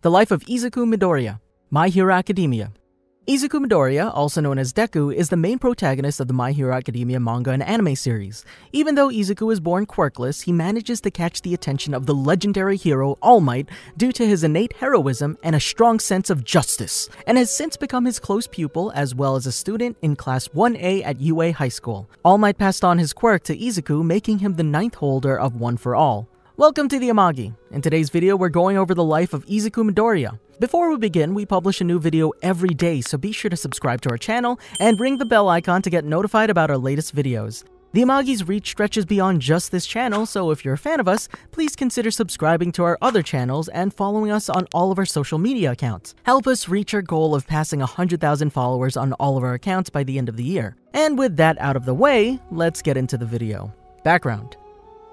The Life of Izuku Midoriya, My Hero Academia. Izuku Midoriya, also known as Deku, is the main protagonist of the My Hero Academia manga and anime series. Even though Izuku is born quirkless, he manages to catch the attention of the legendary hero All Might due to his innate heroism and a strong sense of justice, and has since become his close pupil as well as a student in Class 1A at UA High School. All Might passed on his quirk to Izuku, making him the ninth holder of One for All. Welcome to the Amagi. In today's video, we're going over the life of Izuku Midoriya. Before we begin, we publish a new video every day, so be sure to subscribe to our channel and ring the bell icon to get notified about our latest videos. The Amagi's reach stretches beyond just this channel, so if you're a fan of us, please consider subscribing to our other channels and following us on all of our social media accounts. Help us reach our goal of passing 100,000 followers on all of our accounts by the end of the year. And with that out of the way, let's get into the video. Background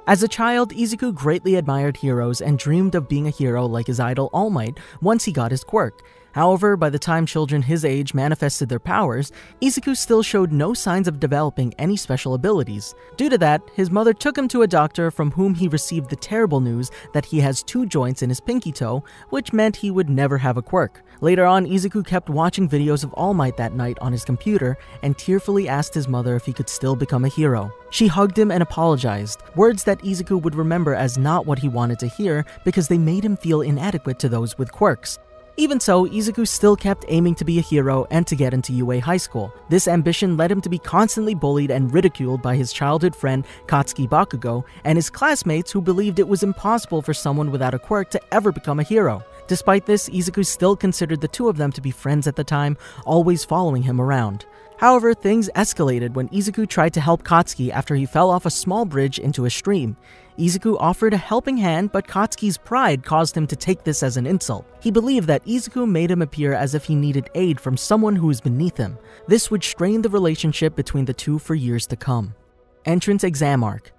as a child, Izuku greatly admired heroes and dreamed of being a hero like his idol All Might once he got his quirk. However, by the time children his age manifested their powers, Izuku still showed no signs of developing any special abilities. Due to that, his mother took him to a doctor from whom he received the terrible news that he has two joints in his pinky toe, which meant he would never have a quirk. Later on, Izuku kept watching videos of All Might that night on his computer and tearfully asked his mother if he could still become a hero. She hugged him and apologized, words that Izuku would remember as not what he wanted to hear because they made him feel inadequate to those with quirks. Even so, Izuku still kept aiming to be a hero and to get into UA High School. This ambition led him to be constantly bullied and ridiculed by his childhood friend Katsuki Bakugo and his classmates who believed it was impossible for someone without a quirk to ever become a hero. Despite this, Izuku still considered the two of them to be friends at the time, always following him around. However, things escalated when Izuku tried to help Katsuki after he fell off a small bridge into a stream. Izuku offered a helping hand, but Katsuki's pride caused him to take this as an insult. He believed that Izuku made him appear as if he needed aid from someone who was beneath him. This would strain the relationship between the two for years to come. Entrance Exam Arc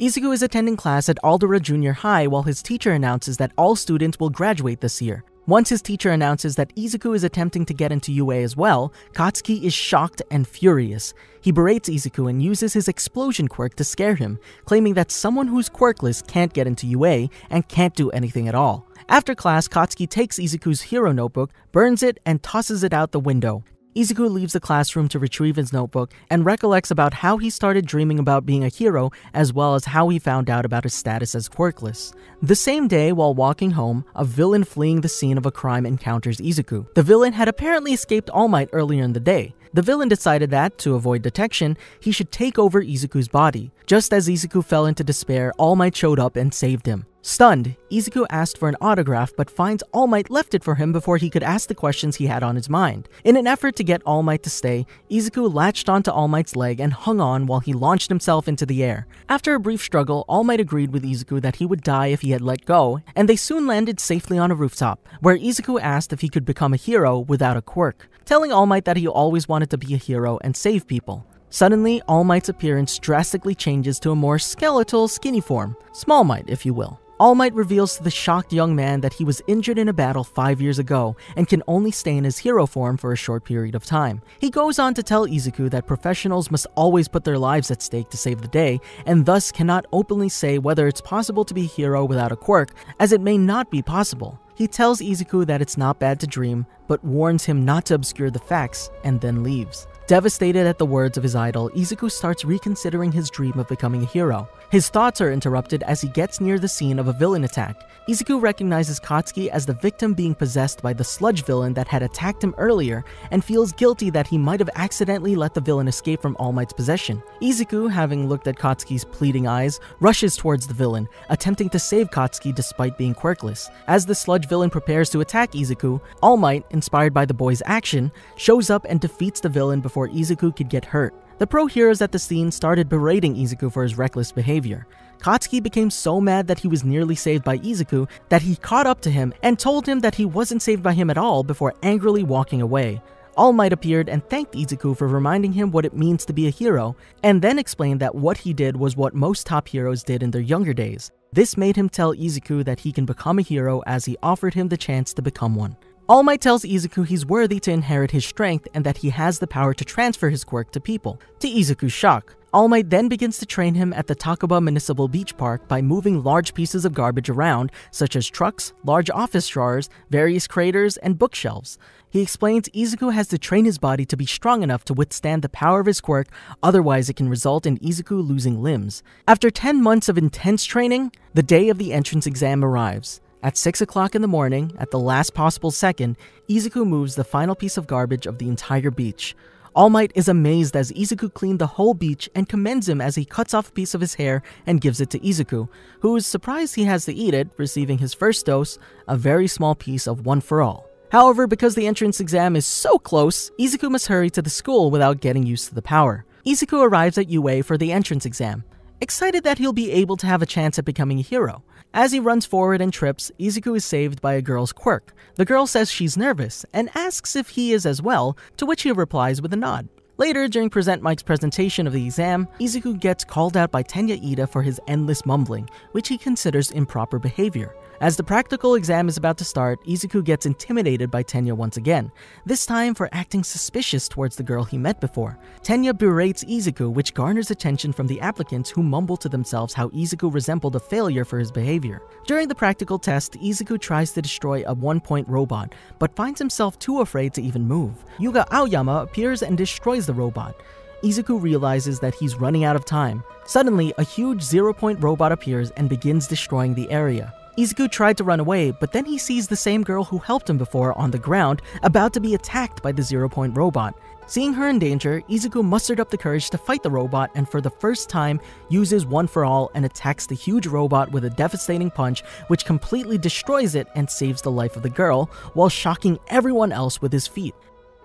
Izuku is attending class at Aldera Junior High while his teacher announces that all students will graduate this year. Once his teacher announces that Izuku is attempting to get into UA as well, Katsuki is shocked and furious. He berates Izuku and uses his explosion quirk to scare him, claiming that someone who's quirkless can't get into UA and can't do anything at all. After class, Katsuki takes Izuku's hero notebook, burns it, and tosses it out the window. Izuku leaves the classroom to retrieve his notebook and recollects about how he started dreaming about being a hero as well as how he found out about his status as quirkless. The same day, while walking home, a villain fleeing the scene of a crime encounters Izuku. The villain had apparently escaped All Might earlier in the day. The villain decided that, to avoid detection, he should take over Izuku's body. Just as Izuku fell into despair, All Might showed up and saved him. Stunned, Izuku asked for an autograph but finds All Might left it for him before he could ask the questions he had on his mind. In an effort to get All Might to stay, Izuku latched onto All Might's leg and hung on while he launched himself into the air. After a brief struggle, All Might agreed with Izuku that he would die if he had let go, and they soon landed safely on a rooftop, where Izuku asked if he could become a hero without a quirk, telling All Might that he always wanted to be a hero and save people. Suddenly, All Might's appearance drastically changes to a more skeletal, skinny form, Small Might, if you will. All Might reveals to the shocked young man that he was injured in a battle five years ago and can only stay in his hero form for a short period of time. He goes on to tell Izuku that professionals must always put their lives at stake to save the day, and thus cannot openly say whether it's possible to be a hero without a quirk, as it may not be possible. He tells Izuku that it's not bad to dream, but warns him not to obscure the facts, and then leaves. Devastated at the words of his idol, Izuku starts reconsidering his dream of becoming a hero. His thoughts are interrupted as he gets near the scene of a villain attack. Izuku recognizes Katsuki as the victim being possessed by the sludge villain that had attacked him earlier and feels guilty that he might have accidentally let the villain escape from All Might's possession. Izuku, having looked at Katsuki's pleading eyes, rushes towards the villain, attempting to save Katsuki despite being quirkless. As the sludge villain prepares to attack Izuku, All Might, inspired by the boy's action, shows up and defeats the villain before Izuku could get hurt. The pro heroes at the scene started berating Izuku for his reckless behavior. Katsuki became so mad that he was nearly saved by Izuku that he caught up to him and told him that he wasn't saved by him at all before angrily walking away. All Might appeared and thanked Izuku for reminding him what it means to be a hero, and then explained that what he did was what most top heroes did in their younger days. This made him tell Izuku that he can become a hero as he offered him the chance to become one. All Might tells Izuku he's worthy to inherit his strength and that he has the power to transfer his quirk to people. To Izuku's shock, All Might then begins to train him at the Dagobah Municipal Beach Park by moving large pieces of garbage around, such as trucks, large office drawers, various craters, and bookshelves. He explains Izuku has to train his body to be strong enough to withstand the power of his quirk, otherwise, it can result in Izuku losing limbs. After 10 months of intense training, the day of the entrance exam arrives. At 6 o'clock in the morning, at the last possible second, Izuku moves the final piece of garbage of the entire beach. All Might is amazed as Izuku cleaned the whole beach and commends him as he cuts off a piece of his hair and gives it to Izuku, who is surprised he has to eat it, receiving his first dose, a very small piece of One for All. However, because the entrance exam is so close, Izuku must hurry to the school without getting used to the power. Izuku arrives at UA for the entrance exam, excited that he'll be able to have a chance at becoming a hero. As he runs forward and trips, Izuku is saved by a girl's quirk. The girl says she's nervous and asks if he is as well, to which he replies with a nod. Later, during Present Mike's presentation of the exam, Izuku gets called out by Tenya Iida for his endless mumbling, which he considers improper behavior. As the practical exam is about to start, Izuku gets intimidated by Tenya once again, this time for acting suspicious towards the girl he met before. Tenya berates Izuku, which garners attention from the applicants who mumble to themselves how Izuku resembled a failure for his behavior. During the practical test, Izuku tries to destroy a one-point robot, but finds himself too afraid to even move. Yuga Aoyama appears and destroys the robot. Izuku realizes that he's running out of time. Suddenly, a huge zero-point robot appears and begins destroying the area. Izuku tried to run away, but then he sees the same girl who helped him before on the ground, about to be attacked by the Zero Point robot. Seeing her in danger, Izuku mustered up the courage to fight the robot and for the first time uses One for All and attacks the huge robot with a devastating punch which completely destroys it and saves the life of the girl, while shocking everyone else with his feat.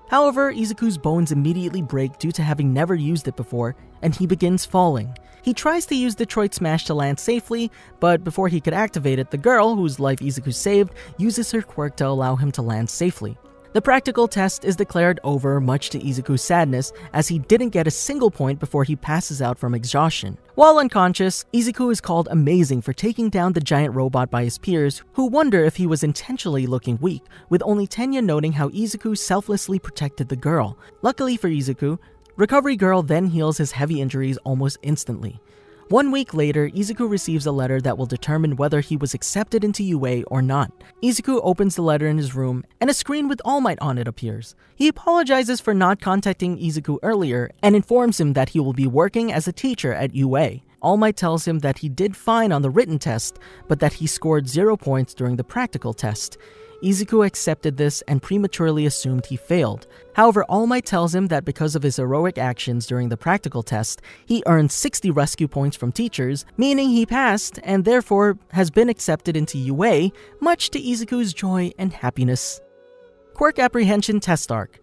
However, Izuku's bones immediately break due to having never used it before, and he begins falling. He tries to use Detroit Smash to land safely, but before he could activate it, the girl, whose life Izuku saved, uses her quirk to allow him to land safely. The practical test is declared over, much to Izuku's sadness, as he didn't get a single point before he passes out from exhaustion. While unconscious, Izuku is called amazing for taking down the giant robot by his peers, who wonder if he was intentionally looking weak, with only Tenya noting how Izuku selflessly protected the girl. Luckily for Izuku, Recovery Girl then heals his heavy injuries almost instantly. One week later, Izuku receives a letter that will determine whether he was accepted into UA or not. Izuku opens the letter in his room, and a screen with All Might on it appears. He apologizes for not contacting Izuku earlier and informs him that he will be working as a teacher at UA. All Might tells him that he did fine on the written test, but that he scored zero points during the practical test. Izuku accepted this and prematurely assumed he failed. However, All Might tells him that because of his heroic actions during the practical test, he earned 60 rescue points from teachers, meaning he passed and therefore has been accepted into UA, much to Izuku's joy and happiness. Quirk Apprehension Test Arc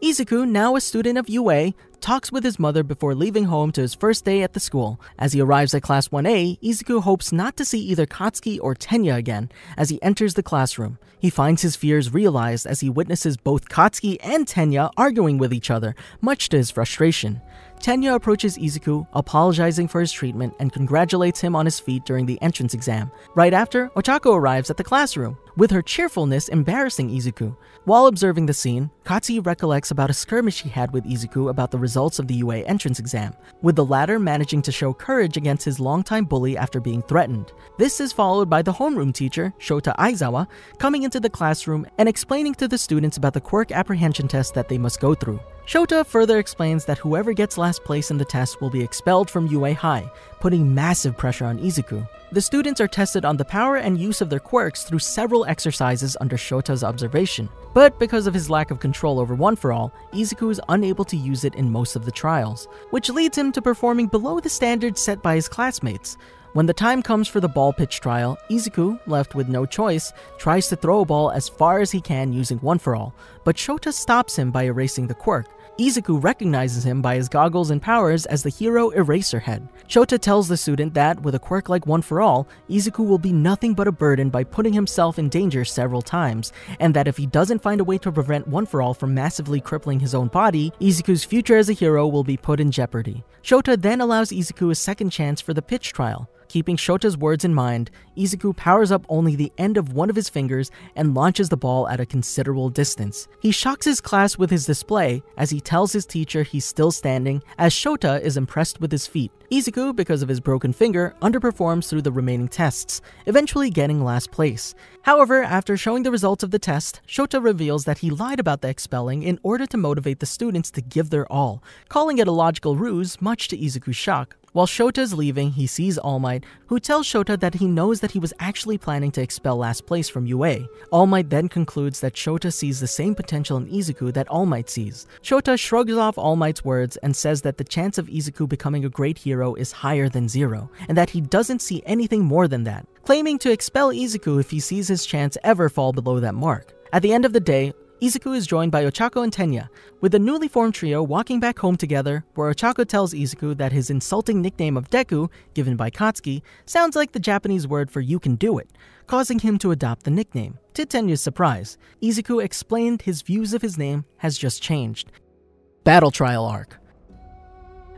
Izuku, now a student of UA, talks with his mother before leaving home to his first day at the school. As he arrives at Class 1A, Izuku hopes not to see either Katsuki or Tenya again. As he enters the classroom, he finds his fears realized as he witnesses both Katsuki and Tenya arguing with each other, much to his frustration. Tenya approaches Izuku, apologizing for his treatment, and congratulates him on his feat during the entrance exam. Right after, Ochako arrives at the classroom, with her cheerfulness embarrassing Izuku. While observing the scene, Katsuki recollects about a skirmish he had with Izuku about the results of the UA entrance exam, with the latter managing to show courage against his longtime bully after being threatened. This is followed by the homeroom teacher, Shota Aizawa, coming into the classroom and explaining to the students about the quirk apprehension test that they must go through. Shota further explains that whoever gets last place in the test will be expelled from UA High, putting massive pressure on Izuku. The students are tested on the power and use of their quirks through several exercises under Shota's observation. But because of his lack of control over One For All, Izuku is unable to use it in most of the trials, which leads him to performing below the standards set by his classmates. When the time comes for the ball pitch trial, Izuku, left with no choice, tries to throw a ball as far as he can using One For All, but Shota stops him by erasing the quirk. Izuku recognizes him by his goggles and powers as the hero Eraserhead. Shota tells the student that, with a quirk like One For All, Izuku will be nothing but a burden by putting himself in danger several times, and that if he doesn't find a way to prevent One For All from massively crippling his own body, Izuku's future as a hero will be put in jeopardy. Shota then allows Izuku a second chance for the pitch trial. Keeping Shota's words in mind, Izuku powers up only the end of one of his fingers and launches the ball at a considerable distance. He shocks his class with his display as he tells his teacher he's still standing, as Shota is impressed with his feat. Izuku, because of his broken finger, underperforms through the remaining tests, eventually getting last place. However, after showing the results of the test, Shota reveals that he lied about the expelling in order to motivate the students to give their all, calling it a logical ruse, much to Izuku's shock. While Shota is leaving, he sees All Might, who tells Shota that he knows that he was actually planning to expel last place from UA. All Might then concludes that Shota sees the same potential in Izuku that All Might sees. Shota shrugs off All Might's words and says that the chance of Izuku becoming a great hero is higher than zero, and that he doesn't see anything more than that, claiming to expel Izuku if he sees his chance ever fall below that mark. At the end of the day, Izuku is joined by Ochako and Tenya, with the newly formed trio walking back home together, where Ochako tells Izuku that his insulting nickname of Deku, given by Katsuki, sounds like the Japanese word for you can do it, causing him to adopt the nickname. To Tenya's surprise, Izuku explained his views of his name has just changed. Battle Trial Arc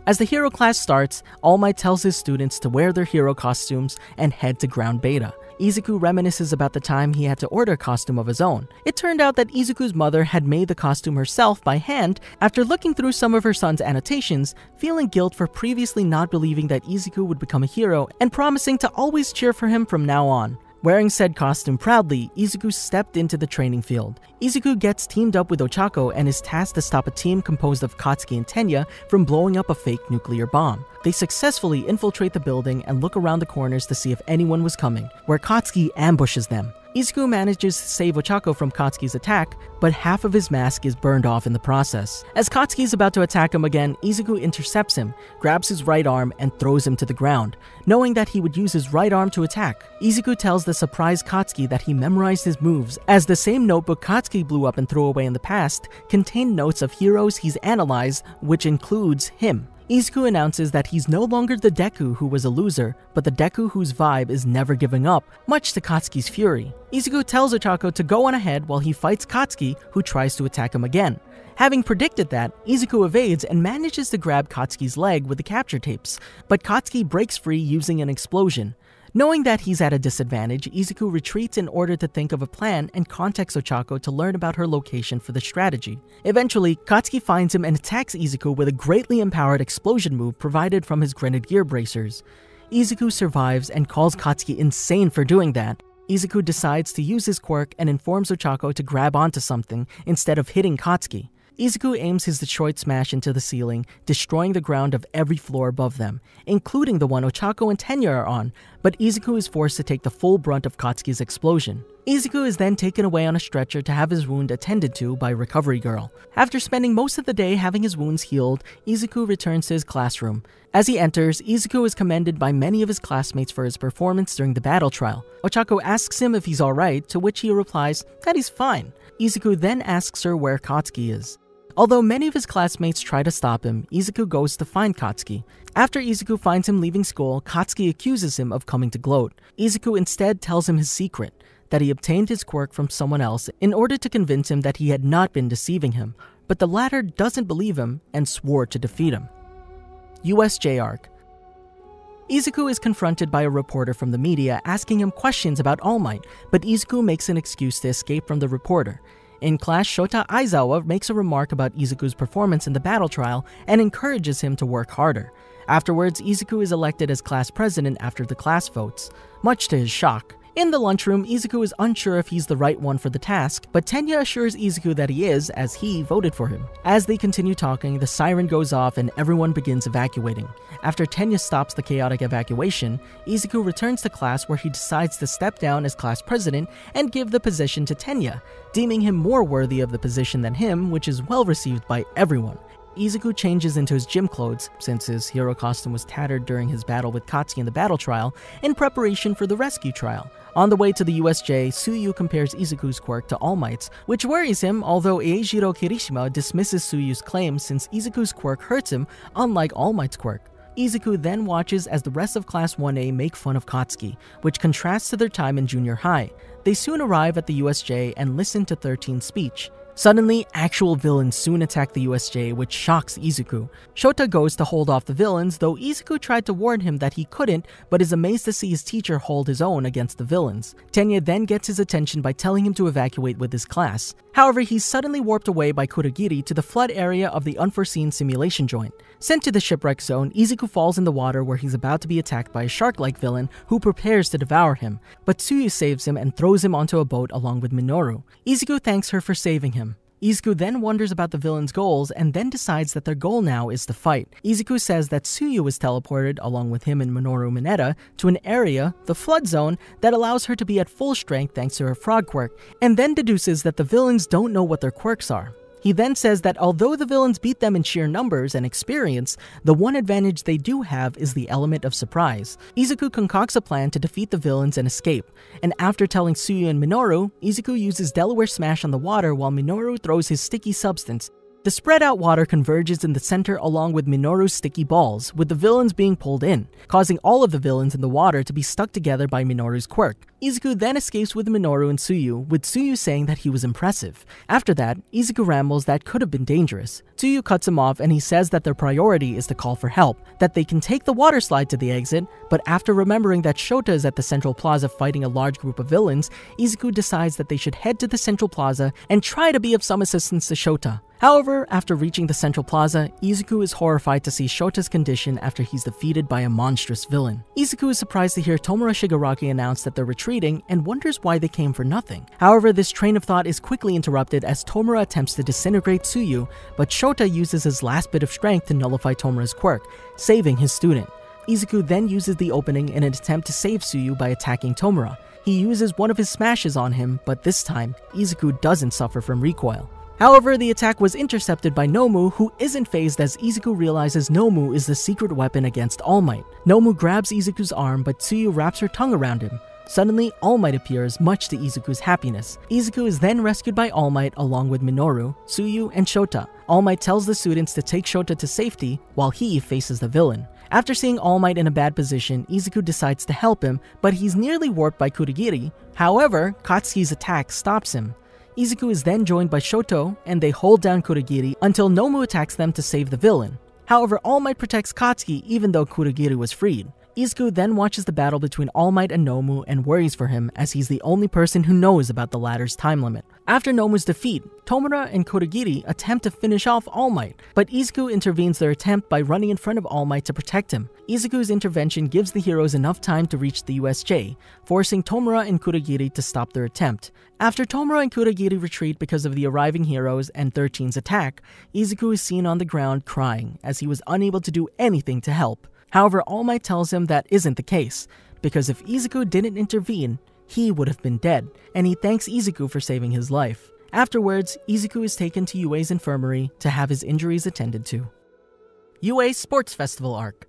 as the hero class starts, All Might tells his students to wear their hero costumes and head to ground beta. Izuku reminisces about the time he had to order a costume of his own. It turned out that Izuku's mother had made the costume herself by hand after looking through some of her son's annotations, feeling guilt for previously not believing that Izuku would become a hero, and promising to always cheer for him from now on. Wearing said costume proudly, Izuku stepped into the training field. Izuku gets teamed up with Ochako and is tasked to stop a team composed of Katsuki and Tenya from blowing up a fake nuclear bomb. They successfully infiltrate the building and look around the corners to see if anyone was coming, where Katsuki ambushes them. Izuku manages to save Ochako from Katsuki's attack, but half of his mask is burned off in the process. As Katsuki is about to attack him again, Izuku intercepts him, grabs his right arm, and throws him to the ground, knowing that he would use his right arm to attack. Izuku tells the surprised Katsuki that he memorized his moves, as the same notebook Katsuki blew up and threw away in the past contained notes of heroes he's analyzed, which includes him. Izuku announces that he's no longer the Deku who was a loser, but the Deku whose vibe is never giving up, much to Katsuki's fury. Izuku tells Ochako to go on ahead while he fights Katsuki, who tries to attack him again. Having predicted that, Izuku evades and manages to grab Katsuki's leg with the capture tapes, but Katsuki breaks free using an explosion. Knowing that he's at a disadvantage, Izuku retreats in order to think of a plan and contacts Ochako to learn about her location for the strategy. Eventually, Katsuki finds him and attacks Izuku with a greatly empowered explosion move provided from his grenadier bracers. Izuku survives and calls Katsuki insane for doing that. Izuku decides to use his quirk and informs Ochako to grab onto something instead of hitting Katsuki. Izuku aims his Detroit Smash into the ceiling, destroying the ground of every floor above them, including the one Ochako and Tenya are on, but Izuku is forced to take the full brunt of Katsuki's explosion. Izuku is then taken away on a stretcher to have his wound attended to by Recovery Girl. After spending most of the day having his wounds healed, Izuku returns to his classroom. As he enters, Izuku is commended by many of his classmates for his performance during the battle trial. Ochako asks him if he's alright, to which he replies that he's fine. Izuku then asks her where Katsuki is. Although many of his classmates try to stop him, Izuku goes to find Katsuki. After Izuku finds him leaving school, Katsuki accuses him of coming to gloat. Izuku instead tells him his secret, that he obtained his quirk from someone else in order to convince him that he had not been deceiving him, but the latter doesn't believe him and swore to defeat him. USJ Arc Izuku is confronted by a reporter from the media asking him questions about All Might, but Izuku makes an excuse to escape from the reporter. In class, Shota Aizawa makes a remark about Izuku's performance in the battle trial and encourages him to work harder. Afterwards, Izuku is elected as class president after the class votes, much to his shock. In the lunchroom, Izuku is unsure if he's the right one for the task, but Tenya assures Izuku that he is, as he voted for him. As they continue talking, the siren goes off and everyone begins evacuating. After Tenya stops the chaotic evacuation, Izuku returns to class where he decides to step down as class president and give the position to Tenya, deeming him more worthy of the position than him, which is well received by everyone. Izuku changes into his gym clothes, since his hero costume was tattered during his battle with Katsuki in the battle trial, in preparation for the rescue trial. On the way to the USJ, Tsuyu compares Izuku's quirk to All Might's, which worries him, although Eijiro Kirishima dismisses Tsuyu's claim since Izuku's quirk hurts him, unlike All Might's quirk. Izuku then watches as the rest of Class 1A make fun of Katsuki, which contrasts to their time in junior high. They soon arrive at the USJ and listen to 13's speech. Suddenly, actual villains soon attack the USJ, which shocks Izuku. Shota goes to hold off the villains, though Izuku tried to warn him that he couldn't, but is amazed to see his teacher hold his own against the villains. Tenya then gets his attention by telling him to evacuate with his class. However, he's suddenly warped away by Kurogiri to the flood area of the unforeseen simulation joint. Sent to the shipwreck zone, Izuku falls in the water where he's about to be attacked by a shark-like villain who prepares to devour him, but Tsuyu saves him and throws him onto a boat along with Minoru. Izuku thanks her for saving him. Izuku then wonders about the villain's goals and then decides that their goal now is to fight. Izuku says that Tsuyu was teleported, along with him and Minoru Mineta, to an area, the Flood Zone, that allows her to be at full strength thanks to her frog quirk, and then deduces that the villains don't know what their quirks are. He then says that although the villains beat them in sheer numbers and experience, the one advantage they do have is the element of surprise. Izuku concocts a plan to defeat the villains and escape, and after telling Tsuyu and Minoru, Izuku uses Delaware Smash on the water while Minoru throws his sticky substance, the spread out water converges in the center along with Minoru's sticky balls, with the villains being pulled in, causing all of the villains in the water to be stuck together by Minoru's quirk. Izuku then escapes with Minoru and Tsuyu, with Tsuyu saying that he was impressive. After that, Izuku rambles that could have been dangerous. Tsuyu cuts him off and he says that their priority is to call for help, that they can take the water slide to the exit, but after remembering that Shota is at the Central Plaza fighting a large group of villains, Izuku decides that they should head to the Central Plaza and try to be of some assistance to Shota. However, after reaching the Central Plaza, Izuku is horrified to see Shota's condition after he's defeated by a monstrous villain. Izuku is surprised to hear Tomura Shigaraki announce that they're retreating and wonders why they came for nothing. However, this train of thought is quickly interrupted as Tomura attempts to disintegrate Tsuyu, but Shota uses his last bit of strength to nullify Tomura's quirk, saving his student. Izuku then uses the opening in an attempt to save Tsuyu by attacking Tomura. He uses one of his smashes on him, but this time, Izuku doesn't suffer from recoil. However, the attack was intercepted by Nomu, who isn't phased as Izuku realizes Nomu is the secret weapon against All Might. Nomu grabs Izuku's arm, but Tsuyu wraps her tongue around him. Suddenly, All Might appears, much to Izuku's happiness. Izuku is then rescued by All Might along with Minoru, Tsuyu, and Shota. All Might tells the students to take Shota to safety, while he faces the villain. After seeing All Might in a bad position, Izuku decides to help him, but he's nearly warped by Kurogiri. However, Katsuki's attack stops him. Izuku is then joined by Shoto, and they hold down Kurogiri until Nomu attacks them to save the villain. However, All Might protects Katsuki even though Kurogiri was freed. Izuku then watches the battle between All Might and Nomu and worries for him as he's the only person who knows about the latter's time limit. After Nomu's defeat, Tomura and Kurogiri attempt to finish off All Might, but Izuku intervenes their attempt by running in front of All Might to protect him. Izuku's intervention gives the heroes enough time to reach the USJ, forcing Tomura and Kurogiri to stop their attempt. After Tomura and Kurogiri retreat because of the arriving heroes and 13's attack, Izuku is seen on the ground crying as he was unable to do anything to help. However, All Might tells him that isn't the case, because if Izuku didn't intervene, he would have been dead, and he thanks Izuku for saving his life. Afterwards, Izuku is taken to UA's infirmary to have his injuries attended to. UA Sports Festival Arc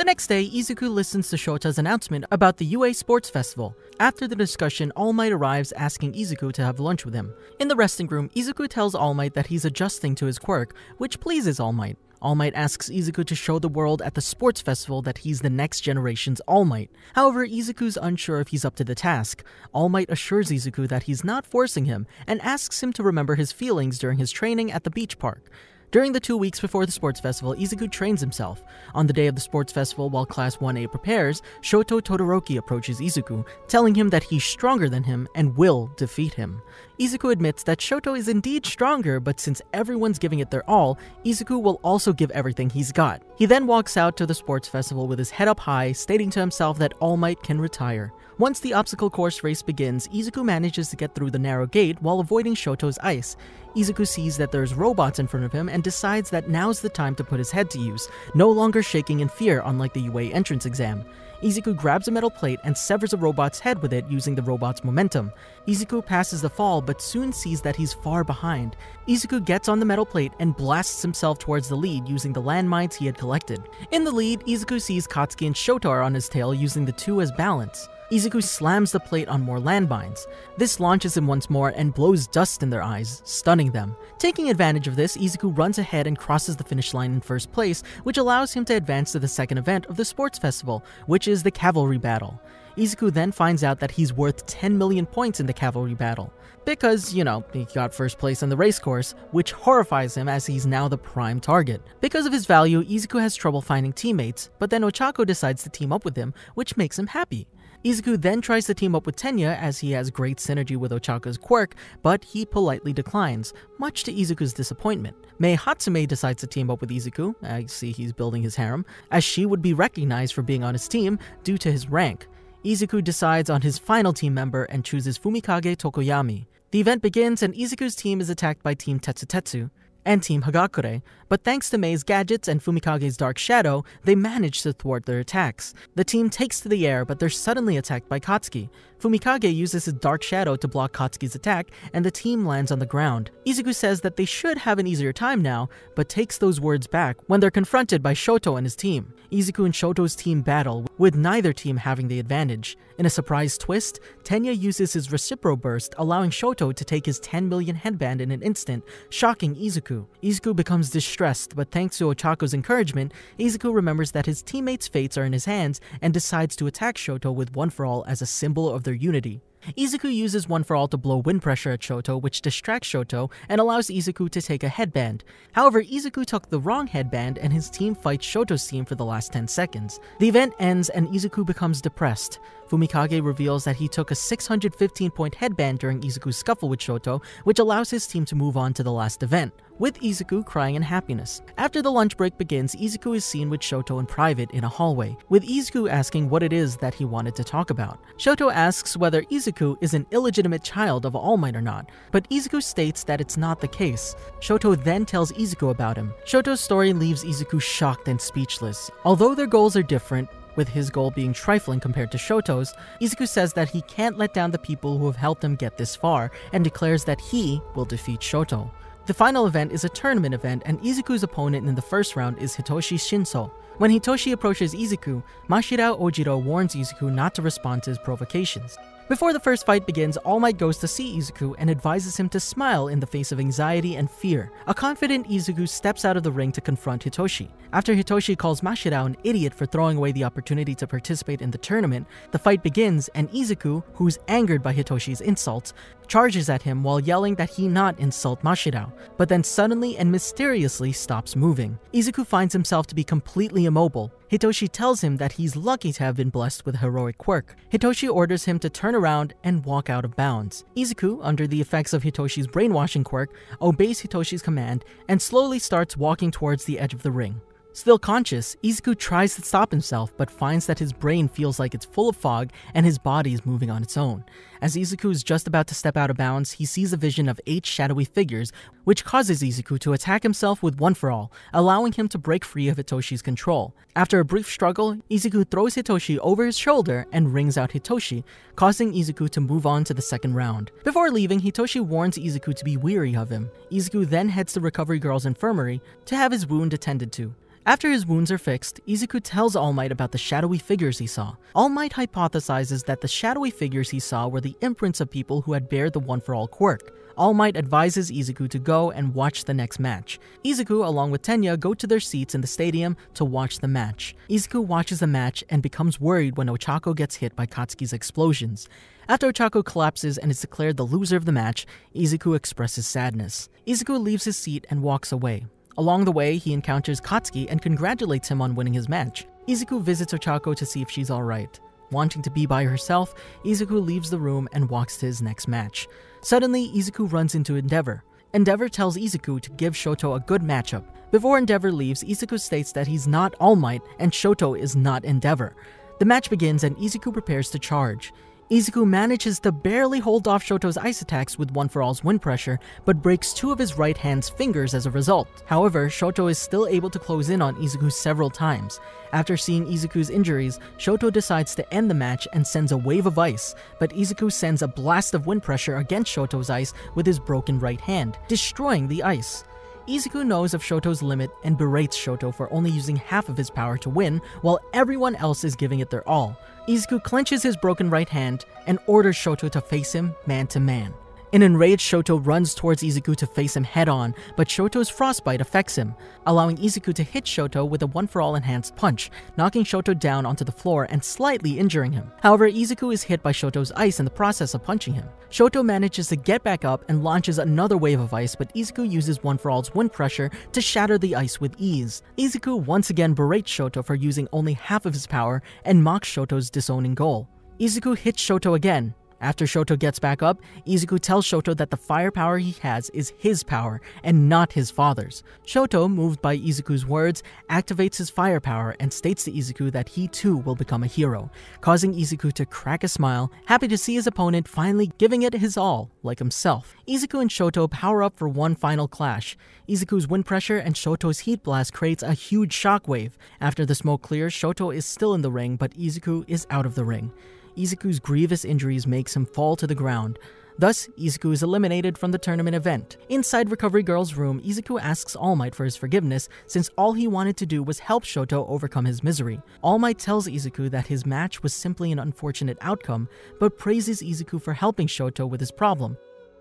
the next day, Izuku listens to Shota's announcement about the UA Sports Festival. After the discussion, All Might arrives asking Izuku to have lunch with him. In the resting room, Izuku tells All Might that he's adjusting to his quirk, which pleases All Might. All Might asks Izuku to show the world at the sports festival that he's the next generation's All Might. However, Izuku's unsure if he's up to the task. All Might assures Izuku that he's not forcing him and asks him to remember his feelings during his training at the beach park. During the two weeks before the sports festival, Izuku trains himself. On the day of the sports festival, while Class 1A prepares, Shoto Todoroki approaches Izuku, telling him that he's stronger than him and will defeat him. Izuku admits that Shoto is indeed stronger, but since everyone's giving it their all, Izuku will also give everything he's got. He then walks out to the sports festival with his head up high, stating to himself that All Might can retire. Once the obstacle course race begins, Izuku manages to get through the narrow gate while avoiding Shoto's ice. Izuku sees that there's robots in front of him and decides that now's the time to put his head to use, no longer shaking in fear unlike the UA entrance exam. Izuku grabs a metal plate and severs a robot's head with it using the robot's momentum. Izuku passes the fall but soon sees that he's far behind. Izuku gets on the metal plate and blasts himself towards the lead using the landmines he had collected. In the lead, Izuku sees Katsuki and Shoto on his tail using the two as balance. Izuku slams the plate on more landmines. This launches him once more and blows dust in their eyes, stunning them. Taking advantage of this, Izuku runs ahead and crosses the finish line in first place, which allows him to advance to the second event of the sports festival, which is the cavalry battle. Izuku then finds out that he's worth 10 million points in the cavalry battle. Because, you know, he got first place in the race course, which horrifies him as he's now the prime target. Because of his value, Izuku has trouble finding teammates, but then Ochako decides to team up with him, which makes him happy. Izuku then tries to team up with Tenya as he has great synergy with Ochako's quirk, but he politely declines, much to Izuku's disappointment. Mei Hatsume decides to team up with Izuku, I see he's building his harem, as she would be recognized for being on his team due to his rank. Izuku decides on his final team member and chooses Fumikage Tokoyami. The event begins and Izuku's team is attacked by Team Tetsutetsu and Team Hagakure, but thanks to Mei's gadgets and Fumikage's dark shadow, they manage to thwart their attacks. The team takes to the air, but they're suddenly attacked by Katsuki. Fumikage uses his dark shadow to block Katsuki's attack, and the team lands on the ground. Izuku says that they should have an easier time now, but takes those words back when they're confronted by Shoto and his team. Izuku and Shoto's team battle, with neither team having the advantage. In a surprise twist, Tenya uses his Recipro Burst, allowing Shoto to take his 10 million headband in an instant, shocking Izuku. Izuku becomes distressed, but thanks to Ochako's encouragement, Izuku remembers that his teammates' fates are in his hands and decides to attack Shoto with One For All as a symbol of their unity. Izuku uses One For All to blow wind pressure at Shoto, which distracts Shoto and allows Izuku to take a headband. However, Izuku took the wrong headband and his team fights Shoto's team for the last 10 seconds. The event ends and Izuku becomes depressed. Fumikage reveals that he took a 615 point headband during Izuku's scuffle with Shoto, which allows his team to move on to the last event, with Izuku crying in happiness. After the lunch break begins, Izuku is seen with Shoto in private in a hallway, with Izuku asking what it is that he wanted to talk about. Shoto asks whether Izuku is an illegitimate child of All Might or not, but Izuku states that it's not the case. Shoto then tells Izuku about him. Shoto's story leaves Izuku shocked and speechless. Although their goals are different, with his goal being trifling compared to Shoto's, Izuku says that he can't let down the people who have helped him get this far, and declares that he will defeat Shoto. The final event is a tournament event, and Izuku's opponent in the first round is Hitoshi Shinso. When Hitoshi approaches Izuku, Mashirao Ojiro warns Izuku not to respond to his provocations. Before the first fight begins, All Might goes to see Izuku and advises him to smile in the face of anxiety and fear. A confident Izuku steps out of the ring to confront Hitoshi. After Hitoshi calls Mashirao an idiot for throwing away the opportunity to participate in the tournament, the fight begins and Izuku, who's angered by Hitoshi's insults, charges at him while yelling that he not insult Mashirao, but then suddenly and mysteriously stops moving. Izuku finds himself to be completely immobile. Hitoshi tells him that he's lucky to have been blessed with a heroic quirk. Hitoshi orders him to turn around and walk out of bounds. Izuku, under the effects of Hitoshi's brainwashing quirk, obeys Hitoshi's command and slowly starts walking towards the edge of the ring. Still conscious, Izuku tries to stop himself but finds that his brain feels like it's full of fog and his body is moving on its own. As Izuku is just about to step out of bounds, he sees a vision of eight shadowy figures, which causes Izuku to attack himself with One For All, allowing him to break free of Hitoshi's control. After a brief struggle, Izuku throws Hitoshi over his shoulder and rings out Hitoshi, causing Izuku to move on to the second round. Before leaving, Hitoshi warns Izuku to be weary of him. Izuku then heads to Recovery Girl's infirmary to have his wound attended to. After his wounds are fixed, Izuku tells All Might about the shadowy figures he saw. All Might hypothesizes that the shadowy figures he saw were the imprints of people who had bared the One for All quirk. All Might advises Izuku to go and watch the next match. Izuku, along with Tenya, go to their seats in the stadium to watch the match. Izuku watches the match and becomes worried when Ochako gets hit by Katsuki's explosions. After Ochako collapses and is declared the loser of the match, Izuku expresses sadness. Izuku leaves his seat and walks away. Along the way, he encounters Katsuki and congratulates him on winning his match. Izuku visits Ochako to see if she's alright. Wanting to be by herself, Izuku leaves the room and walks to his next match. Suddenly, Izuku runs into Endeavor. Endeavor tells Izuku to give Shoto a good matchup. Before Endeavor leaves, Izuku states that he's not All Might and Shoto is not Endeavor. The match begins and Izuku prepares to charge. Izuku manages to barely hold off Shoto's ice attacks with One For All's wind pressure, but breaks two of his right hand's fingers as a result. However, Shoto is still able to close in on Izuku several times. After seeing Izuku's injuries, Shoto decides to end the match and sends a wave of ice, but Izuku sends a blast of wind pressure against Shoto's ice with his broken right hand, destroying the ice. Izuku knows of Shoto's limit and berates Shoto for only using half of his power to win, while everyone else is giving it their all. Izuku clenches his broken right hand and orders Shoto to face him man to man. An enraged Shoto runs towards Izuku to face him head on, but Shoto's frostbite affects him, allowing Izuku to hit Shoto with a one for all enhanced punch, knocking Shoto down onto the floor and slightly injuring him. However, Izuku is hit by Shoto's ice in the process of punching him. Shoto manages to get back up and launches another wave of ice, but Izuku uses one for all's wind pressure to shatter the ice with ease. Izuku once again berates Shoto for using only half of his power and mocks Shoto's disowning goal. Izuku hits Shoto again, after Shoto gets back up, Izuku tells Shoto that the firepower he has is his power and not his father's. Shoto, moved by Izuku's words, activates his firepower and states to Izuku that he too will become a hero, causing Izuku to crack a smile, happy to see his opponent finally giving it his all, like himself. Izuku and Shoto power up for one final clash. Izuku's wind pressure and Shoto's heat blast creates a huge shockwave. After the smoke clears, Shoto is still in the ring, but Izuku is out of the ring. Izuku's grievous injuries makes him fall to the ground. Thus, Izuku is eliminated from the tournament event. Inside Recovery Girl's room, Izuku asks All Might for his forgiveness since all he wanted to do was help Shoto overcome his misery. All Might tells Izuku that his match was simply an unfortunate outcome, but praises Izuku for helping Shoto with his problem.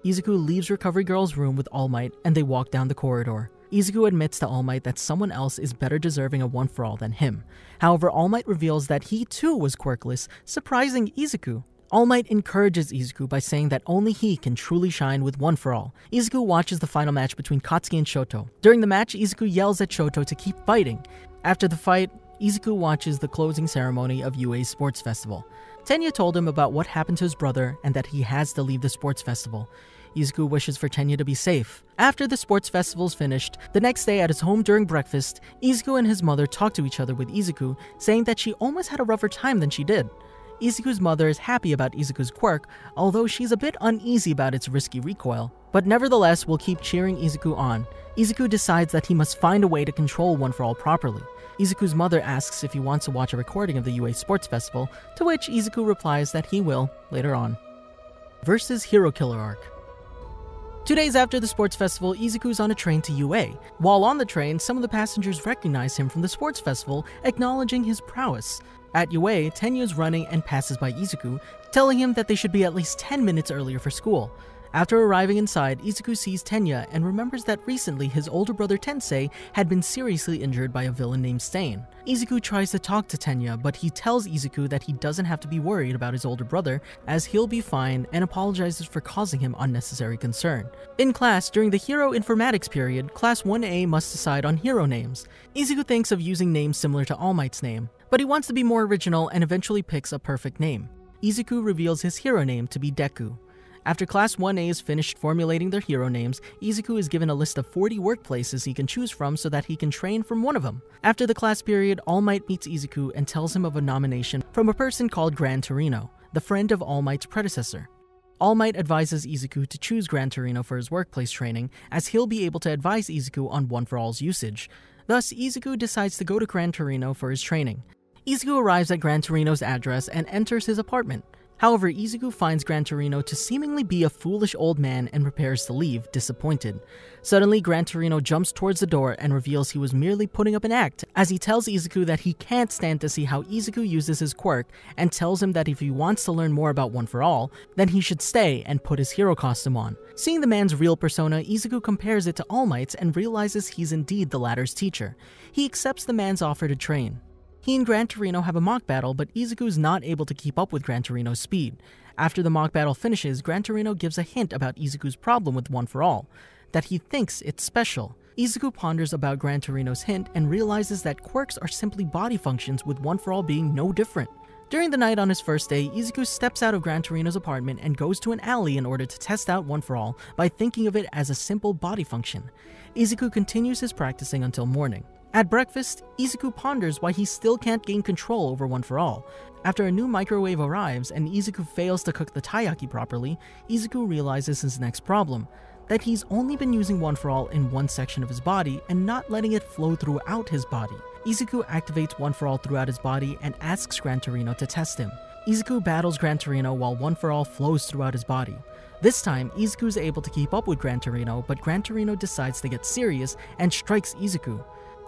Izuku leaves Recovery Girl's room with All Might and they walk down the corridor. Izuku admits to All Might that someone else is better deserving of one for all than him. However, All Might reveals that he too was quirkless, surprising Izuku. All Might encourages Izuku by saying that only he can truly shine with One for All. Izuku watches the final match between Katsuki and Shoto. During the match, Izuku yells at Shoto to keep fighting. After the fight, Izuku watches the closing ceremony of UA's sports festival. Tenya told him about what happened to his brother and that he has to leave the sports festival. Izuku wishes for Tenya to be safe. After the sports festival is finished, the next day at his home during breakfast, Izuku and his mother talk to each other with Izuku, saying that she almost had a rougher time than she did. Izuku's mother is happy about Izuku's quirk, although she's a bit uneasy about its risky recoil, but nevertheless will keep cheering Izuku on. Izuku decides that he must find a way to control One for All properly. Izuku's mother asks if he wants to watch a recording of the UA Sports Festival, to which Izuku replies that he will later on. Versus Hero Killer Arc Two days after the sports festival, Izuku's on a train to UA. While on the train, some of the passengers recognize him from the sports festival, acknowledging his prowess. At UA, Tenya is running and passes by Izuku, telling him that they should be at least 10 minutes earlier for school. After arriving inside, Izuku sees Tenya and remembers that recently his older brother Tensei had been seriously injured by a villain named Stain. Izuku tries to talk to Tenya, but he tells Izuku that he doesn't have to be worried about his older brother, as he'll be fine, and apologizes for causing him unnecessary concern. In class, during the Hero Informatics period, Class 1A must decide on hero names. Izuku thinks of using names similar to All Might's name, but he wants to be more original and eventually picks a perfect name. Izuku reveals his hero name to be Deku. After Class 1A is finished formulating their hero names, Izuku is given a list of 40 workplaces he can choose from so that he can train from one of them. After the class period, All Might meets Izuku and tells him of a nomination from a person called Gran Torino, the friend of All Might's predecessor. All Might advises Izuku to choose Gran Torino for his workplace training, as he'll be able to advise Izuku on One for All's usage. Thus, Izuku decides to go to Gran Torino for his training. Izuku arrives at Gran Torino's address and enters his apartment. However, Izuku finds Gran Torino to seemingly be a foolish old man and prepares to leave, disappointed. Suddenly, Gran Torino jumps towards the door and reveals he was merely putting up an act, as he tells Izuku that he can't stand to see how Izuku uses his quirk and tells him that if he wants to learn more about One for All, then he should stay and put his hero costume on. Seeing the man's real persona, Izuku compares it to All Might's and realizes he's indeed the latter's teacher. He accepts the man's offer to train. He and Gran Torino have a mock battle, but Izuku is not able to keep up with Gran Torino's speed. After the mock battle finishes, Gran Torino gives a hint about Izuku's problem with One for All, that he thinks it's special. Izuku ponders about Gran Torino's hint and realizes that quirks are simply body functions with One for All being no different. During the night on his first day, Izuku steps out of Gran Torino's apartment and goes to an alley in order to test out One for All by thinking of it as a simple body function. Izuku continues his practicing until morning. At breakfast, Izuku ponders why he still can't gain control over One for All. After a new microwave arrives and Izuku fails to cook the taiyaki properly, Izuku realizes his next problem that he's only been using One for All in one section of his body and not letting it flow throughout his body. Izuku activates One for All throughout his body and asks Gran Torino to test him. Izuku battles Gran Torino while One For All flows throughout his body. This time, Izuku is able to keep up with Gran Torino, but Gran Torino decides to get serious and strikes Izuku.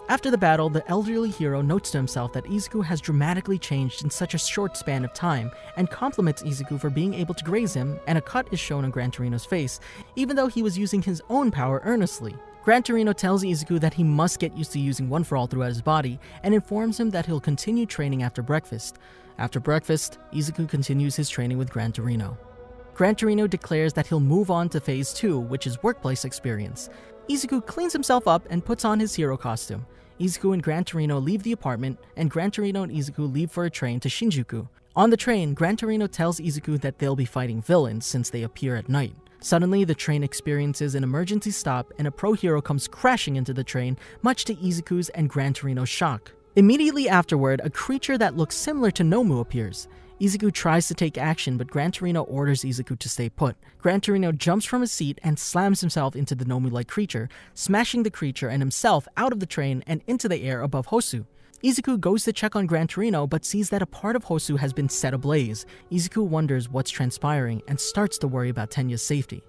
After the battle, the elderly hero notes to himself that Izuku has dramatically changed in such a short span of time and compliments Izuku for being able to graze him, and a cut is shown on Gran Torino's face, even though he was using his own power earnestly. Gran Torino tells Izuku that he must get used to using One For All throughout his body and informs him that he'll continue training after breakfast. After breakfast, Izuku continues his training with Gran Torino. Gran Torino declares that he'll move on to phase 2, which is workplace experience. Izuku cleans himself up and puts on his hero costume. Izuku and Gran Torino leave the apartment, and Gran Torino and Izuku leave for a train to Shinjuku. On the train, Gran Torino tells Izuku that they'll be fighting villains since they appear at night. Suddenly, the train experiences an emergency stop and a pro hero comes crashing into the train, much to Izuku's and Gran Torino's shock. Immediately afterward, a creature that looks similar to Nomu appears. Izuku tries to take action, but Gran Torino orders Izuku to stay put. Gran Torino jumps from his seat and slams himself into the Nomu-like creature, smashing the creature and himself out of the train and into the air above Hosu. Izuku goes to check on Gran Torino but sees that a part of Hosu has been set ablaze. Izuku wonders what's transpiring and starts to worry about Tenya's safety.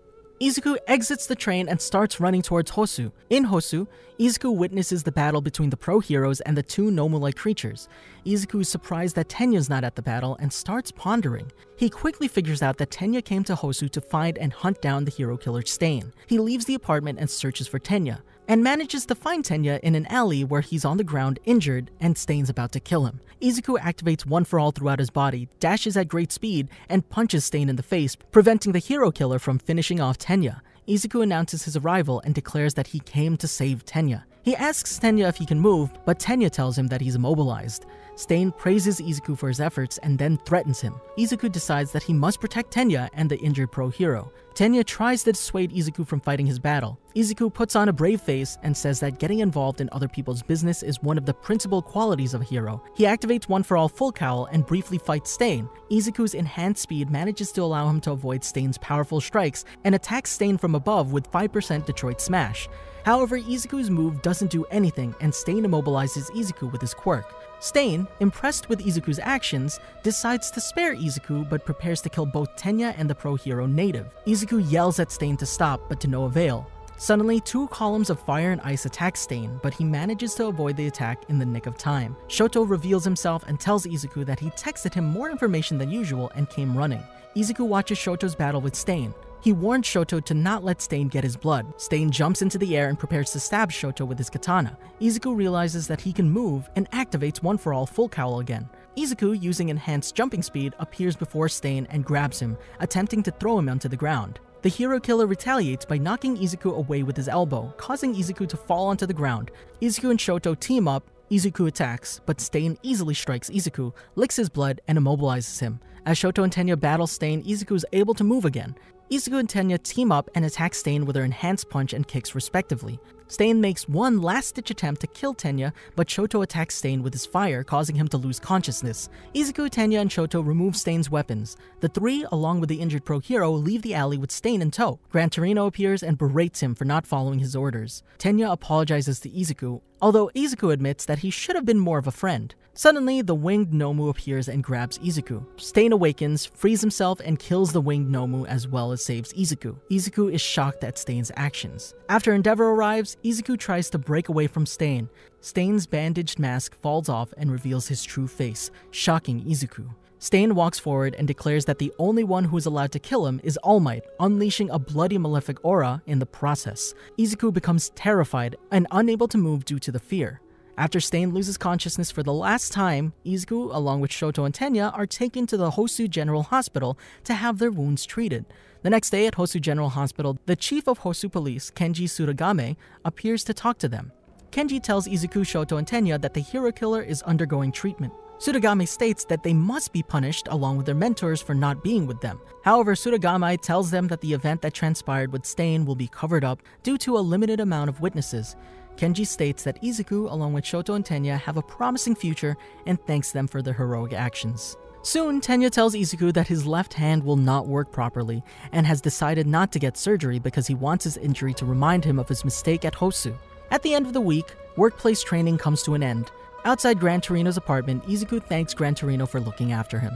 Izuku exits the train and starts running towards Hosu. In Hosu, Izuku witnesses the battle between the pro heroes and the two Nomu-like creatures. Izuku is surprised that Tenya's not at the battle and starts pondering. He quickly figures out that Tenya came to Hosu to find and hunt down the hero killer Stain. He leaves the apartment and searches for Tenya and manages to find Tenya in an alley where he's on the ground injured and Stain's about to kill him. Izuku activates One For All throughout his body, dashes at great speed, and punches Stain in the face, preventing the hero killer from finishing off Tenya. Izuku announces his arrival and declares that he came to save Tenya. He asks Tenya if he can move, but Tenya tells him that he's immobilized. Stain praises Izuku for his efforts and then threatens him. Izuku decides that he must protect Tenya and the injured pro hero. Tenya tries to dissuade Izuku from fighting his battle. Izuku puts on a brave face and says that getting involved in other people's business is one of the principal qualities of a hero. He activates One For All Full Cowl and briefly fights Stain. Izuku's enhanced speed manages to allow him to avoid Stain's powerful strikes and attacks Stain from above with 5% Detroit Smash. However, Izuku's move doesn't do anything and Stain immobilizes Izuku with his quirk. Stain, impressed with Izuku's actions, decides to spare Izuku but prepares to kill both Tenya and the pro hero native. Izuku yells at Stain to stop, but to no avail. Suddenly, two columns of fire and ice attack Stain, but he manages to avoid the attack in the nick of time. Shoto reveals himself and tells Izuku that he texted him more information than usual and came running. Izuku watches Shoto's battle with Stain. He warns Shoto to not let Stain get his blood. Stain jumps into the air and prepares to stab Shoto with his katana. Izuku realizes that he can move and activates One For All Full Cowl again. Izuku, using enhanced jumping speed, appears before Stain and grabs him, attempting to throw him onto the ground. The hero killer retaliates by knocking Izuku away with his elbow, causing Izuku to fall onto the ground. Izuku and Shoto team up, Izuku attacks, but Stain easily strikes Izuku, licks his blood, and immobilizes him. As Shoto and Tenya battle Stain, Izuku is able to move again. Izuku and Tenya team up and attack Stain with their enhanced punch and kicks respectively. Stain makes one last-ditch attempt to kill Tenya, but Shoto attacks Stain with his fire, causing him to lose consciousness. Izuku, Tenya, and Shoto remove Stain's weapons. The three, along with the injured pro hero, leave the alley with Stain in tow. Gran Torino appears and berates him for not following his orders. Tenya apologizes to Izuku, although Izuku admits that he should have been more of a friend. Suddenly, the winged Nomu appears and grabs Izuku. Stain awakens, frees himself, and kills the winged Nomu as well as saves Izuku. Izuku is shocked at Stain's actions. After Endeavor arrives, Izuku tries to break away from Stain. Stain's bandaged mask falls off and reveals his true face, shocking Izuku. Stain walks forward and declares that the only one who is allowed to kill him is All Might, unleashing a bloody malefic aura in the process. Izuku becomes terrified and unable to move due to the fear. After Stain loses consciousness for the last time, Izuku, along with Shoto and Tenya, are taken to the Hosu General Hospital to have their wounds treated. The next day at Hosu General Hospital, the chief of Hosu Police, Kenji Tsuragamae, appears to talk to them. Kenji tells Izuku, Shoto, and Tenya that the hero killer is undergoing treatment. Tsuragamae states that they must be punished along with their mentors for not being with them. However, Tsuragamae tells them that the event that transpired with Stain will be covered up due to a limited amount of witnesses. Kenji states that Izuku, along with Shoto and Tenya, have a promising future and thanks them for their heroic actions. Soon, Tenya tells Izuku that his left hand will not work properly and has decided not to get surgery because he wants his injury to remind him of his mistake at Hosu. At the end of the week, workplace training comes to an end. Outside Gran Torino's apartment, Izuku thanks Gran Torino for looking after him.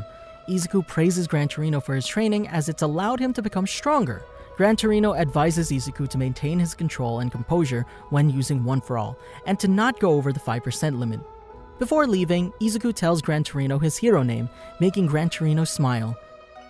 Izuku praises Gran Torino for his training as it's allowed him to become stronger. Gran Torino advises Izuku to maintain his control and composure when using One For All, and to not go over the 5% limit. Before leaving, Izuku tells Gran Torino his hero name, making Gran Torino smile.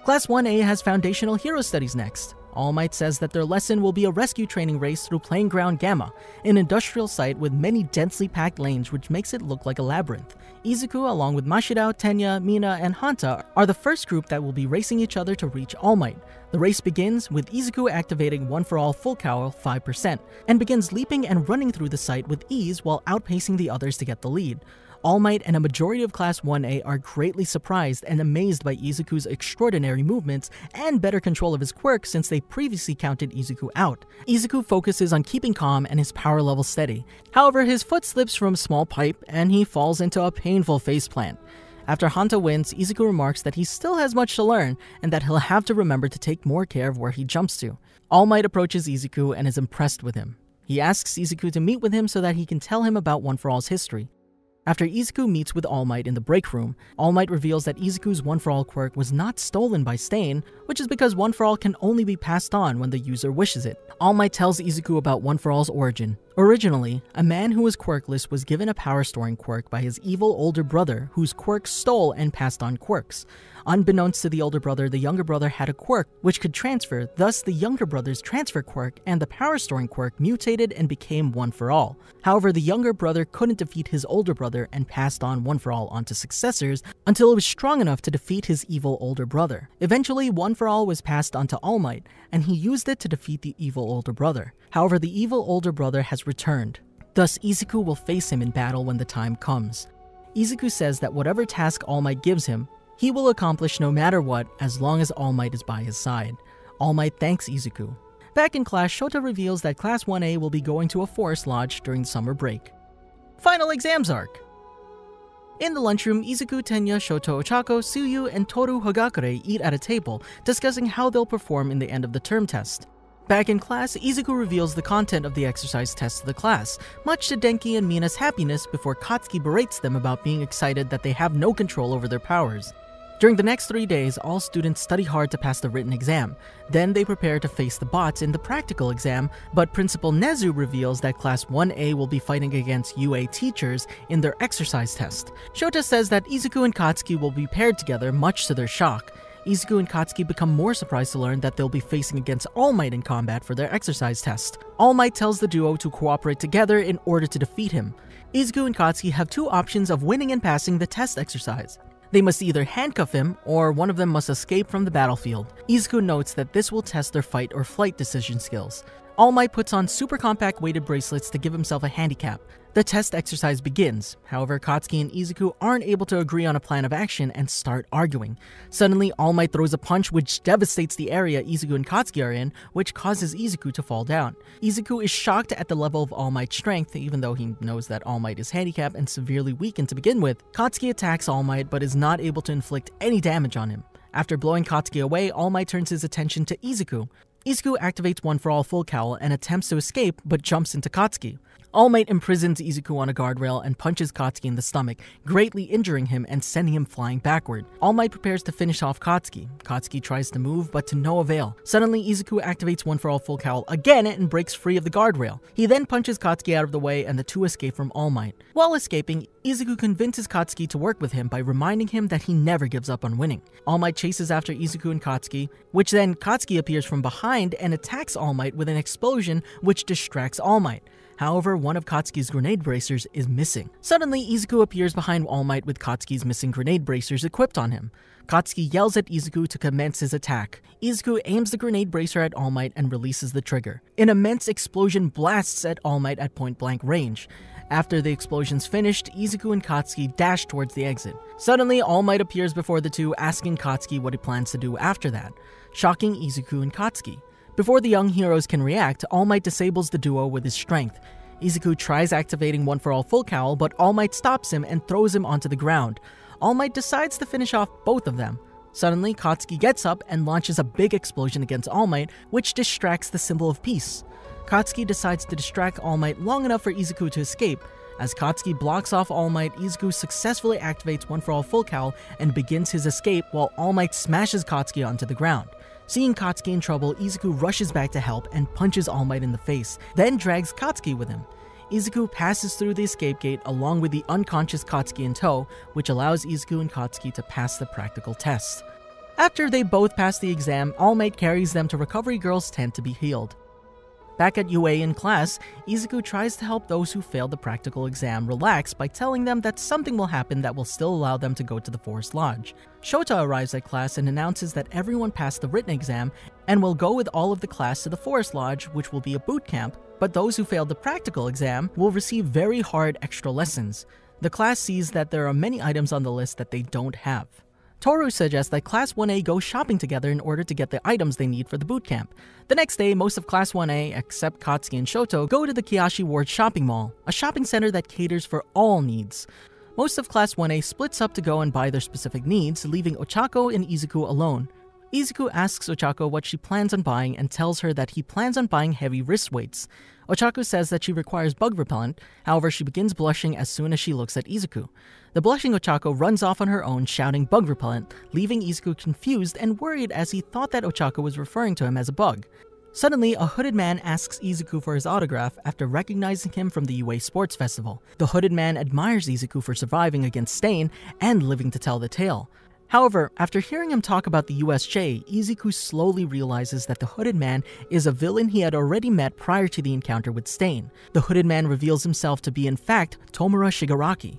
Class 1A has Foundational Hero Studies next. All Might says that their lesson will be a rescue training race through Playing Ground Gamma, an industrial site with many densely packed lanes which makes it look like a labyrinth. Izuku, along with Mashirao, Tenya, Mina, and Hanta, are the first group that will be racing each other to reach All Might. The race begins with Izuku activating One for All Full Cowl 5%, and begins leaping and running through the site with ease while outpacing the others to get the lead. All Might and a majority of Class 1A are greatly surprised and amazed by Izuku's extraordinary movements and better control of his quirk since they previously counted Izuku out. Izuku focuses on keeping calm and his power level steady. However, his foot slips from a small pipe and he falls into a painful faceplant. After Hanta wins, Izuku remarks that he still has much to learn and that he'll have to remember to take more care of where he jumps to. All Might approaches Izuku and is impressed with him. He asks Izuku to meet with him so that he can tell him about One For All's history. After Izuku meets with All Might in the break room, All Might reveals that Izuku's One For All quirk was not stolen by Stain, which is because One For All can only be passed on when the user wishes it. All Might tells Izuku about One For All's origin. Originally, a man who was quirkless was given a power storing quirk by his evil older brother, whose quirk stole and passed on quirks. Unbeknownst to the older brother, the younger brother had a quirk which could transfer, thus, the younger brother's transfer quirk and the power storing quirk mutated and became One for All. However, the younger brother couldn't defeat his older brother and passed on One for All onto successors until it was strong enough to defeat his evil older brother. Eventually, One for All was passed on to All Might, and he used it to defeat the evil older brother. However, the evil older brother has returned. Thus, Izuku will face him in battle when the time comes. Izuku says that whatever task All Might gives him, he will accomplish no matter what as long as All Might is by his side. All Might thanks Izuku. Back in class, Shota reveals that Class 1A will be going to a forest lodge during summer break. Final exams arc. In the lunchroom, Izuku, Tenya, Shoto Ochako, Tsuyu, and Toru Hagakure eat at a table, discussing how they'll perform in the end of the term test. Back in class, Izuku reveals the content of the exercise test to the class, much to Denki and Mina's happiness before Katsuki berates them about being excited that they have no control over their powers. During the next three days, all students study hard to pass the written exam. Then they prepare to face the bots in the practical exam, but Principal Nezu reveals that Class 1A will be fighting against UA teachers in their exercise test. Shota says that Izuku and Katsuki will be paired together, much to their shock. Izuku and Katsuki become more surprised to learn that they'll be facing against All Might in combat for their exercise test. All Might tells the duo to cooperate together in order to defeat him. Izuku and Katsuki have two options of winning and passing the test exercise. They must either handcuff him, or one of them must escape from the battlefield. Izuku notes that this will test their fight or flight decision skills. All Might puts on super compact weighted bracelets to give himself a handicap. The test exercise begins. However, Katsuki and Izuku aren't able to agree on a plan of action and start arguing. Suddenly, All Might throws a punch which devastates the area Izuku and Katsuki are in, which causes Izuku to fall down. Izuku is shocked at the level of All Might's strength, even though he knows that All Might is handicapped and severely weakened to begin with. Katsuki attacks All Might but is not able to inflict any damage on him. After blowing Katsuki away, All Might turns his attention to Izuku. Izuku activates One for All Full Cowl and attempts to escape, but jumps into Katsuki. All Might imprisons Izuku on a guardrail and punches Katsuki in the stomach, greatly injuring him and sending him flying backward. All Might prepares to finish off Katsuki. Katsuki tries to move, but to no avail. Suddenly, Izuku activates One for All Full Cowl again and breaks free of the guardrail. He then punches Katsuki out of the way and the two escape from All Might. While escaping, Izuku convinces Katsuki to work with him by reminding him that he never gives up on winning. All Might chases after Izuku and Katsuki, which then Katsuki appears from behind and attacks All Might with an explosion which distracts All Might. However, one of Katsuki's grenade bracers is missing. Suddenly, Izuku appears behind All Might with Katsuki's missing grenade bracers equipped on him. Katsuki yells at Izuku to commence his attack. Izuku aims the grenade bracer at All Might and releases the trigger. An immense explosion blasts at All Might at point blank range. After the explosion's finished, Izuku and Katsuki dash towards the exit. Suddenly, All Might appears before the two, asking Katsuki what he plans to do after that, shocking Izuku and Katsuki. Before the young heroes can react, All Might disables the duo with his strength. Izuku tries activating One for All Full Cowl, but All Might stops him and throws him onto the ground. All Might decides to finish off both of them. Suddenly, Katsuki gets up and launches a big explosion against All Might, which distracts the symbol of peace. Katsuki decides to distract All Might long enough for Izuku to escape. As Katsuki blocks off All Might, Izuku successfully activates One for All Full Cowl and begins his escape while All Might smashes Katsuki onto the ground. Seeing Katsuki in trouble, Izuku rushes back to help and punches All Might in the face, then drags Katsuki with him. Izuku passes through the escape gate along with the unconscious Katsuki in tow, which allows Izuku and Katsuki to pass the practical test. After they both pass the exam, All Might carries them to Recovery Girl's tent to be healed. Back at UA in class, Izuku tries to help those who failed the practical exam relax by telling them that something will happen that will still allow them to go to the Forest Lodge. Shota arrives at class and announces that everyone passed the written exam and will go with all of the class to the Forest Lodge, which will be a boot camp, but those who failed the practical exam will receive very hard extra lessons. The class sees that there are many items on the list that they don't have. Toru suggests that Class 1A go shopping together in order to get the items they need for the boot camp. The next day, most of Class 1A, except Katsuki and Shoto, go to the Kiashi Ward Shopping Mall, a shopping center that caters for all needs. Most of Class 1A splits up to go and buy their specific needs, leaving Ochako and Izuku alone. Izuku asks Ochako what she plans on buying and tells her that he plans on buying heavy wrist weights. Ochako says that she requires bug repellent, however, she begins blushing as soon as she looks at Izuku. The blushing Ochako runs off on her own, shouting bug repellent, leaving Izuku confused and worried as he thought that Ochako was referring to him as a bug. Suddenly, a hooded man asks Izuku for his autograph after recognizing him from the UA Sports Festival. The hooded man admires Izuku for surviving against Stain and living to tell the tale. However, after hearing him talk about the USJ, Izuku slowly realizes that the Hooded Man is a villain he had already met prior to the encounter with Stain. The Hooded Man reveals himself to be in fact Tomura Shigaraki.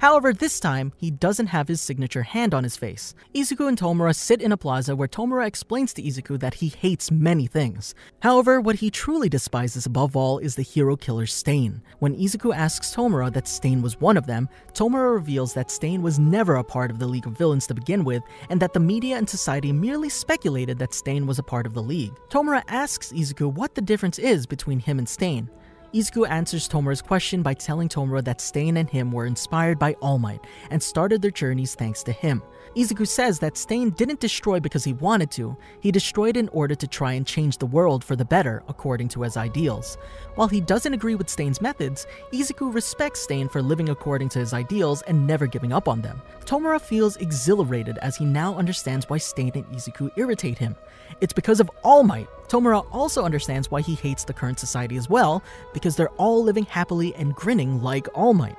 However, this time, he doesn't have his signature hand on his face. Izuku and Tomura sit in a plaza where Tomura explains to Izuku that he hates many things. However, what he truly despises above all is the hero killer Stain. When Izuku asks Tomura that Stain was one of them, Tomura reveals that Stain was never a part of the League of Villains to begin with, and that the media and society merely speculated that Stain was a part of the League. Tomura asks Izuku what the difference is between him and Stain. Izuku answers Tomura's question by telling Tomura that Stain and him were inspired by All Might and started their journeys thanks to him. Izuku says that Stain didn't destroy because he wanted to, he destroyed in order to try and change the world for the better according to his ideals. While he doesn't agree with Stain's methods, Izuku respects Stain for living according to his ideals and never giving up on them. Tomura feels exhilarated as he now understands why Stain and Izuku irritate him. It's because of All Might. Tomura also understands why he hates the current society as well, because they're all living happily and grinning like All Might.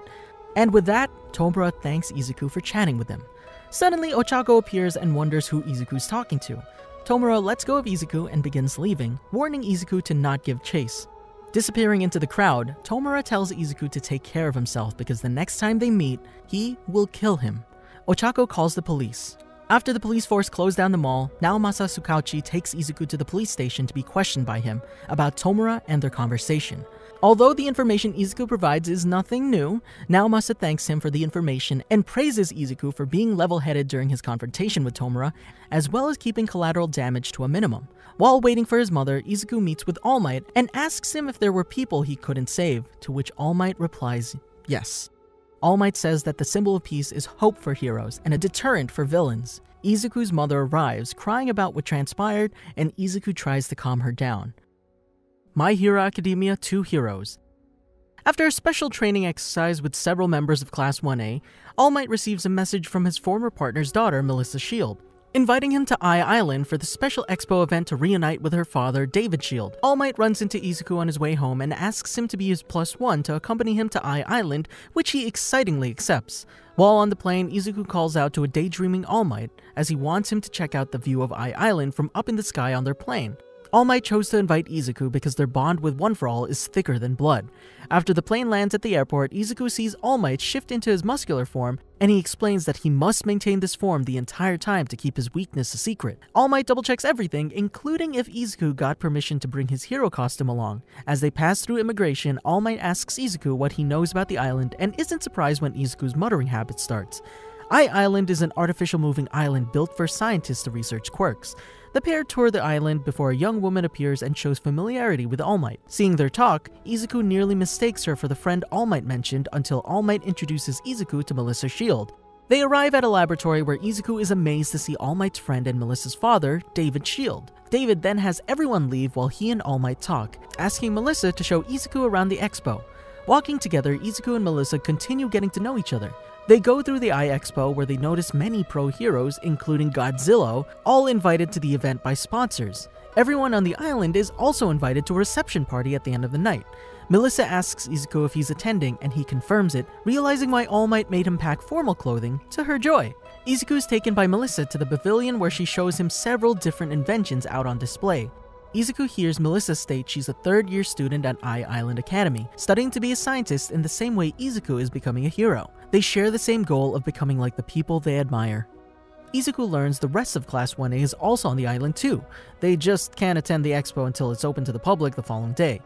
And with that, Tomura thanks Izuku for chatting with him. Suddenly, Ochako appears and wonders who Izuku's talking to. Tomura lets go of Izuku and begins leaving, warning Izuku to not give chase. Disappearing into the crowd, Tomura tells Izuku to take care of himself because the next time they meet, he will kill him. Ochako calls the police. After the police force closed down the mall, Naomasa Tsukauchi takes Izuku to the police station to be questioned by him about Tomura and their conversation. Although the information Izuku provides is nothing new, Naomasa thanks him for the information and praises Izuku for being level-headed during his confrontation with Tomura, as well as keeping collateral damage to a minimum. While waiting for his mother, Izuku meets with All Might and asks him if there were people he couldn't save, to which All Might replies, yes. All Might says that the symbol of peace is hope for heroes and a deterrent for villains. Izuku's mother arrives, crying about what transpired, and Izuku tries to calm her down. My Hero Academia 2 Heroes After a special training exercise with several members of Class 1A, All Might receives a message from his former partner's daughter, Melissa Shield inviting him to I-Island for the special expo event to reunite with her father, David Shield. All Might runs into Izuku on his way home and asks him to be his plus one to accompany him to I-Island, which he excitingly accepts. While on the plane, Izuku calls out to a daydreaming All Might as he wants him to check out the view of I-Island from up in the sky on their plane. All Might chose to invite Izuku because their bond with One For All is thicker than blood. After the plane lands at the airport, Izuku sees All Might shift into his muscular form, and he explains that he must maintain this form the entire time to keep his weakness a secret. All Might double checks everything, including if Izuku got permission to bring his hero costume along. As they pass through immigration, All Might asks Izuku what he knows about the island and isn't surprised when Izuku's muttering habit starts. I-Island is an artificial moving island built for scientists to research quirks. The pair tour the island before a young woman appears and shows familiarity with All Might. Seeing their talk, Izuku nearly mistakes her for the friend All Might mentioned until All Might introduces Izuku to Melissa Shield. They arrive at a laboratory where Izuku is amazed to see All Might's friend and Melissa's father, David Shield. David then has everyone leave while he and All Might talk, asking Melissa to show Izuku around the expo. Walking together, Izuku and Melissa continue getting to know each other. They go through the I-Expo where they notice many pro heroes, including Godzilla, all invited to the event by sponsors. Everyone on the island is also invited to a reception party at the end of the night. Melissa asks Izuku if he's attending, and he confirms it, realizing why All Might made him pack formal clothing, to her joy. Izuku is taken by Melissa to the pavilion where she shows him several different inventions out on display. Izuku hears Melissa state she's a third year student at I-Island Academy, studying to be a scientist in the same way Izuku is becoming a hero. They share the same goal of becoming like the people they admire. Izuku learns the rest of Class 1A is also on the island too. They just can't attend the expo until it's open to the public the following day.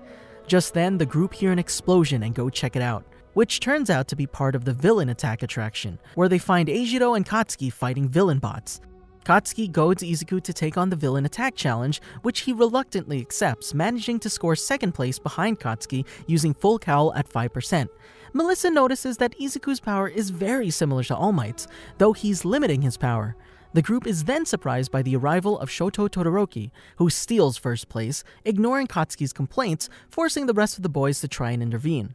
Just then, the group hear an explosion and go check it out, which turns out to be part of the villain attack attraction, where they find Eijiro and Katsuki fighting villain bots. Katsuki goads Izuku to take on the villain attack challenge, which he reluctantly accepts, managing to score second place behind Katsuki using full cowl at 5%. Melissa notices that Izuku's power is very similar to All Might's, though he's limiting his power. The group is then surprised by the arrival of Shoto Todoroki, who steals first place, ignoring Katsuki's complaints, forcing the rest of the boys to try and intervene.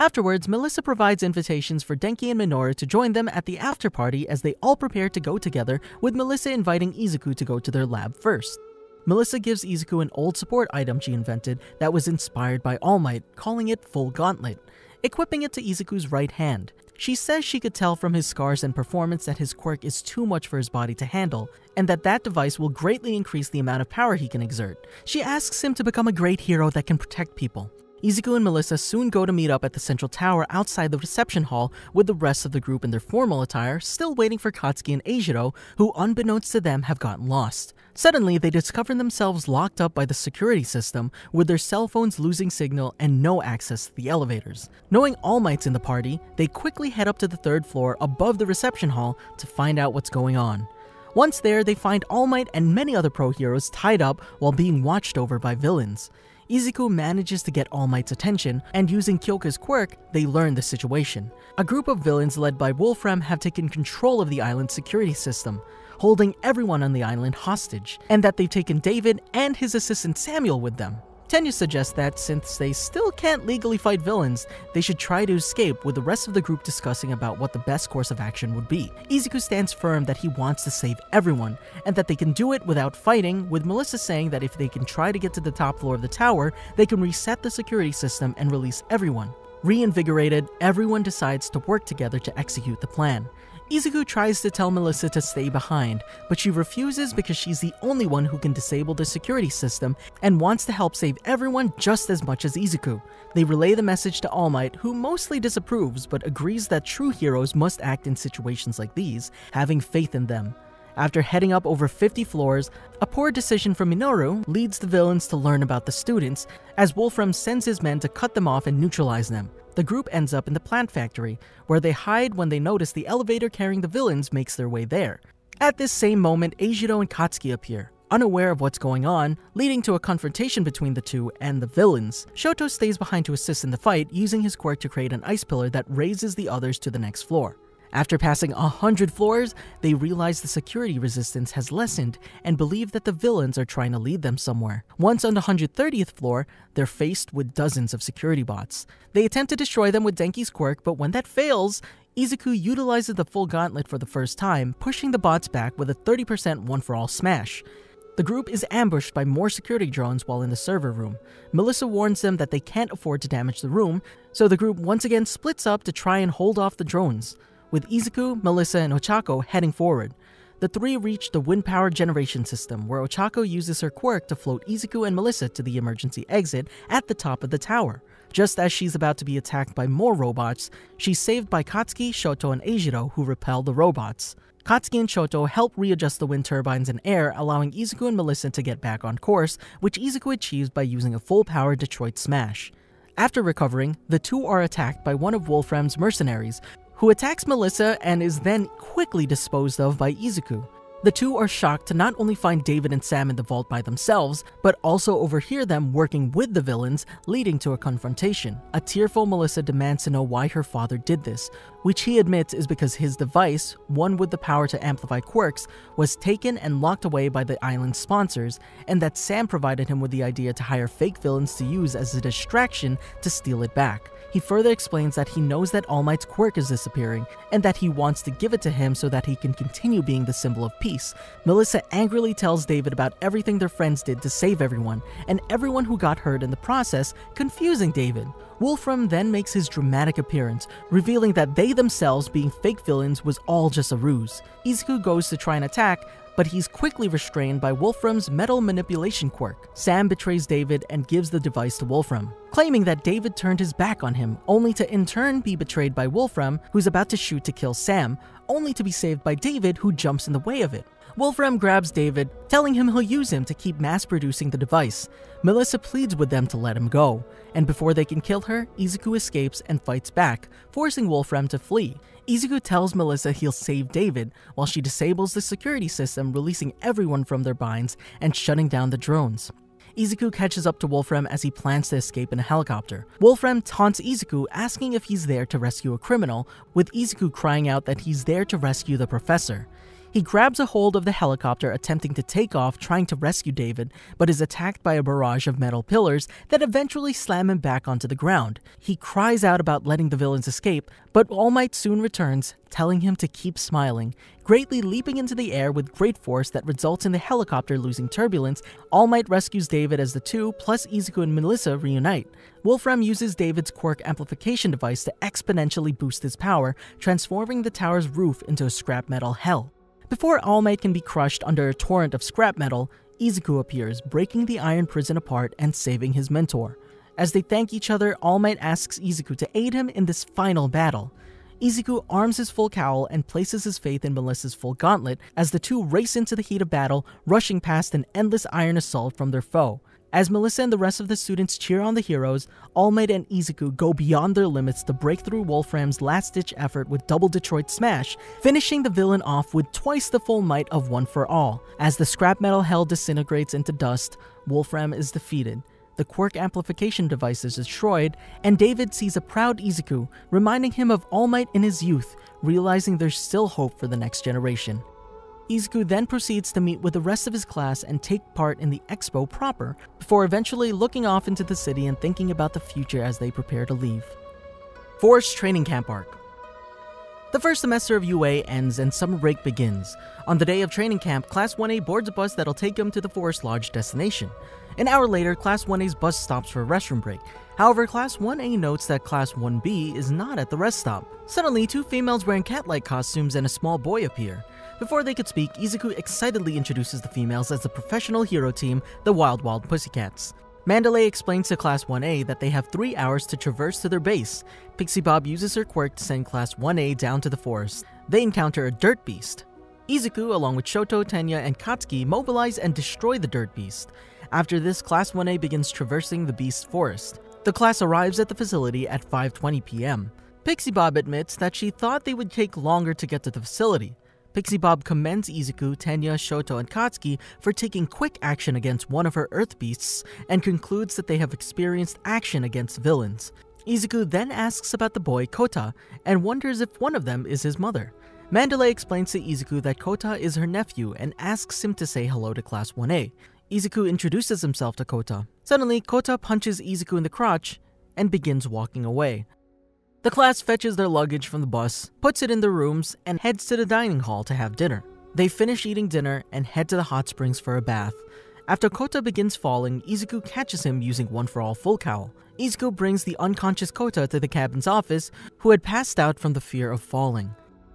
Afterwards, Melissa provides invitations for Denki and Minoru to join them at the after party as they all prepare to go together, with Melissa inviting Izuku to go to their lab first. Melissa gives Izuku an old support item she invented that was inspired by All Might, calling it Full Gauntlet equipping it to Izuku's right hand. She says she could tell from his scars and performance that his quirk is too much for his body to handle, and that that device will greatly increase the amount of power he can exert. She asks him to become a great hero that can protect people. Izuku and Melissa soon go to meet up at the central tower outside the reception hall with the rest of the group in their formal attire, still waiting for Katsuki and Eijiro, who unbeknownst to them have gotten lost. Suddenly, they discover themselves locked up by the security system, with their cell phones losing signal and no access to the elevators. Knowing All Might's in the party, they quickly head up to the third floor above the reception hall to find out what's going on. Once there, they find All Might and many other pro heroes tied up while being watched over by villains. Izuku manages to get All Might's attention, and using Kyoka's quirk, they learn the situation. A group of villains led by Wolfram have taken control of the island's security system, holding everyone on the island hostage, and that they've taken David and his assistant Samuel with them. Tenya suggests that since they still can't legally fight villains, they should try to escape with the rest of the group discussing about what the best course of action would be. Izuku stands firm that he wants to save everyone, and that they can do it without fighting, with Melissa saying that if they can try to get to the top floor of the tower, they can reset the security system and release everyone. Reinvigorated, everyone decides to work together to execute the plan. Izuku tries to tell Melissa to stay behind, but she refuses because she's the only one who can disable the security system and wants to help save everyone just as much as Izuku. They relay the message to All Might, who mostly disapproves but agrees that true heroes must act in situations like these, having faith in them. After heading up over 50 floors, a poor decision from Minoru leads the villains to learn about the students, as Wolfram sends his men to cut them off and neutralize them. The group ends up in the plant factory, where they hide when they notice the elevator carrying the villains makes their way there. At this same moment, Eijiro and Katsuki appear, unaware of what's going on, leading to a confrontation between the two and the villains. Shoto stays behind to assist in the fight, using his quirk to create an ice pillar that raises the others to the next floor. After passing a hundred floors, they realize the security resistance has lessened and believe that the villains are trying to lead them somewhere. Once on the 130th floor, they're faced with dozens of security bots. They attempt to destroy them with Denki's quirk, but when that fails, Izuku utilizes the full gauntlet for the first time, pushing the bots back with a 30% one-for-all smash. The group is ambushed by more security drones while in the server room. Melissa warns them that they can't afford to damage the room, so the group once again splits up to try and hold off the drones with Izuku, Melissa, and Ochako heading forward. The three reach the wind power generation system, where Ochako uses her quirk to float Izuku and Melissa to the emergency exit at the top of the tower. Just as she's about to be attacked by more robots, she's saved by Katsuki, Shoto, and Eijiro, who repel the robots. Katsuki and Shoto help readjust the wind turbines and air, allowing Izuku and Melissa to get back on course, which Izuku achieves by using a full power Detroit Smash. After recovering, the two are attacked by one of Wolfram's mercenaries, who attacks Melissa and is then quickly disposed of by Izuku. The two are shocked to not only find David and Sam in the vault by themselves, but also overhear them working with the villains, leading to a confrontation. A tearful Melissa demands to know why her father did this, which he admits is because his device, one with the power to amplify quirks, was taken and locked away by the island's sponsors, and that Sam provided him with the idea to hire fake villains to use as a distraction to steal it back. He further explains that he knows that All Might's quirk is disappearing, and that he wants to give it to him so that he can continue being the symbol of peace. Melissa angrily tells David about everything their friends did to save everyone, and everyone who got hurt in the process, confusing David. Wolfram then makes his dramatic appearance, revealing that they themselves being fake villains was all just a ruse. Izuku goes to try and attack, but he's quickly restrained by Wolfram's metal manipulation quirk. Sam betrays David and gives the device to Wolfram, claiming that David turned his back on him, only to in turn be betrayed by Wolfram, who's about to shoot to kill Sam, only to be saved by David, who jumps in the way of it. Wolfram grabs David, telling him he'll use him to keep mass producing the device. Melissa pleads with them to let him go, and before they can kill her, Izuku escapes and fights back, forcing Wolfram to flee. Izuku tells Melissa he'll save David, while she disables the security system, releasing everyone from their binds and shutting down the drones. Izuku catches up to Wolfram as he plans to escape in a helicopter. Wolfram taunts Izuku, asking if he's there to rescue a criminal, with Izuku crying out that he's there to rescue the professor. He grabs a hold of the helicopter, attempting to take off, trying to rescue David, but is attacked by a barrage of metal pillars that eventually slam him back onto the ground. He cries out about letting the villains escape, but All Might soon returns, telling him to keep smiling, greatly leaping into the air with great force that results in the helicopter losing turbulence. All Might rescues David as the two, plus Izuku and Melissa, reunite. Wolfram uses David's quirk amplification device to exponentially boost his power, transforming the tower's roof into a scrap metal hell. Before All Might can be crushed under a torrent of scrap metal, Izuku appears, breaking the iron prison apart and saving his mentor. As they thank each other, All Might asks Izuku to aid him in this final battle. Izuku arms his full cowl and places his faith in Melissa's full gauntlet as the two race into the heat of battle, rushing past an endless iron assault from their foe. As Melissa and the rest of the students cheer on the heroes, All Might and Izuku go beyond their limits to break through Wolfram's last-ditch effort with Double Detroit Smash, finishing the villain off with twice the full might of One for All. As the scrap metal hell disintegrates into dust, Wolfram is defeated. The quirk amplification device is destroyed, and David sees a proud Izuku, reminding him of All Might in his youth, realizing there's still hope for the next generation. Izuku then proceeds to meet with the rest of his class and take part in the expo proper, before eventually looking off into the city and thinking about the future as they prepare to leave. Forest Training Camp Arc The first semester of UA ends and summer break begins. On the day of training camp, Class 1A boards a bus that'll take them to the Forest Lodge destination. An hour later, Class 1A's bus stops for a restroom break. However, Class 1A notes that Class 1B is not at the rest stop. Suddenly, two females wearing cat-like costumes and a small boy appear. Before they could speak, Izuku excitedly introduces the females as the professional hero team, the Wild Wild Pussycats. Mandalay explains to Class 1A that they have three hours to traverse to their base. Pixie Bob uses her quirk to send Class 1A down to the forest. They encounter a dirt beast. Izuku, along with Shoto, Tenya, and Katsuki, mobilize and destroy the dirt beast. After this, Class 1A begins traversing the beast's forest. The class arrives at the facility at 5.20 p.m. Pixie Bob admits that she thought they would take longer to get to the facility. Pixie Bob commends Izuku, Tenya, Shoto, and Katsuki for taking quick action against one of her Earth Beasts and concludes that they have experienced action against villains. Izuku then asks about the boy Kota and wonders if one of them is his mother. Mandalay explains to Izuku that Kota is her nephew and asks him to say hello to Class 1A. Izuku introduces himself to Kota. Suddenly, Kota punches Izuku in the crotch and begins walking away. The class fetches their luggage from the bus, puts it in their rooms, and heads to the dining hall to have dinner. They finish eating dinner and head to the hot springs for a bath. After Kota begins falling, Izuku catches him using One for All Full Cowl. Izuku brings the unconscious Kota to the cabin's office, who had passed out from the fear of falling.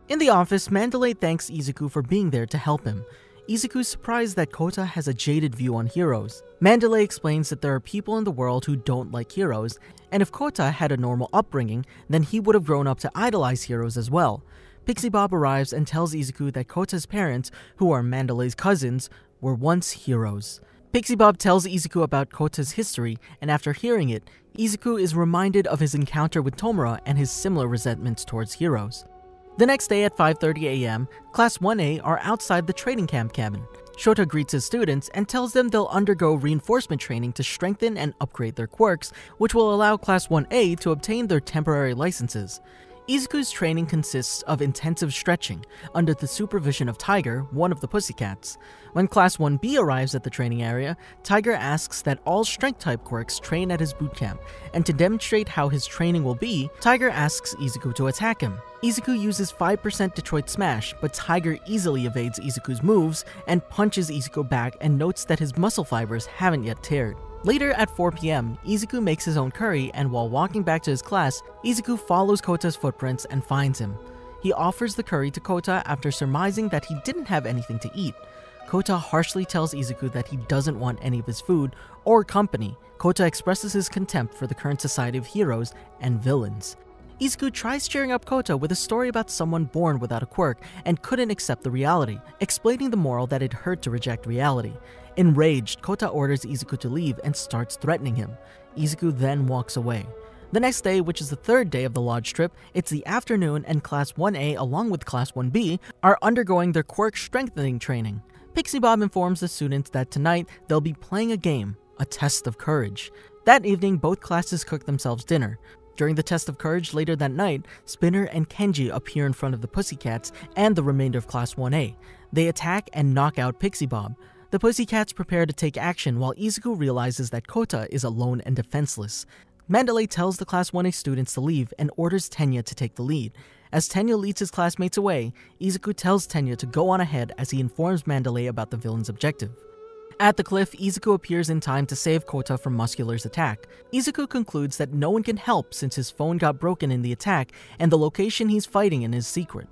In the office, Mandalay thanks Izuku for being there to help him. Izuku's surprised that Kota has a jaded view on heroes. Mandalay explains that there are people in the world who don't like heroes, and if Kota had a normal upbringing, then he would have grown up to idolize heroes as well. Pixie Bob arrives and tells Izuku that Kota's parents, who are Mandalay's cousins, were once heroes. Pixie Bob tells Izuku about Kota's history, and after hearing it, Izuku is reminded of his encounter with Tomura and his similar resentments towards heroes. The next day at 5.30 a.m., Class 1A are outside the training camp cabin. Shota greets his students and tells them they'll undergo reinforcement training to strengthen and upgrade their quirks, which will allow Class 1A to obtain their temporary licenses. Izuku's training consists of intensive stretching under the supervision of Tiger, one of the Pussycats. When Class 1B arrives at the training area, Tiger asks that all strength type quirks train at his boot camp, and to demonstrate how his training will be, Tiger asks Izuku to attack him. Izuku uses 5% Detroit Smash, but Tiger easily evades Izuku's moves and punches Izuku back and notes that his muscle fibers haven't yet teared. Later at 4 pm, Izuku makes his own curry, and while walking back to his class, Izuku follows Kota's footprints and finds him. He offers the curry to Kota after surmising that he didn't have anything to eat. Kota harshly tells Izuku that he doesn't want any of his food or company. Kota expresses his contempt for the current society of heroes and villains. Izuku tries cheering up Kota with a story about someone born without a quirk and couldn't accept the reality, explaining the moral that it hurt to reject reality. Enraged, Kota orders Izuku to leave and starts threatening him. Izuku then walks away. The next day, which is the third day of the lodge trip, it's the afternoon and Class 1A along with Class 1B are undergoing their quirk strengthening training. Pixie Bob informs the students that tonight they'll be playing a game, a test of courage. That evening, both classes cook themselves dinner. During the test of courage later that night, Spinner and Kenji appear in front of the Pussycats and the remainder of Class 1A. They attack and knock out Pixie Bob. The Pussycats prepare to take action while Izuku realizes that Kota is alone and defenseless. Mandalay tells the Class 1A students to leave and orders Tenya to take the lead. As Tenya leads his classmates away, Izuku tells Tenya to go on ahead as he informs Mandalay about the villain's objective. At the cliff, Izuku appears in time to save Kota from Muscular's attack. Izuku concludes that no one can help since his phone got broken in the attack and the location he's fighting in is secret.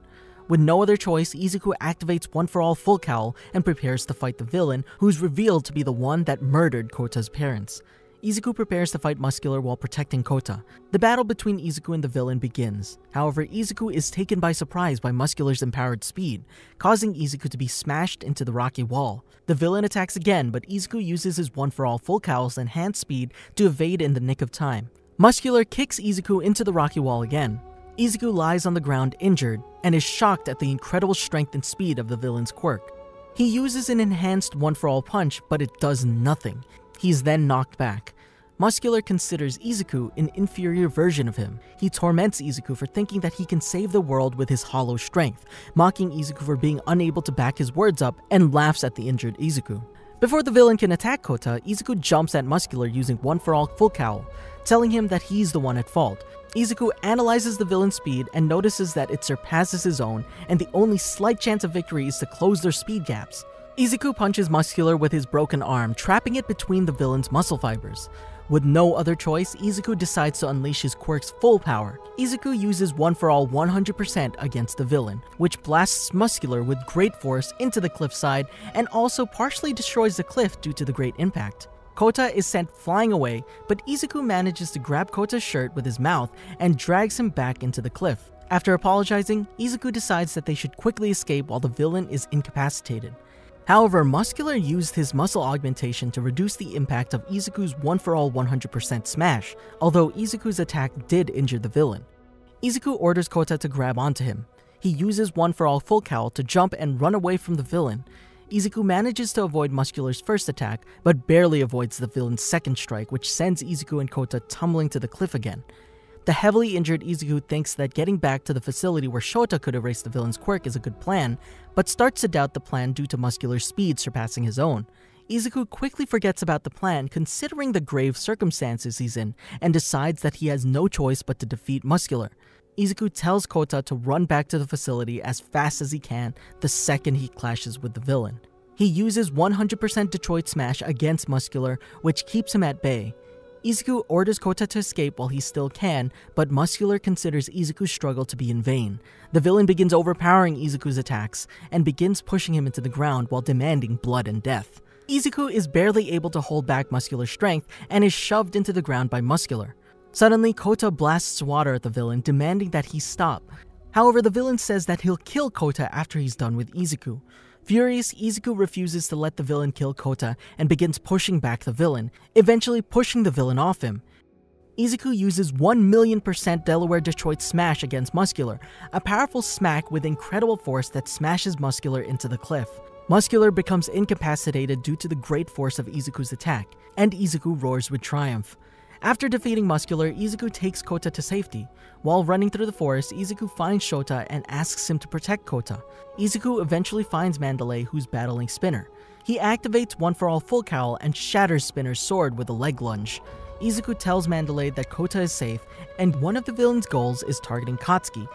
With no other choice, Izuku activates One for All Full Cowl and prepares to fight the villain, who's revealed to be the one that murdered Kota's parents. Izuku prepares to fight Muscular while protecting Kota. The battle between Izuku and the villain begins. However, Izuku is taken by surprise by Muscular's empowered speed, causing Izuku to be smashed into the rocky wall. The villain attacks again, but Izuku uses his One for All Full Cowl's enhanced speed to evade in the nick of time. Muscular kicks Izuku into the rocky wall again. Izuku lies on the ground injured and is shocked at the incredible strength and speed of the villain's quirk. He uses an enhanced one for all punch, but it does nothing. He is then knocked back. Muscular considers Izuku an inferior version of him. He torments Izuku for thinking that he can save the world with his hollow strength, mocking Izuku for being unable to back his words up, and laughs at the injured Izuku. Before the villain can attack Kota, Izuku jumps at Muscular using one for all full cowl, telling him that he's the one at fault. Izuku analyzes the villain's speed and notices that it surpasses his own, and the only slight chance of victory is to close their speed gaps. Izuku punches Muscular with his broken arm, trapping it between the villain's muscle fibers. With no other choice, Izuku decides to unleash his quirk's full power. Izuku uses one for all 100% against the villain, which blasts Muscular with great force into the cliffside and also partially destroys the cliff due to the great impact. Kota is sent flying away, but Izuku manages to grab Kota's shirt with his mouth and drags him back into the cliff. After apologizing, Izuku decides that they should quickly escape while the villain is incapacitated. However, Muscular used his muscle augmentation to reduce the impact of Izuku's one for all 100% smash, although Izuku's attack did injure the villain. Izuku orders Kota to grab onto him. He uses one for all full cowl to jump and run away from the villain, Izuku manages to avoid Muscular's first attack, but barely avoids the villain's second strike, which sends Izuku and Kota tumbling to the cliff again. The heavily injured Izuku thinks that getting back to the facility where Shota could erase the villain's quirk is a good plan, but starts to doubt the plan due to Muscular's speed surpassing his own. Izuku quickly forgets about the plan considering the grave circumstances he's in and decides that he has no choice but to defeat Muscular. Izuku tells Kota to run back to the facility as fast as he can the second he clashes with the villain. He uses 100% Detroit Smash against Muscular, which keeps him at bay. Izuku orders Kota to escape while he still can, but Muscular considers Izuku's struggle to be in vain. The villain begins overpowering Izuku's attacks and begins pushing him into the ground while demanding blood and death. Izuku is barely able to hold back Muscular's strength and is shoved into the ground by Muscular. Suddenly, Kota blasts water at the villain, demanding that he stop. However, the villain says that he'll kill Kota after he's done with Izuku. Furious, Izuku refuses to let the villain kill Kota and begins pushing back the villain, eventually pushing the villain off him. Izuku uses 1 million percent Delaware Detroit Smash against Muscular, a powerful smack with incredible force that smashes Muscular into the cliff. Muscular becomes incapacitated due to the great force of Izuku's attack, and Izuku roars with triumph. After defeating Muscular, Izuku takes Kota to safety. While running through the forest, Izuku finds Shota and asks him to protect Kota. Izuku eventually finds Mandalay, who's battling Spinner. He activates One for All Full Cowl and shatters Spinner's sword with a leg lunge. Izuku tells Mandalay that Kota is safe, and one of the villain's goals is targeting Katsuki.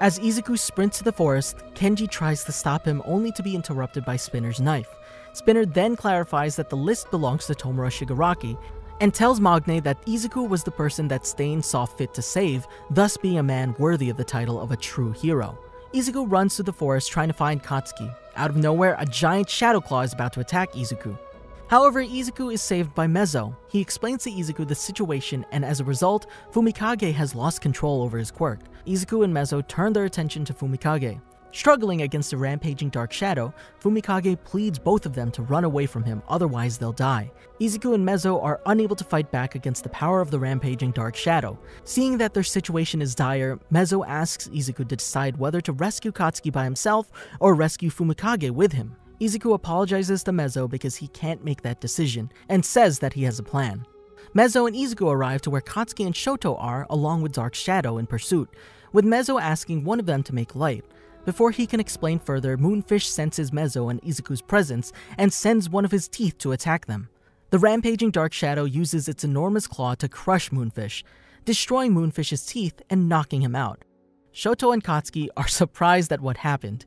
As Izuku sprints to the forest, Kenji tries to stop him only to be interrupted by Spinner's knife. Spinner then clarifies that the list belongs to Tomura Shigaraki, and tells Magne that Izuku was the person that Stain saw fit to save, thus being a man worthy of the title of a true hero. Izuku runs through the forest trying to find Katsuki. Out of nowhere, a giant Shadow Claw is about to attack Izuku. However, Izuku is saved by Mezo. He explains to Izuku the situation, and as a result, Fumikage has lost control over his quirk. Izuku and Mezo turn their attention to Fumikage. Struggling against the rampaging Dark Shadow, Fumikage pleads both of them to run away from him, otherwise they'll die. Izuku and Mezo are unable to fight back against the power of the rampaging Dark Shadow. Seeing that their situation is dire, Mezo asks Izuku to decide whether to rescue Katsuki by himself or rescue Fumikage with him. Izuku apologizes to Mezo because he can't make that decision, and says that he has a plan. Mezo and Izuku arrive to where Katsuki and Shoto are, along with Dark Shadow in pursuit, with Mezo asking one of them to make light. Before he can explain further, Moonfish senses Mezo and Izuku's presence and sends one of his teeth to attack them. The rampaging Dark Shadow uses its enormous claw to crush Moonfish, destroying Moonfish's teeth and knocking him out. Shoto and Katsuki are surprised at what happened.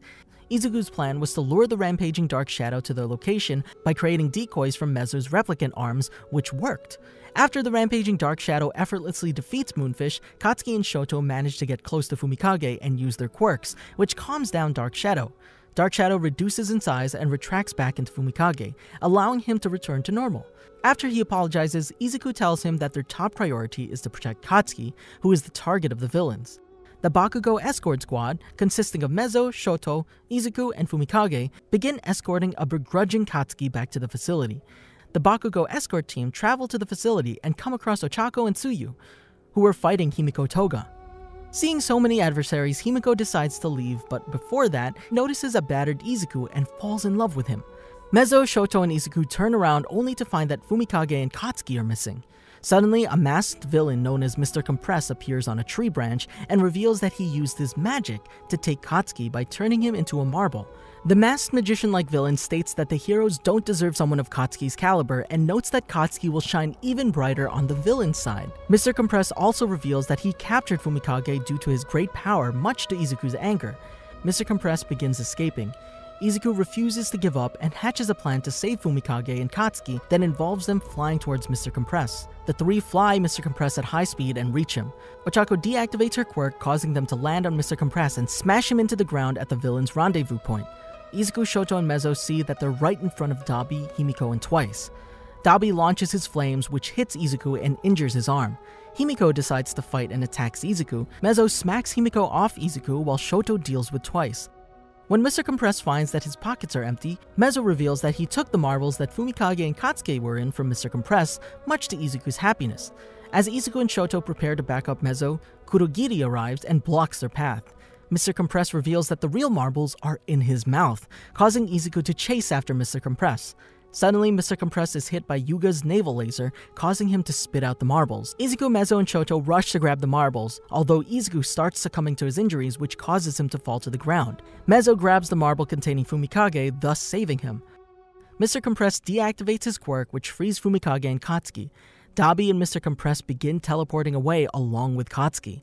Izuku's plan was to lure the rampaging Dark Shadow to their location by creating decoys from Mezo's replicant arms, which worked. After the rampaging Dark Shadow effortlessly defeats Moonfish, Katsuki and Shoto manage to get close to Fumikage and use their quirks, which calms down Dark Shadow. Dark Shadow reduces in size and retracts back into Fumikage, allowing him to return to normal. After he apologizes, Izuku tells him that their top priority is to protect Katsuki, who is the target of the villains. The Bakugo escort squad, consisting of Mezo, Shoto, Izuku, and Fumikage, begin escorting a begrudging Katsuki back to the facility the Bakugo escort team travel to the facility and come across Ochako and Tsuyu, who were fighting Himiko Toga. Seeing so many adversaries, Himiko decides to leave, but before that, notices a battered Izuku and falls in love with him. Mezo, Shoto, and Izuku turn around only to find that Fumikage and Katsuki are missing. Suddenly, a masked villain known as Mr. Compress appears on a tree branch and reveals that he used his magic to take Katsuki by turning him into a marble, the masked magician-like villain states that the heroes don't deserve someone of Katsuki's caliber and notes that Katsuki will shine even brighter on the villain's side. Mr. Compress also reveals that he captured Fumikage due to his great power, much to Izuku's anger. Mr. Compress begins escaping. Izuku refuses to give up and hatches a plan to save Fumikage and Katsuki that involves them flying towards Mr. Compress. The three fly Mr. Compress at high speed and reach him. Ochako deactivates her quirk, causing them to land on Mr. Compress and smash him into the ground at the villain's rendezvous point. Izuku, Shoto, and Mezo see that they're right in front of Dabi, Himiko, and Twice. Dabi launches his flames, which hits Izuku and injures his arm. Himiko decides to fight and attacks Izuku. Mezo smacks Himiko off Izuku while Shoto deals with Twice. When Mr. Compress finds that his pockets are empty, Mezo reveals that he took the marbles that Fumikage and Katsuki were in from Mr. Compress, much to Izuku's happiness. As Izuku and Shoto prepare to back up Mezo, Kurogiri arrives and blocks their path. Mr. Compress reveals that the real marbles are in his mouth, causing Izuku to chase after Mr. Compress. Suddenly, Mr. Compress is hit by Yuga's navel laser, causing him to spit out the marbles. Izuku, Mezo, and Shoto rush to grab the marbles, although Izuku starts succumbing to his injuries, which causes him to fall to the ground. Mezo grabs the marble containing Fumikage, thus saving him. Mr. Compress deactivates his quirk, which frees Fumikage and Katsuki. Dabi and Mr. Compress begin teleporting away along with Katsuki.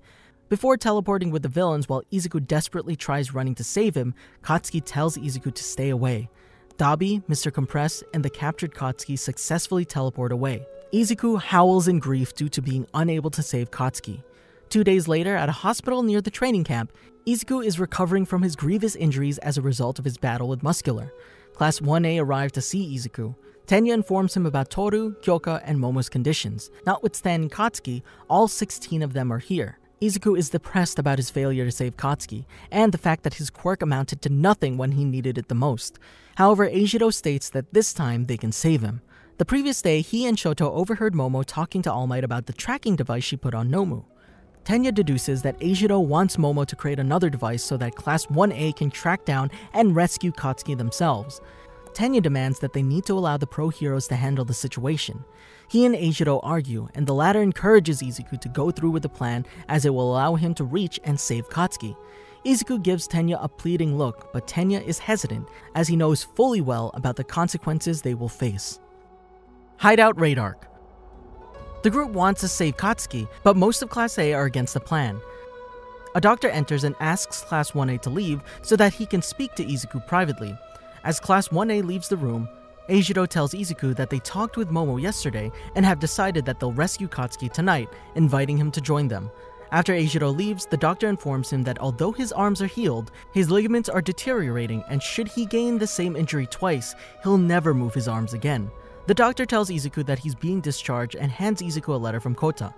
Before teleporting with the villains while Izuku desperately tries running to save him, Katsuki tells Izuku to stay away. Dabi, Mr. Compress, and the captured Katsuki successfully teleport away. Izuku howls in grief due to being unable to save Katsuki. Two days later, at a hospital near the training camp, Izuku is recovering from his grievous injuries as a result of his battle with Muscular. Class 1A arrived to see Izuku. Tenya informs him about Toru, Kyoka, and Momo's conditions. Notwithstanding Katsuki, all 16 of them are here. Izuku is depressed about his failure to save Katsuki, and the fact that his quirk amounted to nothing when he needed it the most. However, Eijiro states that this time they can save him. The previous day, he and Shoto overheard Momo talking to All Might about the tracking device she put on Nomu. Tenya deduces that Eijiro wants Momo to create another device so that Class 1A can track down and rescue Katsuki themselves. Tenya demands that they need to allow the pro heroes to handle the situation. He and Eijiro argue, and the latter encourages Izuku to go through with the plan as it will allow him to reach and save Katsuki. Izuku gives Tenya a pleading look, but Tenya is hesitant as he knows fully well about the consequences they will face. Hideout Raid Arc The group wants to save Katsuki, but most of Class A are against the plan. A doctor enters and asks Class 1A to leave so that he can speak to Izuku privately. As Class 1A leaves the room, Eijiro tells Izuku that they talked with Momo yesterday and have decided that they'll rescue Katsuki tonight, inviting him to join them. After Eijiro leaves, the doctor informs him that although his arms are healed, his ligaments are deteriorating and should he gain the same injury twice, he'll never move his arms again. The doctor tells Izuku that he's being discharged and hands Izuku a letter from Kota.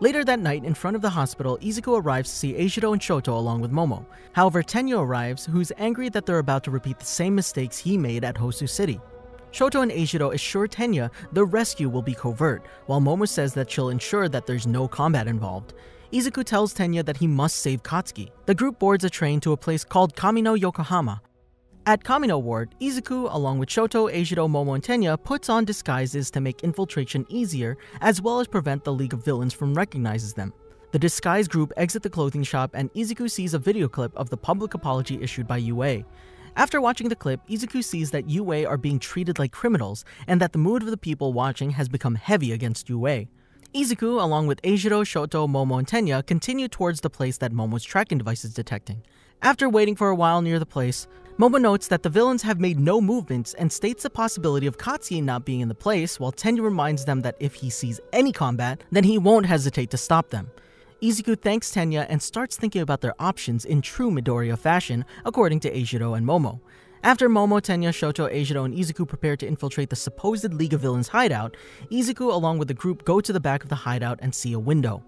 Later that night, in front of the hospital, Izuku arrives to see Eijiro and Shoto along with Momo. However, Tenya arrives, who's angry that they're about to repeat the same mistakes he made at Hosu City. Shoto and Eijiro assure Tenya the rescue will be covert, while Momo says that she'll ensure that there's no combat involved. Izuku tells Tenya that he must save Katsuki. The group boards a train to a place called Kamino Yokohama. At Kamino Ward, Izuku, along with Shoto, Eijiro, Momo, and Tenya, puts on disguises to make infiltration easier, as well as prevent the League of Villains from recognizing them. The disguised group exit the clothing shop and Izuku sees a video clip of the public apology issued by UA. After watching the clip, Izuku sees that UA are being treated like criminals and that the mood of the people watching has become heavy against UA. Izuku, along with Eijiro, Shoto, Momo, and Tenya, continue towards the place that Momo's tracking device is detecting. After waiting for a while near the place, Momo notes that the villains have made no movements and states the possibility of Katsuki not being in the place, while Tenya reminds them that if he sees any combat, then he won't hesitate to stop them. Izuku thanks Tenya and starts thinking about their options in true Midoriya fashion, according to Eijiro and Momo. After Momo, Tenya, Shoto, Eijiro, and Izuku prepare to infiltrate the supposed League of Villains hideout, Izuku along with the group go to the back of the hideout and see a window.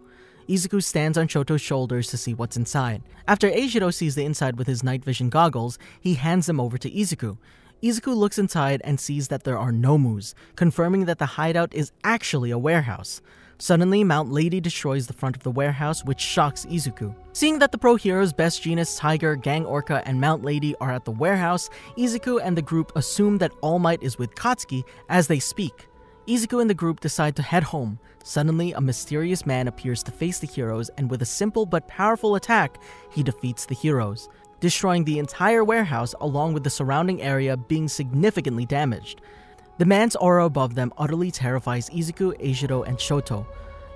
Izuku stands on Shoto's shoulders to see what's inside. After Eijiro sees the inside with his night vision goggles, he hands them over to Izuku. Izuku looks inside and sees that there are no Nomus, confirming that the hideout is actually a warehouse. Suddenly, Mount Lady destroys the front of the warehouse, which shocks Izuku. Seeing that the pro heroes Best Jeanist, Tiger, Gang Orca, and Mount Lady are at the warehouse, Izuku and the group assume that All Might is with Katsuki as they speak. Izuku and the group decide to head home. Suddenly, a mysterious man appears to face the heroes, and with a simple but powerful attack, he defeats the heroes, destroying the entire warehouse along with the surrounding area being significantly damaged. The man's aura above them utterly terrifies Izuku, Eijiro, and Shoto.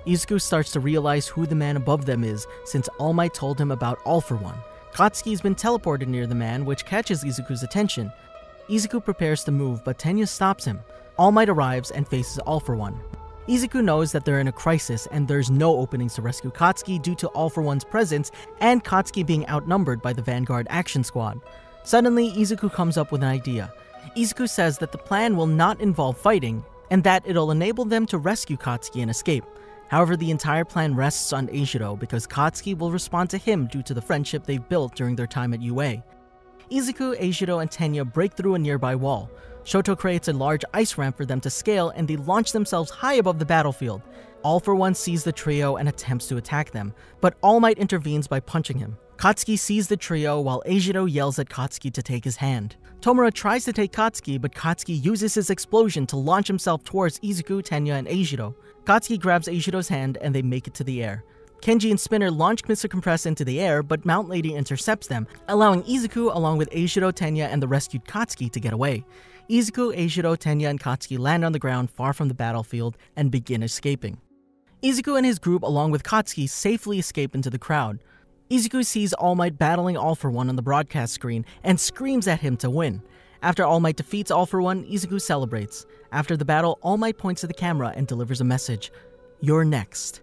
Izuku starts to realize who the man above them is since All Might told him about All for One. Katsuki's been teleported near the man, which catches Izuku's attention. Izuku prepares to move, but Tenya stops him. All Might arrives and faces All for One. Izuku knows that they're in a crisis and there's no openings to rescue Katsuki due to All for One's presence and Katsuki being outnumbered by the Vanguard Action Squad. Suddenly, Izuku comes up with an idea. Izuku says that the plan will not involve fighting, and that it'll enable them to rescue Katsuki and escape. However, the entire plan rests on Eijiro because Katsuki will respond to him due to the friendship they've built during their time at UA. Izuku, Eijiro, and Tenya break through a nearby wall. Shoto creates a large ice ramp for them to scale and they launch themselves high above the battlefield. All for One sees the trio and attempts to attack them, but All Might intervenes by punching him. Katsuki sees the trio while Eijiro yells at Katsuki to take his hand. Tomura tries to take Katsuki, but Katsuki uses his explosion to launch himself towards Izuku, Tenya, and Eijiro. Katsuki grabs Eijiro's hand and they make it to the air. Kenji and Spinner launch Mr. Compress into the air, but Mount Lady intercepts them, allowing Izuku along with Eijiro, Tenya, and the rescued Katsuki to get away. Izuku, Eijiro, Tenya, and Katsuki land on the ground far from the battlefield and begin escaping. Izuku and his group along with Katsuki safely escape into the crowd. Izuku sees All Might battling All for One on the broadcast screen and screams at him to win. After All Might defeats All for One, Izuku celebrates. After the battle, All Might points to the camera and delivers a message You're next.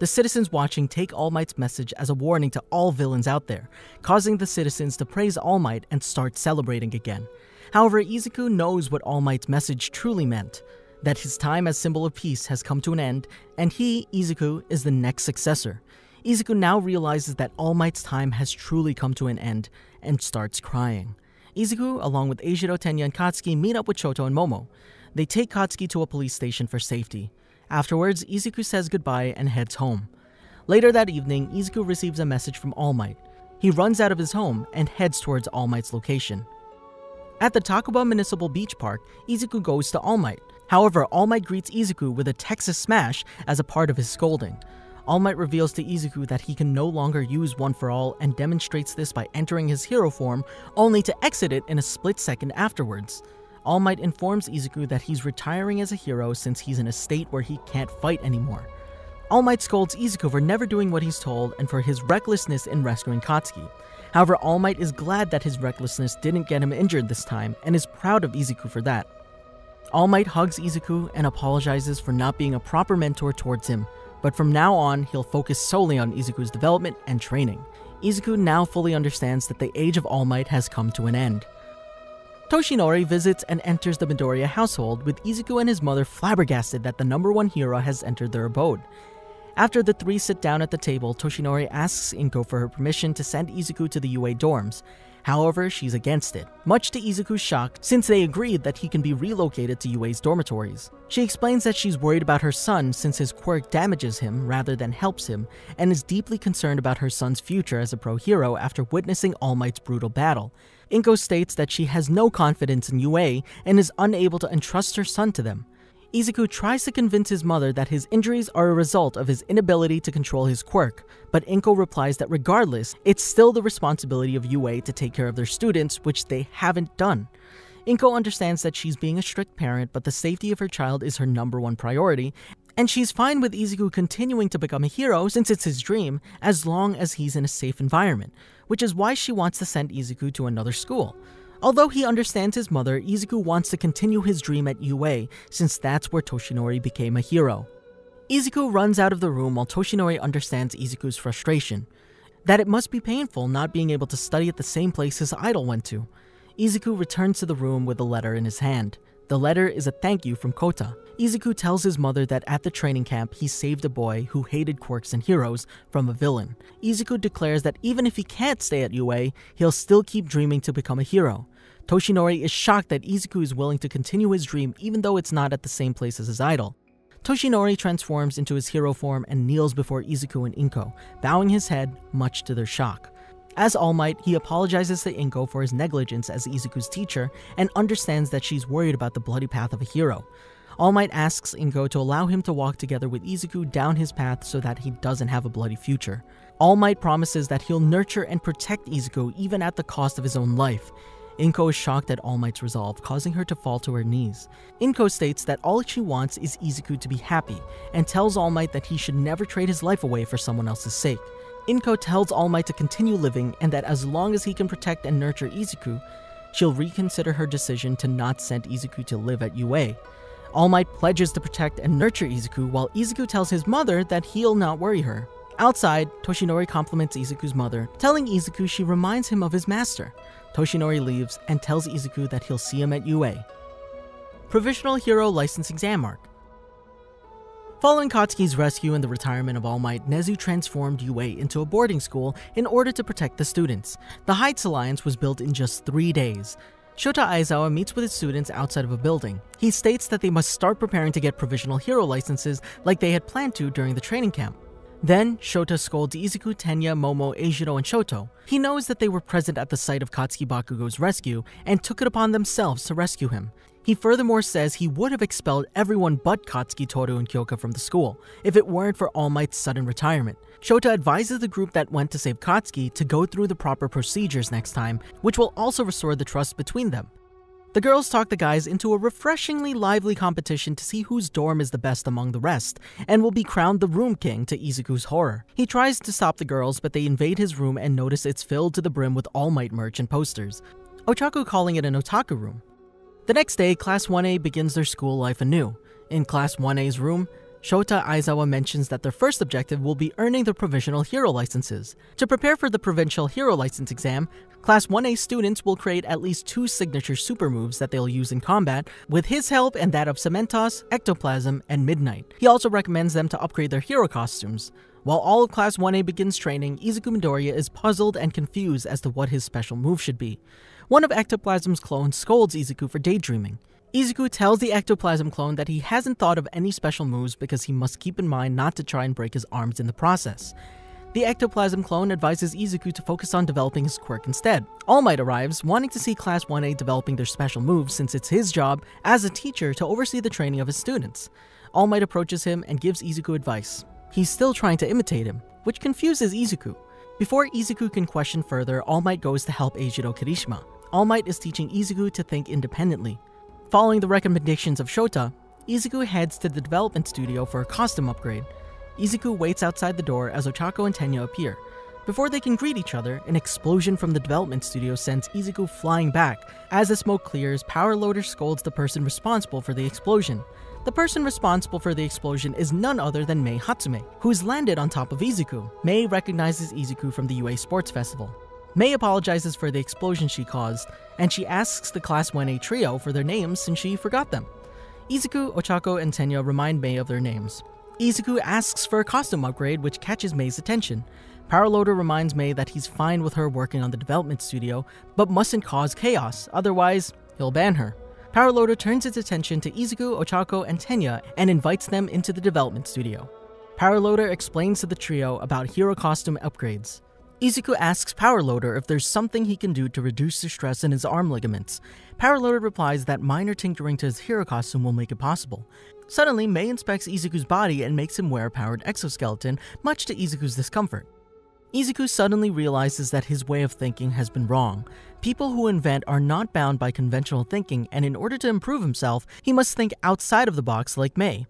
The citizens watching take All Might's message as a warning to all villains out there, causing the citizens to praise All Might and start celebrating again. However, Izuku knows what All Might's message truly meant that his time as symbol of peace has come to an end, and he, Izuku, is the next successor. Izuku now realizes that All Might's time has truly come to an end and starts crying. Izuku, along with Eijiro, Tenya, and Katsuki, meet up with Shoto and Momo. They take Katsuki to a police station for safety. Afterwards, Izuku says goodbye and heads home. Later that evening, Izuku receives a message from All Might. He runs out of his home and heads towards All Might's location. At the Dagobah Municipal Beach Park, Izuku goes to All Might. However, All Might greets Izuku with a Texas smash as a part of his scolding. All Might reveals to Izuku that he can no longer use One for All and demonstrates this by entering his hero form, only to exit it in a split second afterwards. All Might informs Izuku that he's retiring as a hero since he's in a state where he can't fight anymore. All Might scolds Izuku for never doing what he's told and for his recklessness in rescuing Katsuki. However, All Might is glad that his recklessness didn't get him injured this time and is proud of Izuku for that. All Might hugs Izuku and apologizes for not being a proper mentor towards him, but from now on, he'll focus solely on Izuku's development and training. Izuku now fully understands that the age of All Might has come to an end. Toshinori visits and enters the Midoriya household, with Izuku and his mother flabbergasted that the number one hero has entered their abode. After the three sit down at the table, Toshinori asks Inko for her permission to send Izuku to the UA dorms. However, she's against it, much to Izuku's shock since they agreed that he can be relocated to UA's dormitories. She explains that she's worried about her son since his quirk damages him rather than helps him, and is deeply concerned about her son's future as a pro hero after witnessing All Might's brutal battle. Inko states that she has no confidence in UA and is unable to entrust her son to them. Izuku tries to convince his mother that his injuries are a result of his inability to control his quirk, but Inko replies that regardless, it's still the responsibility of UA to take care of their students, which they haven't done. Inko understands that she's being a strict parent, but the safety of her child is her number one priority, and she's fine with Izuku continuing to become a hero since it's his dream, as long as he's in a safe environment, which is why she wants to send Izuku to another school. Although he understands his mother, Izuku wants to continue his dream at UA, since that's where Toshinori became a hero. Izuku runs out of the room while Toshinori understands Izuku's frustration. That it must be painful not being able to study at the same place his idol went to. Izuku returns to the room with a letter in his hand. The letter is a thank you from Kota. Izuku tells his mother that at the training camp he saved a boy who hated quirks and heroes from a villain. Izuku declares that even if he can't stay at UA, he'll still keep dreaming to become a hero. Toshinori is shocked that Izuku is willing to continue his dream even though it's not at the same place as his idol. Toshinori transforms into his hero form and kneels before Izuku and Inko, bowing his head, much to their shock. As All Might, he apologizes to Inko for his negligence as Izuku's teacher and understands that she's worried about the bloody path of a hero. All Might asks Inko to allow him to walk together with Izuku down his path so that he doesn't have a bloody future. All Might promises that he'll nurture and protect Izuku even at the cost of his own life. Inko is shocked at All Might's resolve, causing her to fall to her knees. Inko states that all she wants is Izuku to be happy, and tells All Might that he should never trade his life away for someone else's sake. Inko tells All Might to continue living and that as long as he can protect and nurture Izuku, she'll reconsider her decision to not send Izuku to live at UA. All Might pledges to protect and nurture Izuku while Izuku tells his mother that he'll not worry her. Outside, Toshinori compliments Izuku's mother, telling Izuku she reminds him of his master. Toshinori leaves and tells Izuku that he'll see him at UA. Provisional Hero License Exam Arc Following Katsuki's rescue and the retirement of All Might, Nezu transformed UA into a boarding school in order to protect the students. The Heights Alliance was built in just three days. Shota Aizawa meets with his students outside of a building. He states that they must start preparing to get provisional hero licenses like they had planned to during the training camp. Then, Shota scolds Izuku, Tenya, Momo, Eijiro, and Shoto. He knows that they were present at the site of Katsuki Bakugo's rescue and took it upon themselves to rescue him. He furthermore says he would have expelled everyone but Katsuki, Toru, and Kyoka from the school if it weren't for All Might's sudden retirement. Shota advises the group that went to save Katsuki to go through the proper procedures next time, which will also restore the trust between them. The girls talk the guys into a refreshingly lively competition to see whose dorm is the best among the rest, and will be crowned the Room King to Izuku's horror. He tries to stop the girls, but they invade his room and notice it's filled to the brim with All Might merch and posters. Ochako calling it an otaku room. The next day, Class 1A begins their school life anew. In Class 1A's room, Shota Aizawa mentions that their first objective will be earning the provisional hero licenses. To prepare for the provisional hero license exam, Class 1A students will create at least two signature super moves that they'll use in combat, with his help and that of Cementos, Ectoplasm, and Midnight. He also recommends them to upgrade their hero costumes. While all of Class 1A begins training, Izuku Midoriya is puzzled and confused as to what his special move should be. One of Ectoplasm's clones scolds Izuku for daydreaming. Izuku tells the Ectoplasm clone that he hasn't thought of any special moves because he must keep in mind not to try and break his arms in the process. The ectoplasm clone advises Izuku to focus on developing his quirk instead. All Might arrives, wanting to see Class 1A developing their special moves since it's his job, as a teacher, to oversee the training of his students. All Might approaches him and gives Izuku advice. He's still trying to imitate him, which confuses Izuku. Before Izuku can question further, All Might goes to help Eijiro Kirishima. All Might is teaching Izuku to think independently. Following the recommendations of Shota, Izuku heads to the development studio for a costume upgrade. Izuku waits outside the door as Ochako and Tenya appear. Before they can greet each other, an explosion from the development studio sends Izuku flying back. As the smoke clears, Power Loader scolds the person responsible for the explosion. The person responsible for the explosion is none other than Mei Hatsume, who's landed on top of Izuku. Mei recognizes Izuku from the UA Sports Festival. Mei apologizes for the explosion she caused, and she asks the Class 1A trio for their names since she forgot them. Izuku, Ochako, and Tenya remind Mei of their names. Izuku asks for a costume upgrade, which catches Mei's attention. Powerloader reminds Mei that he's fine with her working on the development studio, but mustn't cause chaos, otherwise, he'll ban her. Powerloader turns its attention to Izuku, Ochako, and Tenya and invites them into the development studio. Powerloader explains to the trio about hero costume upgrades. Izuku asks Powerloader if there's something he can do to reduce the stress in his arm ligaments. Powerloader replies that minor tinkering to his hero costume will make it possible. Suddenly, Mei inspects Izuku's body and makes him wear a powered exoskeleton, much to Izuku's discomfort. Izuku suddenly realizes that his way of thinking has been wrong. People who invent are not bound by conventional thinking, and in order to improve himself, he must think outside of the box like Mei.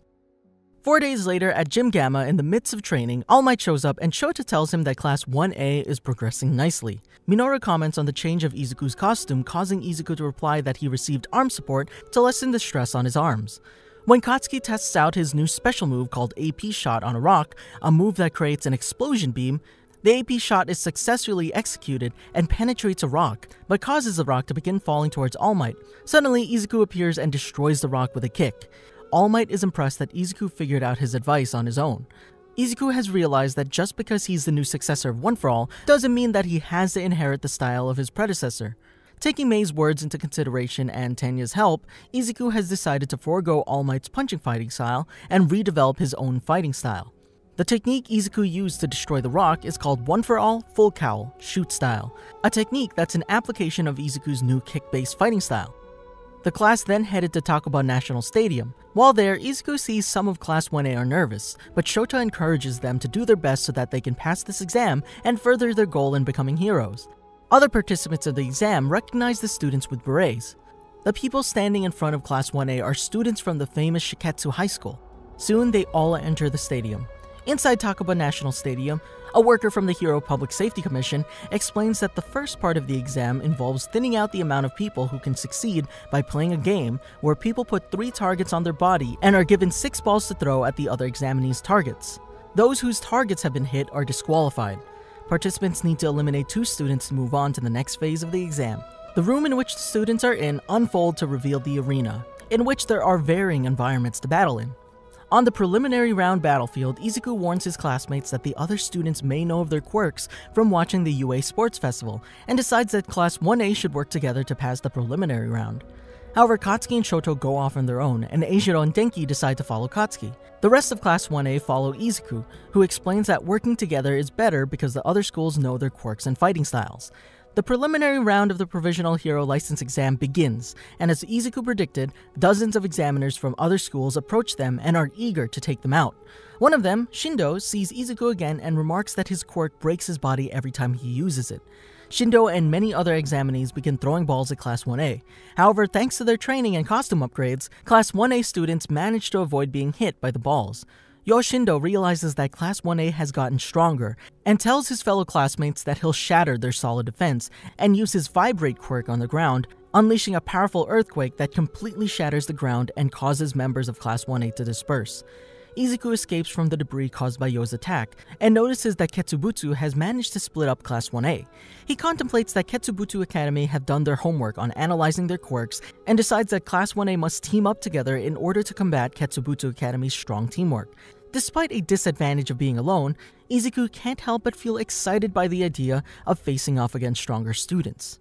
Four days later, at Gym Gamma, in the midst of training, All Might shows up and Shota tells him that Class 1A is progressing nicely. Minoru comments on the change of Izuku's costume, causing Izuku to reply that he received arm support to lessen the stress on his arms. When Katsuki tests out his new special move called AP Shot on a rock, a move that creates an explosion beam, the AP shot is successfully executed and penetrates a rock, but causes the rock to begin falling towards All Might. Suddenly, Izuku appears and destroys the rock with a kick. All Might is impressed that Izuku figured out his advice on his own. Izuku has realized that just because he's the new successor of One For All doesn't mean that he has to inherit the style of his predecessor. Taking Mei's words into consideration and Tenya's help, Izuku has decided to forego All Might's punching fighting style and redevelop his own fighting style. The technique Izuku used to destroy the rock is called One for All Full Cowl Shoot Style, a technique that's an application of Izuku's new kick-based fighting style. The class then headed to Takoba National Stadium. While there, Izuku sees some of Class 1A are nervous, but Shota encourages them to do their best so that they can pass this exam and further their goal in becoming heroes. Other participants of the exam recognize the students with berets. The people standing in front of Class 1A are students from the famous Shiketsu High School. Soon they all enter the stadium. Inside Takoba National Stadium, a worker from the Hero Public Safety Commission explains that the first part of the exam involves thinning out the amount of people who can succeed by playing a game where people put three targets on their body and are given six balls to throw at the other examinee's targets. Those whose targets have been hit are disqualified. Participants need to eliminate two students to move on to the next phase of the exam. The room in which the students are in unfold to reveal the arena, in which there are varying environments to battle in. On the preliminary round battlefield, Izuku warns his classmates that the other students may know of their quirks from watching the UA Sports Festival, and decides that Class 1A should work together to pass the preliminary round. However, Katsuki and Shoto go off on their own, and Eijiro and Denki decide to follow Katsuki. The rest of Class 1A follow Izuku, who explains that working together is better because the other schools know their quirks and fighting styles. The preliminary round of the Provisional Hero License exam begins, and as Izuku predicted, dozens of examiners from other schools approach them and are eager to take them out. One of them, Shindo, sees Izuku again and remarks that his quirk breaks his body every time he uses it. Shindo and many other examinees begin throwing balls at Class 1A. However, thanks to their training and costume upgrades, Class 1A students manage to avoid being hit by the balls. Yo Shindo realizes that Class 1A has gotten stronger and tells his fellow classmates that he'll shatter their solid defense and use his Vibrate quirk on the ground, unleashing a powerful earthquake that completely shatters the ground and causes members of Class 1A to disperse. Izuku escapes from the debris caused by Yo's attack and notices that Ketsubutsu has managed to split up Class 1A. He contemplates that Ketsubutsu Academy have done their homework on analyzing their quirks and decides that Class 1A must team up together in order to combat Ketsubutsu Academy's strong teamwork. Despite a disadvantage of being alone, Izuku can't help but feel excited by the idea of facing off against stronger students.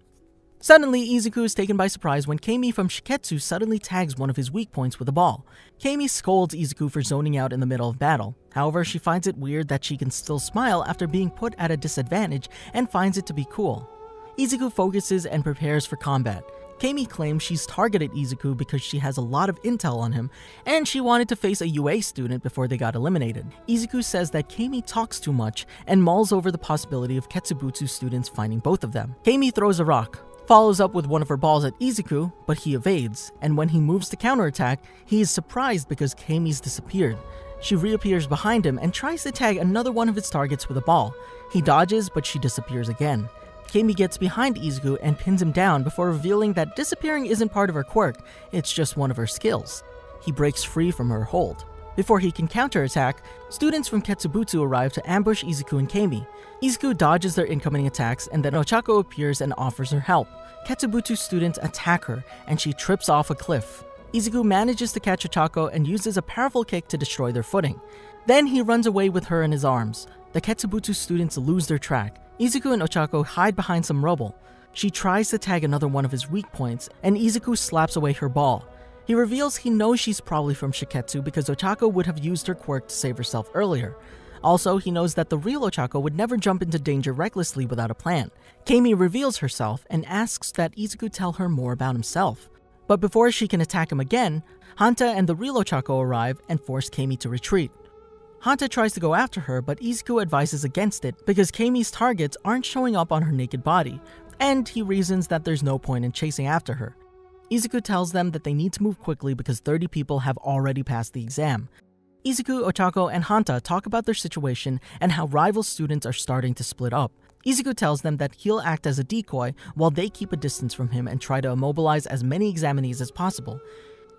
Suddenly, Izuku is taken by surprise when Camie from Shiketsu suddenly tags one of his weak points with a ball. Camie scolds Izuku for zoning out in the middle of battle. However, she finds it weird that she can still smile after being put at a disadvantage and finds it to be cool. Izuku focuses and prepares for combat. Camie claims she's targeted Izuku because she has a lot of intel on him, and she wanted to face a UA student before they got eliminated. Izuku says that Camie talks too much and mulls over the possibility of Ketsubutsu students finding both of them. Camie throws a rock, follows up with one of her balls at Izuku, but he evades, and when he moves to counterattack, he is surprised because Camie's disappeared. She reappears behind him and tries to tag another one of its targets with a ball. He dodges, but she disappears again. Camie gets behind Izuku and pins him down before revealing that disappearing isn't part of her quirk, it's just one of her skills. He breaks free from her hold. Before he can counterattack, students from Ketsubutsu arrive to ambush Izuku and Camie. Izuku dodges their incoming attacks and then Ochako appears and offers her help. Ketsubutsu students attack her and she trips off a cliff. Izuku manages to catch Ochako and uses a powerful kick to destroy their footing. Then he runs away with her in his arms. The Ketsubutsu students lose their track. Izuku and Ochako hide behind some rubble. She tries to tag another one of his weak points, and Izuku slaps away her ball. He reveals he knows she's probably from Shiketsu because Ochako would have used her quirk to save herself earlier. Also, he knows that the real Ochako would never jump into danger recklessly without a plan. Camie reveals herself and asks that Izuku tell her more about himself. But before she can attack him again, Hanta and the real Ochako arrive and force Camie to retreat. Hanta tries to go after her, but Izuku advises against it because Camie's targets aren't showing up on her naked body, and he reasons that there's no point in chasing after her. Izuku tells them that they need to move quickly because 30 people have already passed the exam. Izuku, Ochako, and Hanta talk about their situation and how rival students are starting to split up. Izuku tells them that he'll act as a decoy while they keep a distance from him and try to immobilize as many examinees as possible.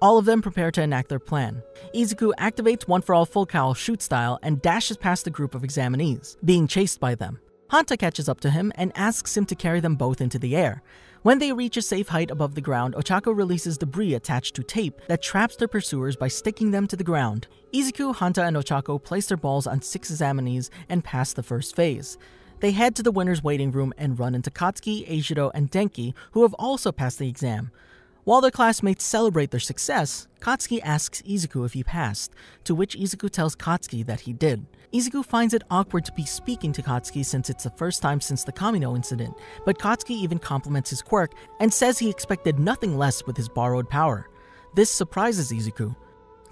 All of them prepare to enact their plan. Izuku activates One for All Full Cowl shoot style and dashes past the group of examinees, being chased by them. Hanta catches up to him and asks him to carry them both into the air. When they reach a safe height above the ground, Ochako releases debris attached to tape that traps their pursuers by sticking them to the ground. Izuku, Hanta, and Ochako place their balls on six examinees and pass the first phase. They head to the winner's waiting room and run into Katsuki, Eijiro, and Denki, who have also passed the exam. While their classmates celebrate their success, Katsuki asks Izuku if he passed, to which Izuku tells Katsuki that he did. Izuku finds it awkward to be speaking to Katsuki since it's the first time since the Kamino incident, but Katsuki even compliments his quirk and says he expected nothing less with his borrowed power. This surprises Izuku,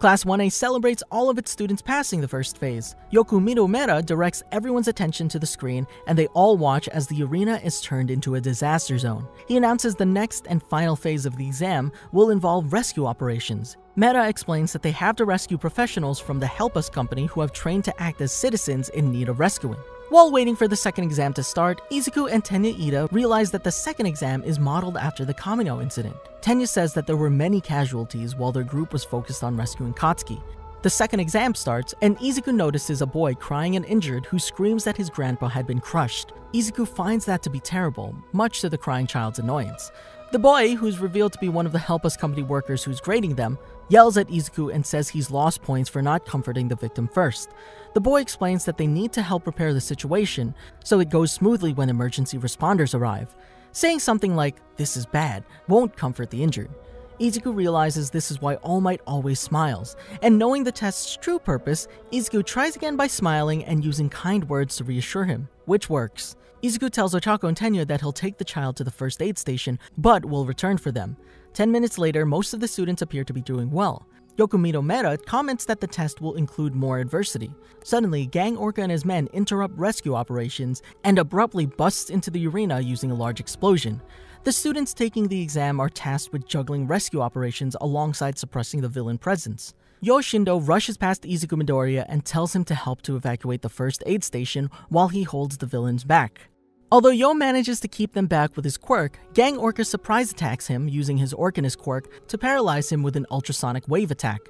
Class 1A celebrates all of its students passing the first phase. Yoku Mera directs everyone's attention to the screen, and they all watch as the arena is turned into a disaster zone. He announces the next and final phase of the exam will involve rescue operations. Mera explains that they have to rescue professionals from the Help Us company who have trained to act as citizens in need of rescuing. While waiting for the second exam to start, Izuku and Tenya Iida realize that the second exam is modeled after the Kamino incident. Tenya says that there were many casualties while their group was focused on rescuing Katsuki. The second exam starts, and Izuku notices a boy crying and injured who screams that his grandpa had been crushed. Izuku finds that to be terrible, much to the crying child's annoyance. The boy, who's revealed to be one of the Help Us Company workers who's grading them, yells at Izuku and says he's lost points for not comforting the victim first. The boy explains that they need to help repair the situation, so it goes smoothly when emergency responders arrive. Saying something like, this is bad, won't comfort the injured. Izuku realizes this is why All Might always smiles, and knowing the test's true purpose, Izuku tries again by smiling and using kind words to reassure him, which works. Izuku tells Ochako and Tenya that he'll take the child to the first aid station, but will return for them. Ten minutes later, most of the students appear to be doing well. Yokumiru Mera comments that the test will include more adversity. Suddenly, Gang Orca and his men interrupt rescue operations and abruptly busts into the arena using a large explosion. The students taking the exam are tasked with juggling rescue operations alongside suppressing the villain presence. Yo Shindo rushes past Izuku Midoriya and tells him to help to evacuate the first aid station while he holds the villains back. Although Yo manages to keep them back with his quirk, Gang Orca surprise attacks him using his Orcanist quirk to paralyze him with an ultrasonic wave attack.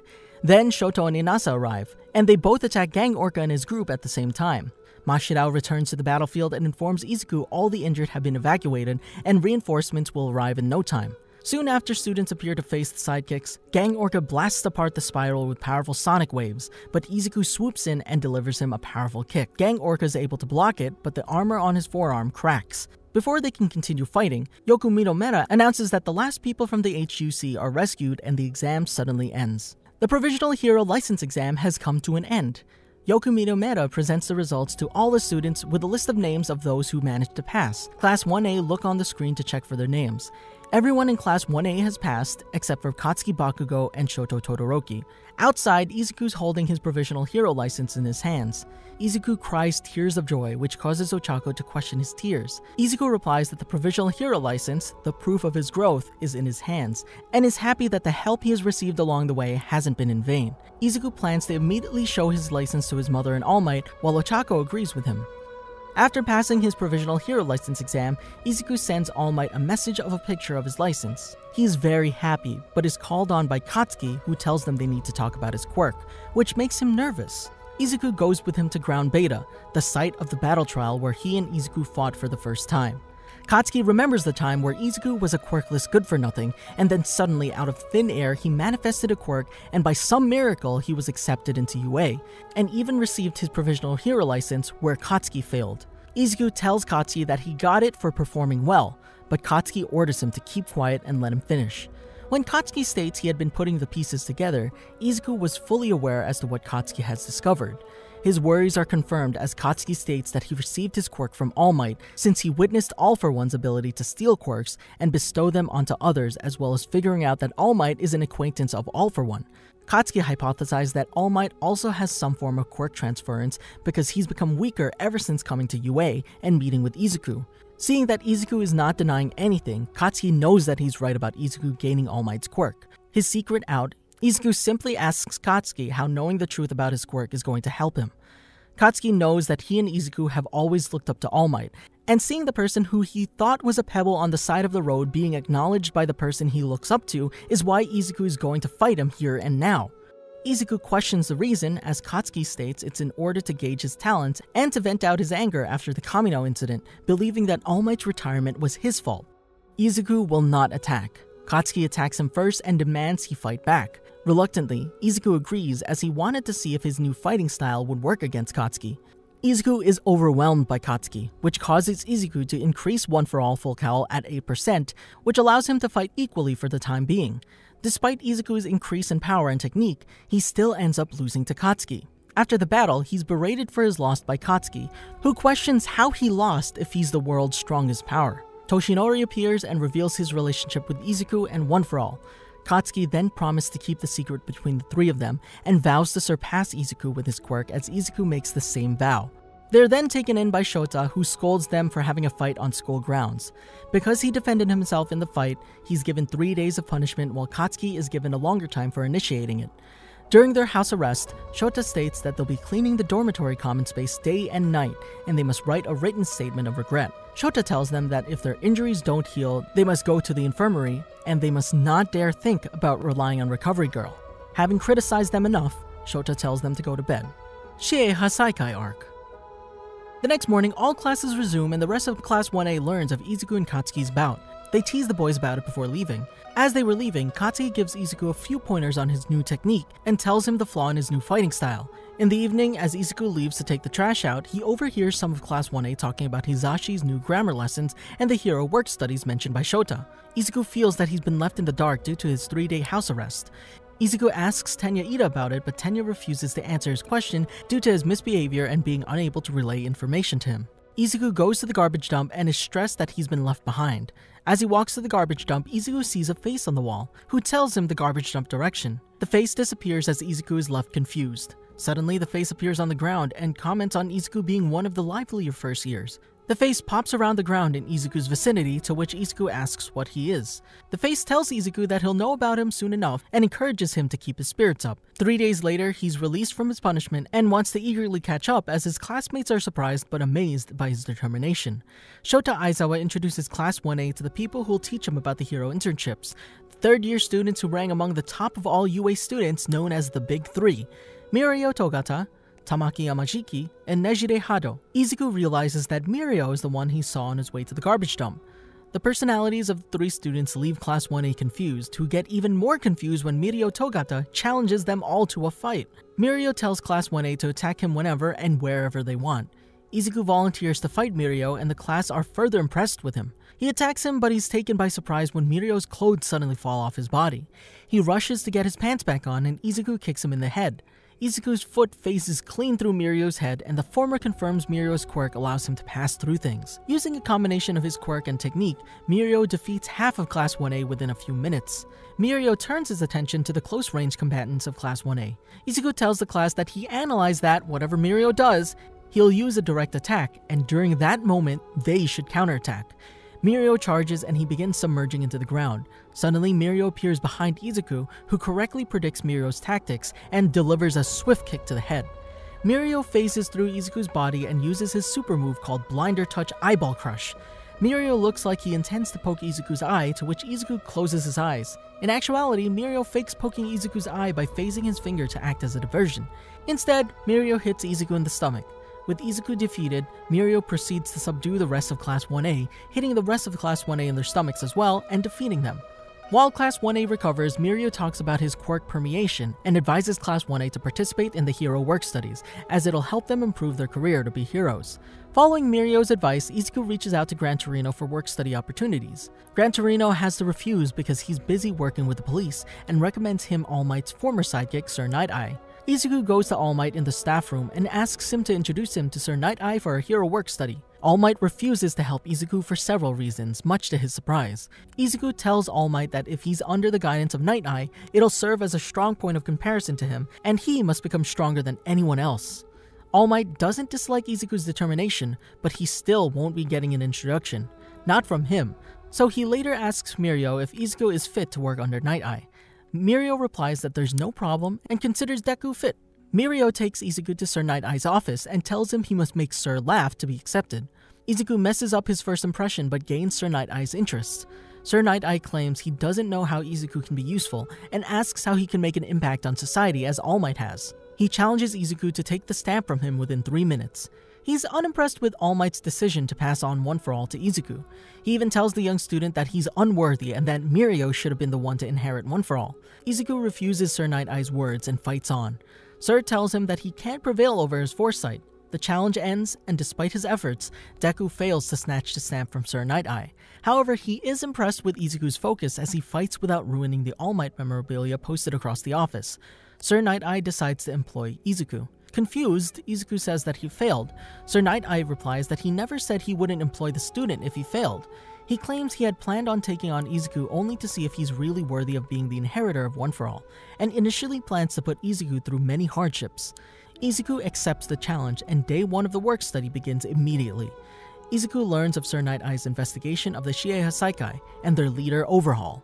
Then Shoto and Inasa arrive, and they both attack Gang Orca and his group at the same time. Mashirao returns to the battlefield and informs Izuku all the injured have been evacuated and reinforcements will arrive in no time. Soon after students appear to face the sidekicks, Gang Orca blasts apart the spiral with powerful sonic waves, but Izuku swoops in and delivers him a powerful kick. Gang Orca is able to block it, but the armor on his forearm cracks. Before they can continue fighting, Yokumiru Mera announces that the last people from the HUC are rescued and the exam suddenly ends. The provisional hero license exam has come to an end. Yokumiru Mera presents the results to all the students with a list of names of those who managed to pass. Class 1A look on the screen to check for their names. Everyone in Class 1A has passed, except for Katsuki Bakugo and Shoto Todoroki. Outside, Izuku's holding his provisional hero license in his hands. Izuku cries tears of joy, which causes Ochako to question his tears. Izuku replies that the provisional hero license, the proof of his growth, is in his hands, and is happy that the help he has received along the way hasn't been in vain. Izuku plans to immediately show his license to his mother and All Might, while Ochako agrees with him. After passing his provisional hero license exam, Izuku sends All Might a message of a picture of his license. He is very happy, but is called on by Katsuki, who tells them they need to talk about his quirk, which makes him nervous. Izuku goes with him to Ground Beta, the site of the battle trial where he and Izuku fought for the first time. Katsuki remembers the time where Izuku was a quirkless good for nothing, and then suddenly, out of thin air, he manifested a quirk, and by some miracle, he was accepted into UA, and even received his provisional hero license where Katsuki failed. Izuku tells Katsuki that he got it for performing well, but Katsuki orders him to keep quiet and let him finish. When Katsuki states he had been putting the pieces together, Izuku was fully aware as to what Katsuki has discovered. His worries are confirmed as Katsuki states that he received his quirk from All Might since he witnessed All for One's ability to steal quirks and bestow them onto others, as well as figuring out that All Might is an acquaintance of All for One. Katsuki hypothesized that All Might also has some form of quirk transference because he's become weaker ever since coming to UA and meeting with Izuku. Seeing that Izuku is not denying anything, Katsuki knows that he's right about Izuku gaining All Might's quirk. His secret out, Izuku simply asks Katsuki how knowing the truth about his quirk is going to help him. Katsuki knows that he and Izuku have always looked up to All Might, and seeing the person who he thought was a pebble on the side of the road being acknowledged by the person he looks up to is why Izuku is going to fight him here and now. Izuku questions the reason, as Katsuki states it's in order to gauge his talent and to vent out his anger after the Kamino incident, believing that All Might's retirement was his fault. Izuku will not attack. Katsuki attacks him first and demands he fight back. Reluctantly, Izuku agrees as he wanted to see if his new fighting style would work against Katsuki. Izuku is overwhelmed by Katsuki, which causes Izuku to increase One for All Full Cowl at 8%, which allows him to fight equally for the time being. Despite Izuku's increase in power and technique, he still ends up losing to Katsuki. After the battle, he's berated for his loss by Katsuki, who questions how he lost if he's the world's strongest power. Toshinori appears and reveals his relationship with Izuku and One for All. Katsuki then promised to keep the secret between the three of them and vows to surpass Izuku with his quirk as Izuku makes the same vow. They're then taken in by Shota, who scolds them for having a fight on school grounds. Because he defended himself in the fight, he's given three days of punishment while Katsuki is given a longer time for initiating it. During their house arrest, Shota states that they'll be cleaning the dormitory common space day and night, and they must write a written statement of regret. Shota tells them that if their injuries don't heal, they must go to the infirmary, and they must not dare think about relying on Recovery Girl. Having criticized them enough, Shota tells them to go to bed. Shie Hassaikai arc. The next morning, all classes resume and the rest of Class 1A learns of Izuku and Katsuki's bout. They tease the boys about it before leaving. As they were leaving, Katsuki gives Izuku a few pointers on his new technique and tells him the flaw in his new fighting style. In the evening, as Izuku leaves to take the trash out, he overhears some of Class 1A talking about Hizashi's new grammar lessons and the hero work studies mentioned by Shota. Izuku feels that he's been left in the dark due to his three-day house arrest. Izuku asks Tenya Iida about it, but Tenya refuses to answer his question due to his misbehavior and being unable to relay information to him. Izuku goes to the garbage dump and is stressed that he's been left behind. As he walks to the garbage dump, Izuku sees a face on the wall, who tells him the garbage dump direction. The face disappears as Izuku is left confused. Suddenly, the face appears on the ground and comments on Izuku being one of the livelier first years. The face pops around the ground in Izuku's vicinity, to which Izuku asks what he is. The face tells Izuku that he'll know about him soon enough and encourages him to keep his spirits up. Three days later, he's released from his punishment and wants to eagerly catch up as his classmates are surprised but amazed by his determination. Shota Aizawa introduces Class 1A to the people who'll teach him about the hero internships, the third year students who rank among the top of all UA students known as the Big Three. Mirio Togata, Tamaki Amajiki, and Nejire Hado. Izuku realizes that Mirio is the one he saw on his way to the garbage dump. The personalities of the three students leave Class 1A confused, who get even more confused when Mirio Togata challenges them all to a fight. Mirio tells Class 1A to attack him whenever and wherever they want. Izuku volunteers to fight Mirio, and the class are further impressed with him. He attacks him, but he's taken by surprise when Mirio's clothes suddenly fall off his body. He rushes to get his pants back on, and Izuku kicks him in the head. Izuku's foot phases clean through Mirio's head, and the former confirms Mirio's quirk allows him to pass through things. Using a combination of his quirk and technique, Mirio defeats half of Class 1A within a few minutes. Mirio turns his attention to the close range combatants of Class 1A. Izuku tells the class that he analyzed that whatever Mirio does, he'll use a direct attack, and during that moment, they should counterattack. Mirio charges and he begins submerging into the ground. Suddenly, Mirio appears behind Izuku, who correctly predicts Mirio's tactics and delivers a swift kick to the head. Mirio phases through Izuku's body and uses his super move called Blinder Touch Eyeball Crush. Mirio looks like he intends to poke Izuku's eye, to which Izuku closes his eyes. In actuality, Mirio fakes poking Izuku's eye by phasing his finger to act as a diversion. Instead, Mirio hits Izuku in the stomach. With Izuku defeated, Mirio proceeds to subdue the rest of Class 1A, hitting the rest of Class 1A in their stomachs as well and defeating them. While Class 1A recovers, Mirio talks about his quirk permeation and advises Class 1A to participate in the hero work studies, as it'll help them improve their career to be heroes. Following Mirio's advice, Izuku reaches out to Gran Torino for work study opportunities. Gran Torino has to refuse because he's busy working with the police and recommends him All Might's former sidekick, Sir Night Eye. Izuku goes to All Might in the staff room and asks him to introduce him to Sir Night Eye for a hero work study. All Might refuses to help Izuku for several reasons, much to his surprise. Izuku tells All Might that if he's under the guidance of Night Eye, it'll serve as a strong point of comparison to him, and he must become stronger than anyone else. All Might doesn't dislike Izuku's determination, but he still won't be getting an introduction. Not from him, so he later asks Mirio if Izuku is fit to work under Night Eye. Mirio replies that there's no problem and considers Deku fit. Mirio takes Izuku to Sir Night Eye's office and tells him he must make Sir laugh to be accepted. Izuku messes up his first impression but gains Sir Night Eye's interest. Sir Night Eye claims he doesn't know how Izuku can be useful and asks how he can make an impact on society as All Might has. He challenges Izuku to take the stamp from him within 3 minutes. He's unimpressed with All Might's decision to pass on One for All to Izuku. He even tells the young student that he's unworthy and that Mirio should have been the one to inherit One for All. Izuku refuses Sir Night Eye's words and fights on. Sir tells him that he can't prevail over his foresight. The challenge ends, and despite his efforts, Deku fails to snatch the stamp from Sir Night Eye. However, he is impressed with Izuku's focus as he fights without ruining the All Might memorabilia posted across the office. Sir Night Eye decides to employ Izuku. Confused, Izuku says that he failed. Sir Night Eye replies that he never said he wouldn't employ the student if he failed. He claims he had planned on taking on Izuku only to see if he's really worthy of being the inheritor of One for All, and initially plans to put Izuku through many hardships. Izuku accepts the challenge, and day one of the work study begins immediately. Izuku learns of Sir Night Eye's investigation of the Shie Hassaikai and their leader Overhaul.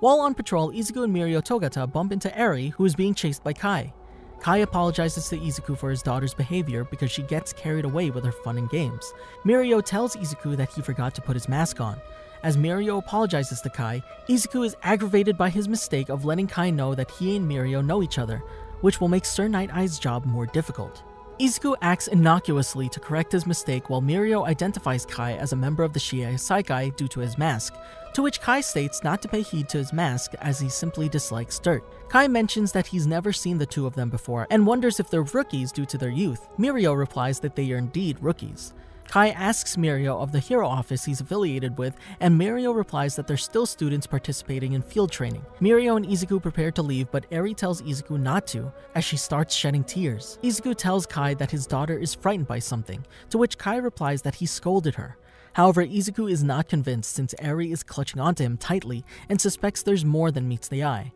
While on patrol, Izuku and Mirio Togata bump into Eri, who is being chased by Kai. Kai apologizes to Izuku for his daughter's behavior because she gets carried away with her fun and games. Mirio tells Izuku that he forgot to put his mask on. As Mirio apologizes to Kai, Izuku is aggravated by his mistake of letting Kai know that he and Mirio know each other, which will make Sir Night Eye's job more difficult. Izuku acts innocuously to correct his mistake while Mirio identifies Kai as a member of the Shie Hassaikai due to his mask, to which Kai states not to pay heed to his mask as he simply dislikes dirt. Kai mentions that he's never seen the two of them before and wonders if they're rookies due to their youth. Mirio replies that they are indeed rookies. Kai asks Mirio of the hero office he's affiliated with, and Mirio replies that they're still students participating in field training. Mirio and Izuku prepare to leave, but Eri tells Izuku not to, as she starts shedding tears. Izuku tells Kai that his daughter is frightened by something, to which Kai replies that he scolded her. However, Izuku is not convinced since Eri is clutching onto him tightly and suspects there's more than meets the eye.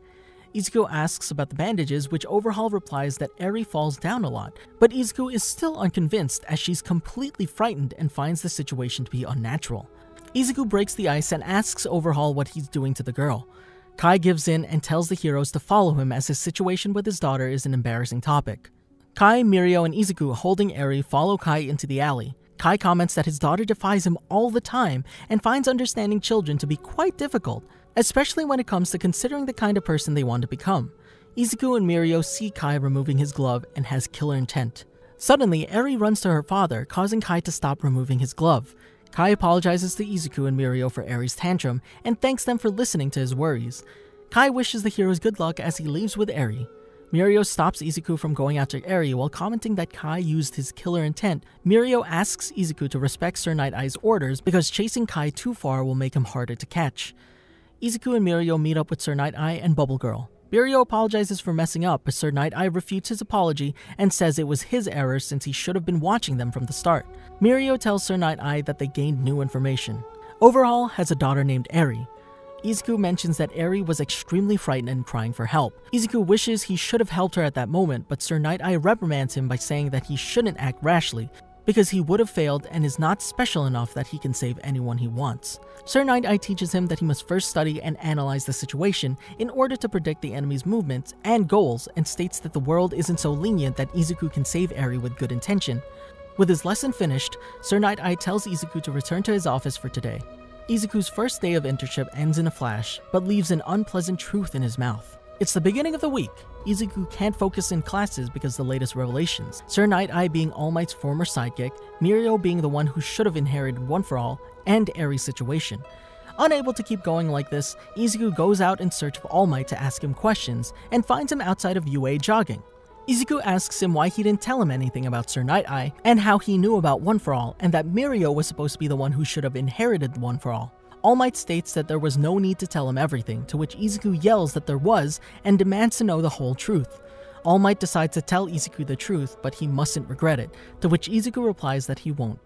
Izuku asks about the bandages, which Overhaul replies that Eri falls down a lot, but Izuku is still unconvinced as she's completely frightened and finds the situation to be unnatural. Izuku breaks the ice and asks Overhaul what he's doing to the girl. Kai gives in and tells the heroes to follow him as his situation with his daughter is an embarrassing topic. Kai, Mirio, and Izuku holding Eri follow Kai into the alley. Kai comments that his daughter defies him all the time and finds understanding children to be quite difficult, especially when it comes to considering the kind of person they want to become. Izuku and Mirio see Kai removing his glove and has killer intent. Suddenly, Eri runs to her father, causing Kai to stop removing his glove. Kai apologizes to Izuku and Mirio for Eri's tantrum and thanks them for listening to his worries. Kai wishes the heroes good luck as he leaves with Eri. Mirio stops Izuku from going after Eri while commenting that Kai used his killer intent. Mirio asks Izuku to respect Sir Night Eye's orders because chasing Kai too far will make him harder to catch. Izuku and Mirio meet up with Sir Night Eye and Bubble Girl. Mirio apologizes for messing up, but Sir Night Eye refutes his apology and says it was his error since he should have been watching them from the start. Mirio tells Sir Night Eye that they gained new information. Overhaul has a daughter named Eri, Izuku mentions that Eri was extremely frightened and crying for help. Izuku wishes he should have helped her at that moment, but Sir Night Eye reprimands him by saying that he shouldn't act rashly, because he would have failed and is not special enough that he can save anyone he wants. Sir Night Eye teaches him that he must first study and analyze the situation in order to predict the enemy's movements and goals and states that the world isn't so lenient that Izuku can save Eri with good intention. With his lesson finished, Sir Night Eye tells Izuku to return to his office for today. Izuku's first day of internship ends in a flash, but leaves an unpleasant truth in his mouth. It's the beginning of the week. Izuku can't focus in classes because the latest revelations. Sir Night Eye being All Might's former sidekick, Mirio being the one who should have inherited One for All, and Eri's situation. Unable to keep going like this, Izuku goes out in search of All Might to ask him questions, and finds him outside of UA jogging. Izuku asks him why he didn't tell him anything about Sir Night Eye, and how he knew about One for All, and that Mirio was supposed to be the one who should have inherited One for All. All Might states that there was no need to tell him everything, to which Izuku yells that there was, and demands to know the whole truth. All Might decides to tell Izuku the truth, but he mustn't regret it, to which Izuku replies that he won't.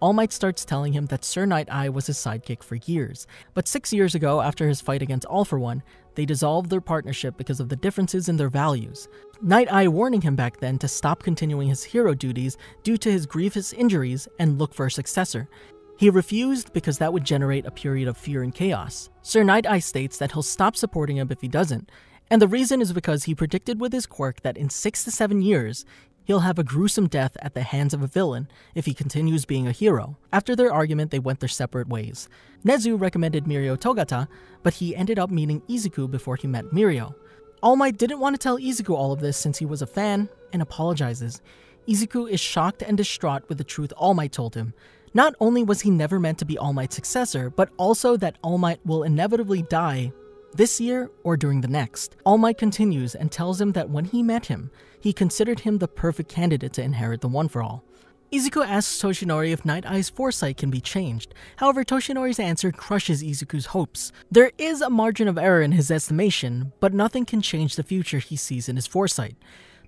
All Might starts telling him that Sir Night Eye was his sidekick for years, but six years ago, after his fight against All for One, they dissolved their partnership because of the differences in their values. Night Eye warning him back then to stop continuing his hero duties due to his grievous injuries and look for a successor. He refused because that would generate a period of fear and chaos. Sir Night Eye states that he'll stop supporting him if he doesn't, and the reason is because he predicted with his quirk that in 6 to 7 years, he'll have a gruesome death at the hands of a villain if he continues being a hero. After their argument, they went their separate ways. Nezu recommended Mirio Togata, but he ended up meeting Izuku before he met Mirio. All Might didn't want to tell Izuku all of this since he was a fan and apologizes. Izuku is shocked and distraught with the truth All Might told him. Not only was he never meant to be All Might's successor, but also that All Might will inevitably die this year or during the next. All Might continues and tells him that when he met him, he considered him the perfect candidate to inherit the One for All. Izuku asks Toshinori if Night Eye's foresight can be changed. However, Toshinori's answer crushes Izuku's hopes. There is a margin of error in his estimation, but nothing can change the future he sees in his foresight.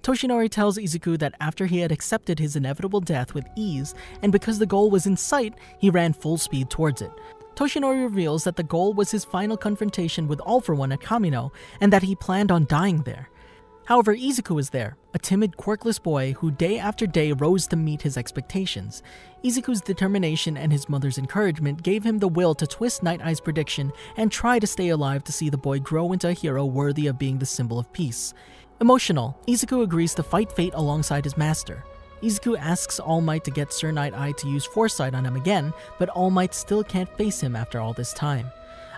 Toshinori tells Izuku that after he had accepted his inevitable death with ease, and because the goal was in sight, he ran full speed towards it. Toshinori reveals that the goal was his final confrontation with All For One at Kamino, and that he planned on dying there. However, Izuku was there, a timid, quirkless boy who day after day rose to meet his expectations. Izuku's determination and his mother's encouragement gave him the will to twist Night Eye's prediction and try to stay alive to see the boy grow into a hero worthy of being the symbol of peace. Emotional, Izuku agrees to fight fate alongside his master. Izuku asks All Might to get Sir Night Eye to use foresight on him again, but All Might still can't face him after all this time.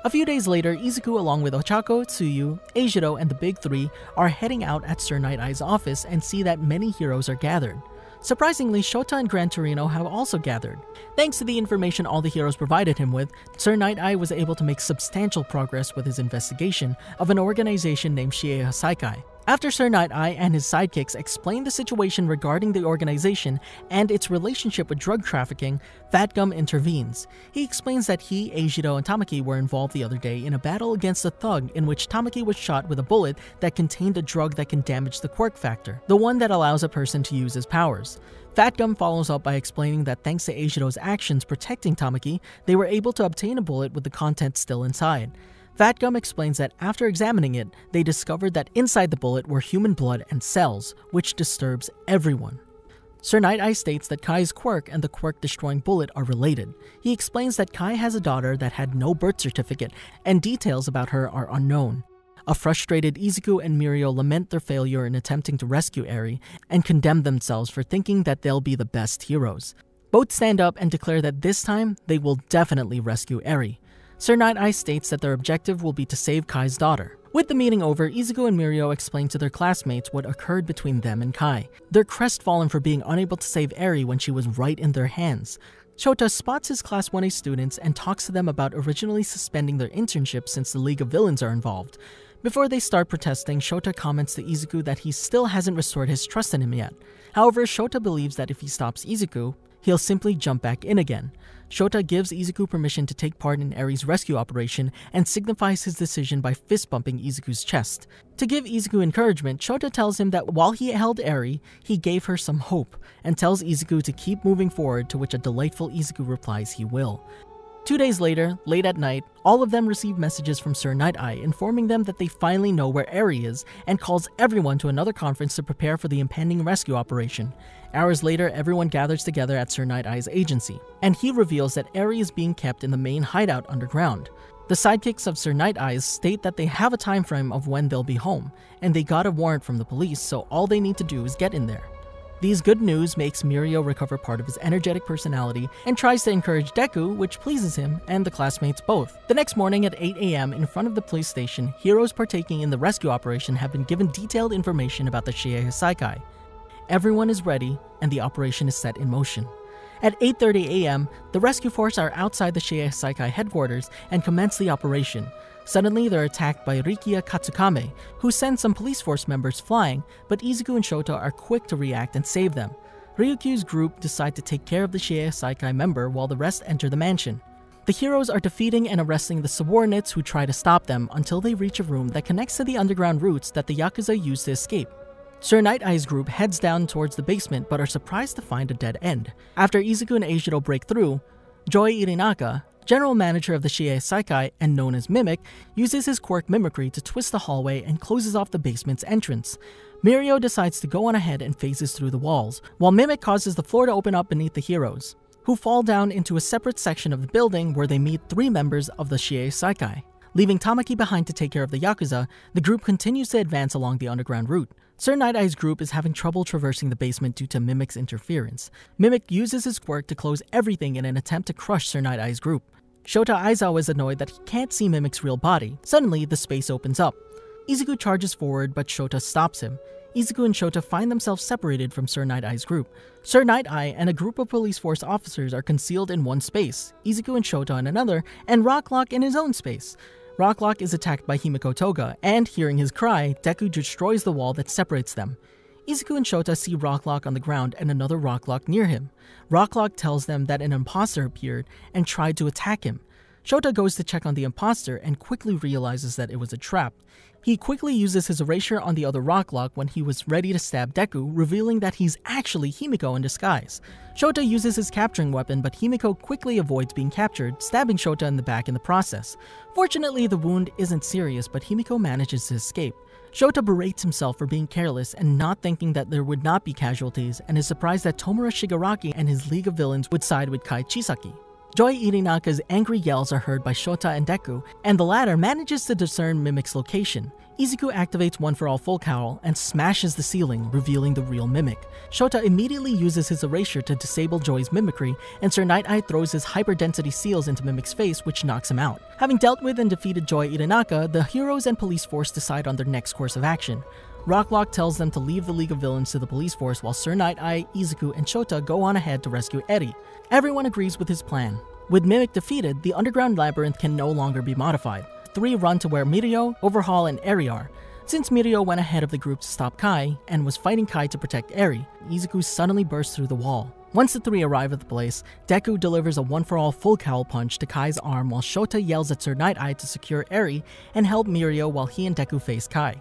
A few days later, Izuku along with Ochako, Tsuyu, Eijiro, and the Big Three are heading out at Sir Night Eye's office and see that many heroes are gathered. Surprisingly, Shota and Gran Torino have also gathered. Thanks to the information all the heroes provided him with, Sir Night Eye was able to make substantial progress with his investigation of an organization named Shie Hassaikai. After Sir Night Eye and his sidekicks explain the situation regarding the organization and its relationship with drug trafficking, Fat Gum intervenes. He explains that he, Eijiro, and Tamaki were involved the other day in a battle against a thug in which Tamaki was shot with a bullet that contained a drug that can damage the quirk factor, the one that allows a person to use his powers. Fat Gum follows up by explaining that thanks to Eijiro's actions protecting Tamaki, they were able to obtain a bullet with the content still inside. Fat Gum explains that after examining it, they discovered that inside the bullet were human blood and cells, which disturbs everyone. Sir Night Eye states that Kai's quirk and the quirk destroying bullet are related. He explains that Kai has a daughter that had no birth certificate, and details about her are unknown. A frustrated Izuku and Mirio lament their failure in attempting to rescue Eri and condemn themselves for thinking that they'll be the best heroes. Both stand up and declare that this time they will definitely rescue Eri. Sir Night Eye states that their objective will be to save Kai's daughter. With the meeting over, Izuku and Mirio explain to their classmates what occurred between them and Kai. They're crestfallen for being unable to save Eri when she was right in their hands. Shota spots his Class 1A students and talks to them about originally suspending their internship since the League of Villains are involved. Before they start protesting, Shota comments to Izuku that he still hasn't restored his trust in him yet. However, Shota believes that if he stops Izuku, he'll simply jump back in again. Shota gives Izuku permission to take part in Eri's rescue operation and signifies his decision by fist bumping Izuku's chest. To give Izuku encouragement, Shota tells him that while he held Eri, he gave her some hope, and tells Izuku to keep moving forward, to which a delightful Izuku replies he will. Two days later, late at night, all of them receive messages from Sir Night Eye informing them that they finally know where Eri is and calls everyone to another conference to prepare for the impending rescue operation. Hours later, everyone gathers together at Sir Night Eye's agency, and he reveals that Eri is being kept in the main hideout underground. The sidekicks of Sir Night Eyes state that they have a time frame of when they'll be home, and they got a warrant from the police, so all they need to do is get in there. These good news makes Mirio recover part of his energetic personality and tries to encourage Deku, which pleases him and the classmates both. The next morning at 8 a.m. in front of the police station, heroes partaking in the rescue operation have been given detailed information about the Shie Hassaikai. Everyone is ready and the operation is set in motion. At 8.30 a.m., the rescue force are outside the Shie Hassaikai headquarters and commence the operation. Suddenly, they're attacked by Rikiya Katsukame, who sends some police force members flying, but Izuku and Shota are quick to react and save them. Ryukyu's group decide to take care of the Shie Hassaikai member while the rest enter the mansion. The heroes are defeating and arresting the subordinates who try to stop them until they reach a room that connects to the underground routes that the Yakuza use to escape. Sir Night Eye's group heads down towards the basement but are surprised to find a dead end. After Izuku and Eijiro break through, Joi Irinaka, general manager of the Shie Hassaikai and known as Mimic, uses his quirk mimicry to twist the hallway and closes off the basement's entrance. Mirio decides to go on ahead and phases through the walls, while Mimic causes the floor to open up beneath the heroes, who fall down into a separate section of the building where they meet three members of the Shie Hassaikai. Leaving Tamaki behind to take care of the Yakuza, the group continues to advance along the underground route. Sir Night Eye's group is having trouble traversing the basement due to Mimic's interference. Mimic uses his quirk to close everything in an attempt to crush Sir Night Eye's group. Shota Aizawa is annoyed that he can't see Mimic's real body. Suddenly, the space opens up. Izuku charges forward, but Shota stops him. Izuku and Shota find themselves separated from Sir Night Eye's group. Sir Night Eye and a group of police force officers are concealed in one space, Izuku and Shota in another, and Rocklock in his own space. Rocklock is attacked by Himiko Toga, and hearing his cry, Deku destroys the wall that separates them. Izuku and Shota see Rocklock on the ground and another Rocklock near him. Rocklock tells them that an imposter appeared and tried to attack him. Shota goes to check on the imposter and quickly realizes that it was a trap. He quickly uses his erasure on the other Rocklock when he was ready to stab Deku, revealing that he's actually Himiko in disguise. Shota uses his capturing weapon, but Himiko quickly avoids being captured, stabbing Shota in the back in the process. Fortunately, the wound isn't serious, but Himiko manages to escape. Shota berates himself for being careless and not thinking that there would not be casualties, and is surprised that Tomura Shigaraki and his League of Villains would side with Kai Chisaki. Joi Irinaka's angry yells are heard by Shota and Deku, and the latter manages to discern Mimic's location. Izuku activates One for All Full Cowl and smashes the ceiling, revealing the real Mimic. Shota immediately uses his erasure to disable Joi's mimicry, and Sir Night Eye throws his hyper-density seals into Mimic's face, which knocks him out. Having dealt with and defeated Joi Irinaka, the heroes and police force decide on their next course of action. Rocklock tells them to leave the League of Villains to the police force while Sir Night Eye, Izuku, and Shota go on ahead to rescue Eri. Everyone agrees with his plan. With Mimic defeated, the underground labyrinth can no longer be modified. Three run to where Mirio, Overhaul, and Eri are. Since Mirio went ahead of the group to stop Kai and was fighting Kai to protect Eri, Izuku suddenly bursts through the wall. Once the three arrive at the place, Deku delivers a one-for-all full cowl punch to Kai's arm while Shota yells at Sir Night Eye to secure Eri and help Mirio while he and Deku face Kai.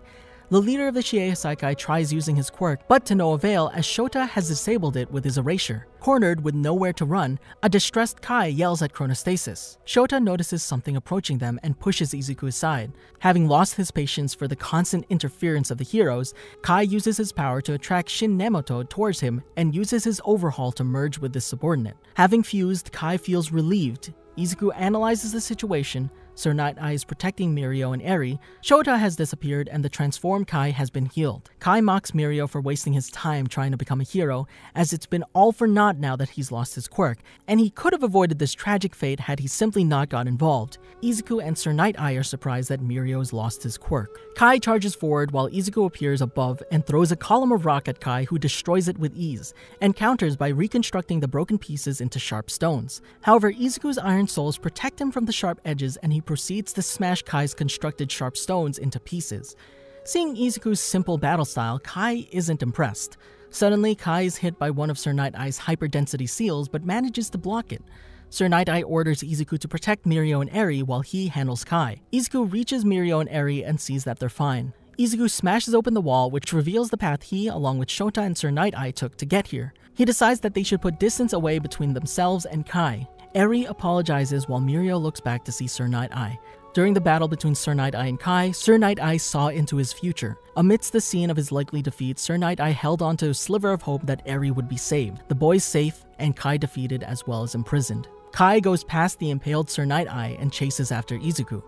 The leader of the Shie Hassaikai tries using his quirk, but to no avail as Shota has disabled it with his erasure. Cornered with nowhere to run, a distressed Kai yells at Chronostasis. Shota notices something approaching them and pushes Izuku aside. Having lost his patience for the constant interference of the heroes, Kai uses his power to attract Shin Nemoto towards him and uses his overhaul to merge with his subordinate. Having fused, Kai feels relieved. Izuku analyzes the situation, Sir Night Eye is protecting Mirio and Eri, Shota has disappeared and the transformed Kai has been healed. Kai mocks Mirio for wasting his time trying to become a hero, as it's been all for naught now that he's lost his quirk, and he could have avoided this tragic fate had he simply not got involved. Izuku and Sir Night Eye are surprised that Mirio's lost his quirk. Kai charges forward while Izuku appears above and throws a column of rock at Kai who destroys it with ease, and counters by reconstructing the broken pieces into sharp stones. However, Izuku's iron soles protect him from the sharp edges and he proceeds to smash Kai's constructed sharp stones into pieces. Seeing Izuku's simple battle style, Kai isn't impressed. Suddenly, Kai is hit by one of Sir Night Eye's hyperdensity seals but manages to block it. Sir Night Eye orders Izuku to protect Mirio and Eri while he handles Kai. Izuku reaches Mirio and Eri and sees that they're fine. Izuku smashes open the wall, which reveals the path he, along with Shota and Sir Night Eye, took to get here. He decides that they should put distance away between themselves and Kai. Eri apologizes while Mirio looks back to see Sir Night Eye. During the battle between Sir Night Eye and Kai, Sir Night Eye saw into his future. Amidst the scene of his likely defeat, Sir Night Eye held onto a sliver of hope that Eri would be saved. The boys safe, and Kai defeated as well as imprisoned. Kai goes past the impaled Sir Night Eye and chases after Izuku.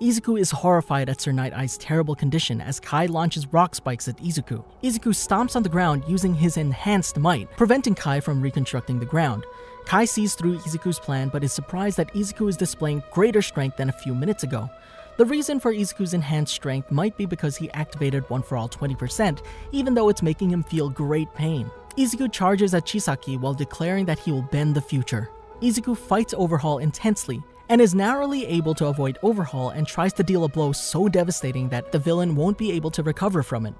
Izuku is horrified at Sir Night Eye's terrible condition as Kai launches rock spikes at Izuku. Izuku stomps on the ground using his enhanced might, preventing Kai from reconstructing the ground. Kai sees through Izuku's plan but is surprised that Izuku is displaying greater strength than a few minutes ago. The reason for Izuku's enhanced strength might be because he activated One For All 20%, even though it's making him feel great pain. Izuku charges at Chisaki while declaring that he will bend the future. Izuku fights Overhaul intensely, and is narrowly able to avoid Overhaul and tries to deal a blow so devastating that the villain won't be able to recover from it.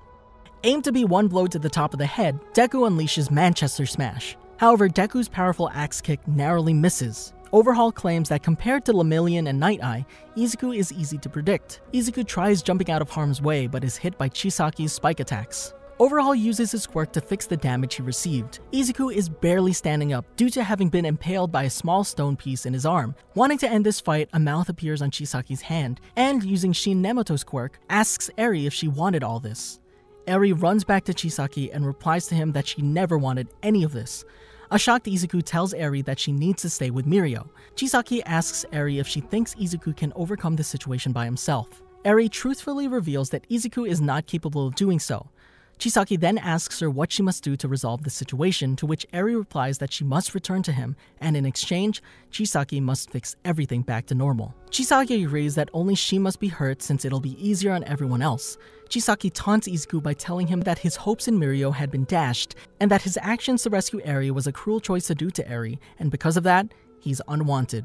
Aimed to be one blow to the top of the head, Deku unleashes Manchester Smash. However, Deku's powerful axe kick narrowly misses. Overhaul claims that compared to Lemillion and Night Eye, Izuku is easy to predict. Izuku tries jumping out of harm's way but is hit by Chisaki's spike attacks. Overhaul uses his quirk to fix the damage he received. Izuku is barely standing up due to having been impaled by a small stone piece in his arm. Wanting to end this fight, a mouth appears on Chisaki's hand, and using Shin Nemoto's quirk, asks Eri if she wanted all this. Eri runs back to Chisaki and replies to him that she never wanted any of this. A shocked Izuku tells Eri that she needs to stay with Mirio. Chisaki asks Eri if she thinks Izuku can overcome the situation by himself. Eri truthfully reveals that Izuku is not capable of doing so, Chisaki then asks her what she must do to resolve the situation, to which Eri replies that she must return to him, and in exchange, Chisaki must fix everything back to normal. Chisaki agrees that only she must be hurt since it'll be easier on everyone else. Chisaki taunts Izuku by telling him that his hopes in Mirio had been dashed, and that his actions to rescue Eri was a cruel choice to do to Eri, and because of that, he's unwanted.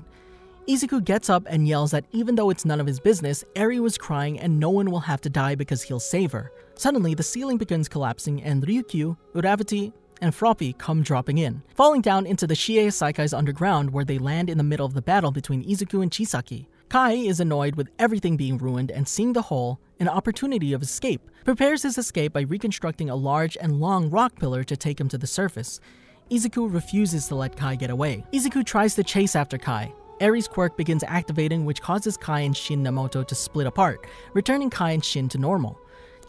Izuku gets up and yells that even though it's none of his business, Eri was crying and no one will have to die because he'll save her. Suddenly, the ceiling begins collapsing and Ryukyu, Uravity, and Froppy come dropping in, falling down into the Shie Hassaikai's underground where they land in the middle of the battle between Izuku and Chisaki. Kai is annoyed with everything being ruined and seeing the hole, an opportunity of escape, prepares his escape by reconstructing a large and long rock pillar to take him to the surface. Izuku refuses to let Kai get away. Izuku tries to chase after Kai, Eri's quirk begins activating which causes Kai and Shin Nemoto to split apart, returning Kai and Shin to normal.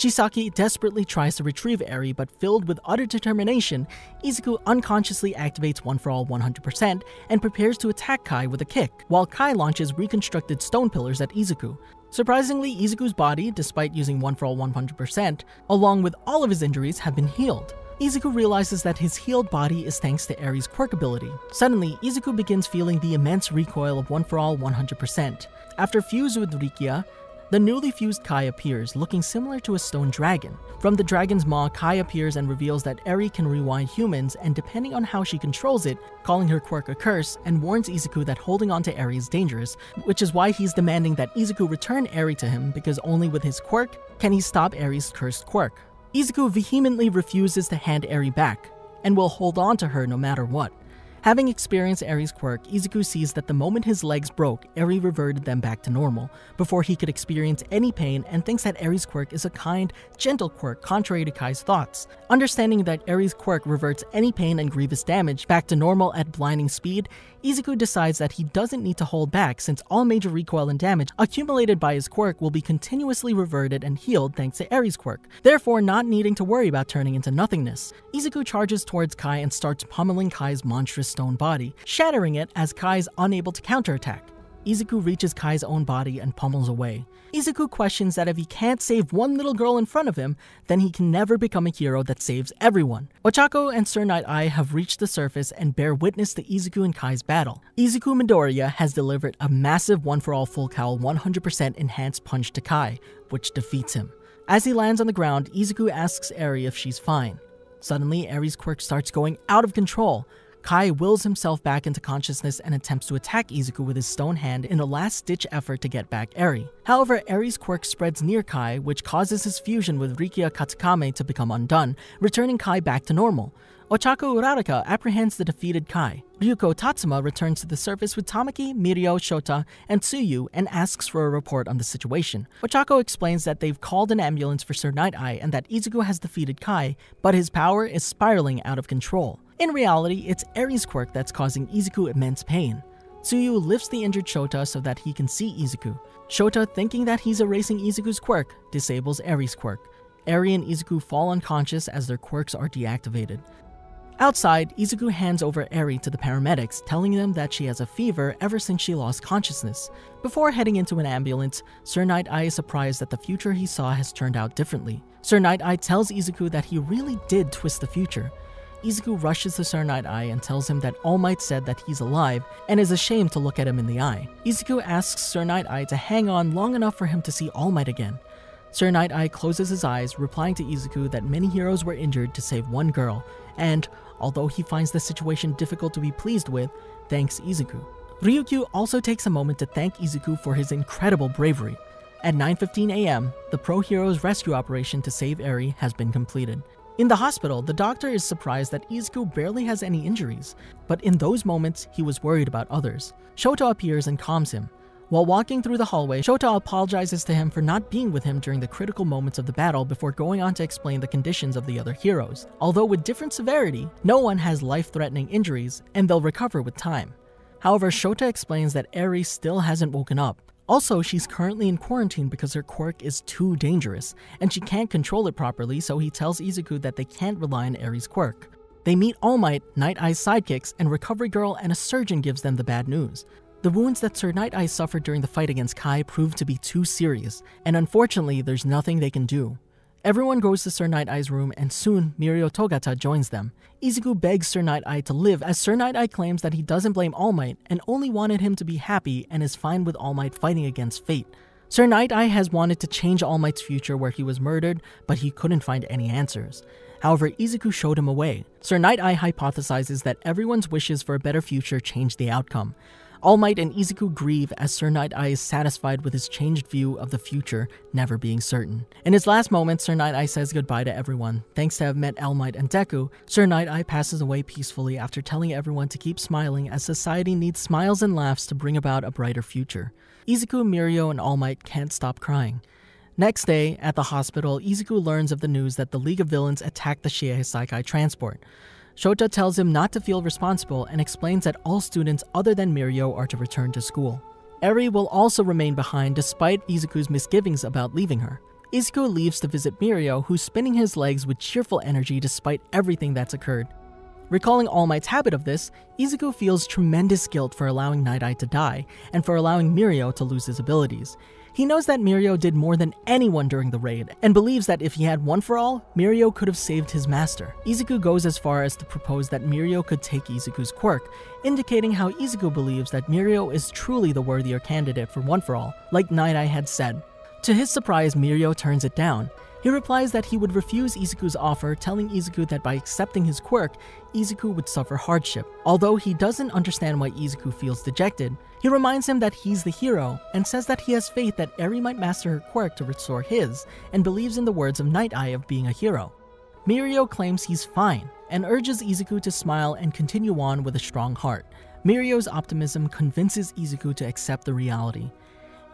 Chisaki desperately tries to retrieve Eri, but filled with utter determination, Izuku unconsciously activates One For All 100% and prepares to attack Kai with a kick, while Kai launches reconstructed stone pillars at Izuku. Surprisingly, Izuku's body, despite using One For All 100%, along with all of his injuries, have been healed. Izuku realizes that his healed body is thanks to Eri's quirk ability. Suddenly, Izuku begins feeling the immense recoil of One For All 100%. After fuse with Rikiya, the newly fused Kai appears, looking similar to a stone dragon. From the dragon's maw, Kai appears and reveals that Eri can rewind humans, and depending on how she controls it, calling her quirk a curse, and warns Izuku that holding on to Eri is dangerous, which is why he's demanding that Izuku return Eri to him because only with his quirk can he stop Eri's cursed quirk. Izuku vehemently refuses to hand Eri back, and will hold on to her no matter what. Having experienced Eri's quirk, Izuku sees that the moment his legs broke, Eri reverted them back to normal, before he could experience any pain and thinks that Eri's quirk is a kind, gentle quirk contrary to Kai's thoughts. Understanding that Eri's quirk reverts any pain and grievous damage back to normal at blinding speed, Izuku decides that he doesn't need to hold back since all major recoil and damage accumulated by his quirk will be continuously reverted and healed thanks to Eri's quirk, therefore not needing to worry about turning into nothingness. Izuku charges towards Kai and starts pummeling Kai's monstrous stone body, shattering it as Kai is unable to counterattack. Izuku reaches Kai's own body and pummels away. Izuku questions that if he can't save one little girl in front of him, then he can never become a hero that saves everyone. Ochako and Sir Night Eye have reached the surface and bear witness to Izuku and Kai's battle. Izuku Midoriya has delivered a massive one for all full cowl 100% enhanced punch to Kai, which defeats him. As he lands on the ground, Izuku asks Eri if she's fine. Suddenly, Eri's quirk starts going out of control, Kai wills himself back into consciousness and attempts to attack Izuku with his stone hand in a last ditch effort to get back Eri. However, Eri's quirk spreads near Kai, which causes his fusion with Rikiya Katsukame to become undone, returning Kai back to normal. Ochako Uraraka apprehends the defeated Kai. Ryuko Tatsuma returns to the surface with Tamaki, Mirio, Shota, and Tsuyu and asks for a report on the situation. Ochako explains that they've called an ambulance for Sir Night Eye and that Izuku has defeated Kai, but his power is spiraling out of control. In reality, it's Eri's quirk that's causing Izuku immense pain. Tsuyu lifts the injured Shota so that he can see Izuku. Shota, thinking that he's erasing Izuku's quirk, disables Eri's quirk. Eri and Izuku fall unconscious as their quirks are deactivated. Outside, Izuku hands over Eri to the paramedics, telling them that she has a fever ever since she lost consciousness. Before heading into an ambulance, Sir Night Eye is surprised that the future he saw has turned out differently. Sir Night Eye tells Izuku that he really did twist the future. Izuku rushes to Sir Night Eye and tells him that All Might said that he's alive and is ashamed to look at him in the eye. Izuku asks Sir Night Eye to hang on long enough for him to see All Might again. Sir Night Eye closes his eyes, replying to Izuku that many heroes were injured to save one girl, and, although he finds the situation difficult to be pleased with, thanks Izuku. Ryukyu also takes a moment to thank Izuku for his incredible bravery. At 9:15 a.m., the Pro Heroes rescue operation to save Eri has been completed. In the hospital, the doctor is surprised that Izuku barely has any injuries, but in those moments, he was worried about others. Shota appears and calms him. While walking through the hallway, Shota apologizes to him for not being with him during the critical moments of the battle before going on to explain the conditions of the other heroes. Although with different severity, no one has life-threatening injuries, and they'll recover with time. However, Shota explains that Eri still hasn't woken up. Also, she's currently in quarantine because her quirk is too dangerous, and she can't control it properly, so he tells Izuku that they can't rely on Eri's quirk. They meet All Might, Night Eye's sidekicks, and Recovery Girl and a surgeon gives them the bad news. The wounds that Sir Night Eye suffered during the fight against Kai proved to be too serious, and unfortunately, there's nothing they can do. Everyone goes to Sir Night Eye's room, and soon Mirio Togata joins them. Izuku begs Sir Night Eye to live, as Sir Night Eye claims that he doesn't blame All Might and only wanted him to be happy and is fine with All Might fighting against fate. Sir Night Eye has wanted to change All Might's future where he was murdered, but he couldn't find any answers. However, Izuku showed him a way. Sir Night Eye hypothesizes that everyone's wishes for a better future change the outcome. All Might and Izuku grieve as Sir Night Eye is satisfied with his changed view of the future never being certain. In his last moments, Sir Night Eye says goodbye to everyone. Thanks to have met All Might and Deku, Sir Night Eye passes away peacefully after telling everyone to keep smiling as society needs smiles and laughs to bring about a brighter future. Izuku, Mirio, and All Might can't stop crying. Next day, at the hospital, Izuku learns of the news that the League of Villains attacked the Shie transport. Shota tells him not to feel responsible and explains that all students other than Mirio are to return to school. Eri will also remain behind despite Izuku's misgivings about leaving her. Izuku leaves to visit Mirio, who's spinning his legs with cheerful energy despite everything that's occurred. Recalling All Might's habit of this, Izuku feels tremendous guilt for allowing Night Eye to die, and for allowing Mirio to lose his abilities. He knows that Mirio did more than anyone during the raid, and believes that if he had one for all, Mirio could have saved his master. Izuku goes as far as to propose that Mirio could take Izuku's quirk, indicating how Izuku believes that Mirio is truly the worthier candidate for one for all, like Night Eye had said. To his surprise, Mirio turns it down, he replies that he would refuse Izuku's offer, telling Izuku that by accepting his quirk, Izuku would suffer hardship. Although he doesn't understand why Izuku feels dejected, he reminds him that he's the hero and says that he has faith that Eri might master her quirk to restore his, and believes in the words of Night Eye of being a hero. Mirio claims he's fine and urges Izuku to smile and continue on with a strong heart. Mirio's optimism convinces Izuku to accept the reality.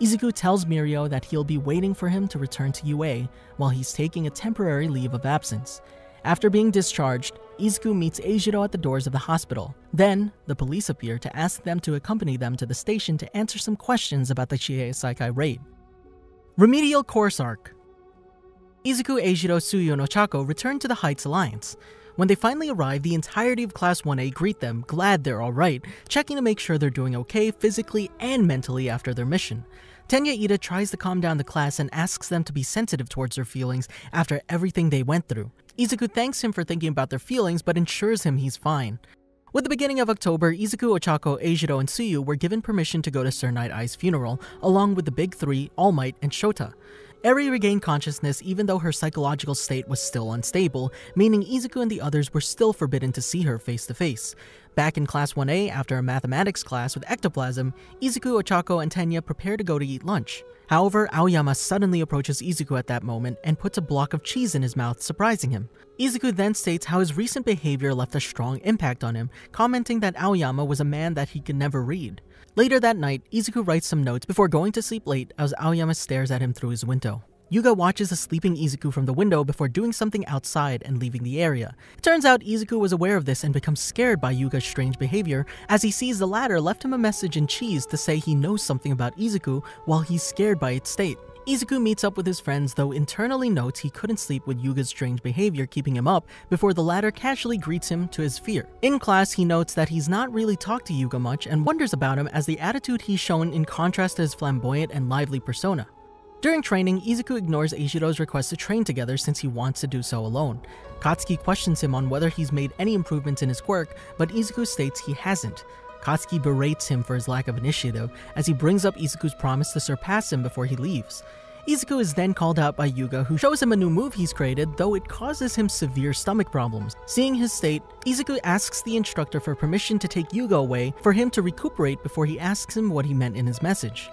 Izuku tells Mirio that he'll be waiting for him to return to UA while he's taking a temporary leave of absence. After being discharged, Izuku meets Eijiro at the doors of the hospital. Then, the police appear to ask them to accompany them to the station to answer some questions about the Shie Hassaikai raid. Remedial Course Arc Izuku, Eijiro, Tsuyu, and Ochako return to the Heights Alliance. When they finally arrive, the entirety of Class 1A greet them, glad they're alright, checking to make sure they're doing okay physically and mentally after their mission. Tenya Iida tries to calm down the class and asks them to be sensitive towards their feelings after everything they went through. Izuku thanks him for thinking about their feelings but ensures him he's fine. With the beginning of October, Izuku, Ochako, Eijiro, and Tsuyu were given permission to go to Sir Night Eye's funeral, along with the Big Three, All Might, and Shota. Eri regained consciousness even though her psychological state was still unstable, meaning Izuku and the others were still forbidden to see her face to face. Back in Class 1A, after a mathematics class with ectoplasm, Izuku, Ochako, and Tenya prepare to go to eat lunch. However, Aoyama suddenly approaches Izuku at that moment and puts a block of cheese in his mouth, surprising him. Izuku then states how his recent behavior left a strong impact on him, commenting that Aoyama was a man that he could never read. Later that night, Izuku writes some notes before going to sleep late as Aoyama stares at him through his window. Yuga watches a sleeping Izuku from the window before doing something outside and leaving the area. It turns out Izuku was aware of this and becomes scared by Yuga's strange behavior as he sees the latter left him a message in cheese to say he knows something about Izuku while he's scared by its state. Izuku meets up with his friends, though internally notes he couldn't sleep with Yuga's strange behavior keeping him up before the latter casually greets him to his fear. In class, he notes that he's not really talked to Yuga much and wonders about him as the attitude he's shown in contrast to his flamboyant and lively persona. During training, Izuku ignores Eijiro's request to train together since he wants to do so alone. Katsuki questions him on whether he's made any improvements in his quirk, but Izuku states he hasn't. Katsuki berates him for his lack of initiative as he brings up Izuku's promise to surpass him before he leaves. Izuku is then called out by Yuga, who shows him a new move he's created, though it causes him severe stomach problems. Seeing his state, Izuku asks the instructor for permission to take Yuga away for him to recuperate before he asks him what he meant in his message.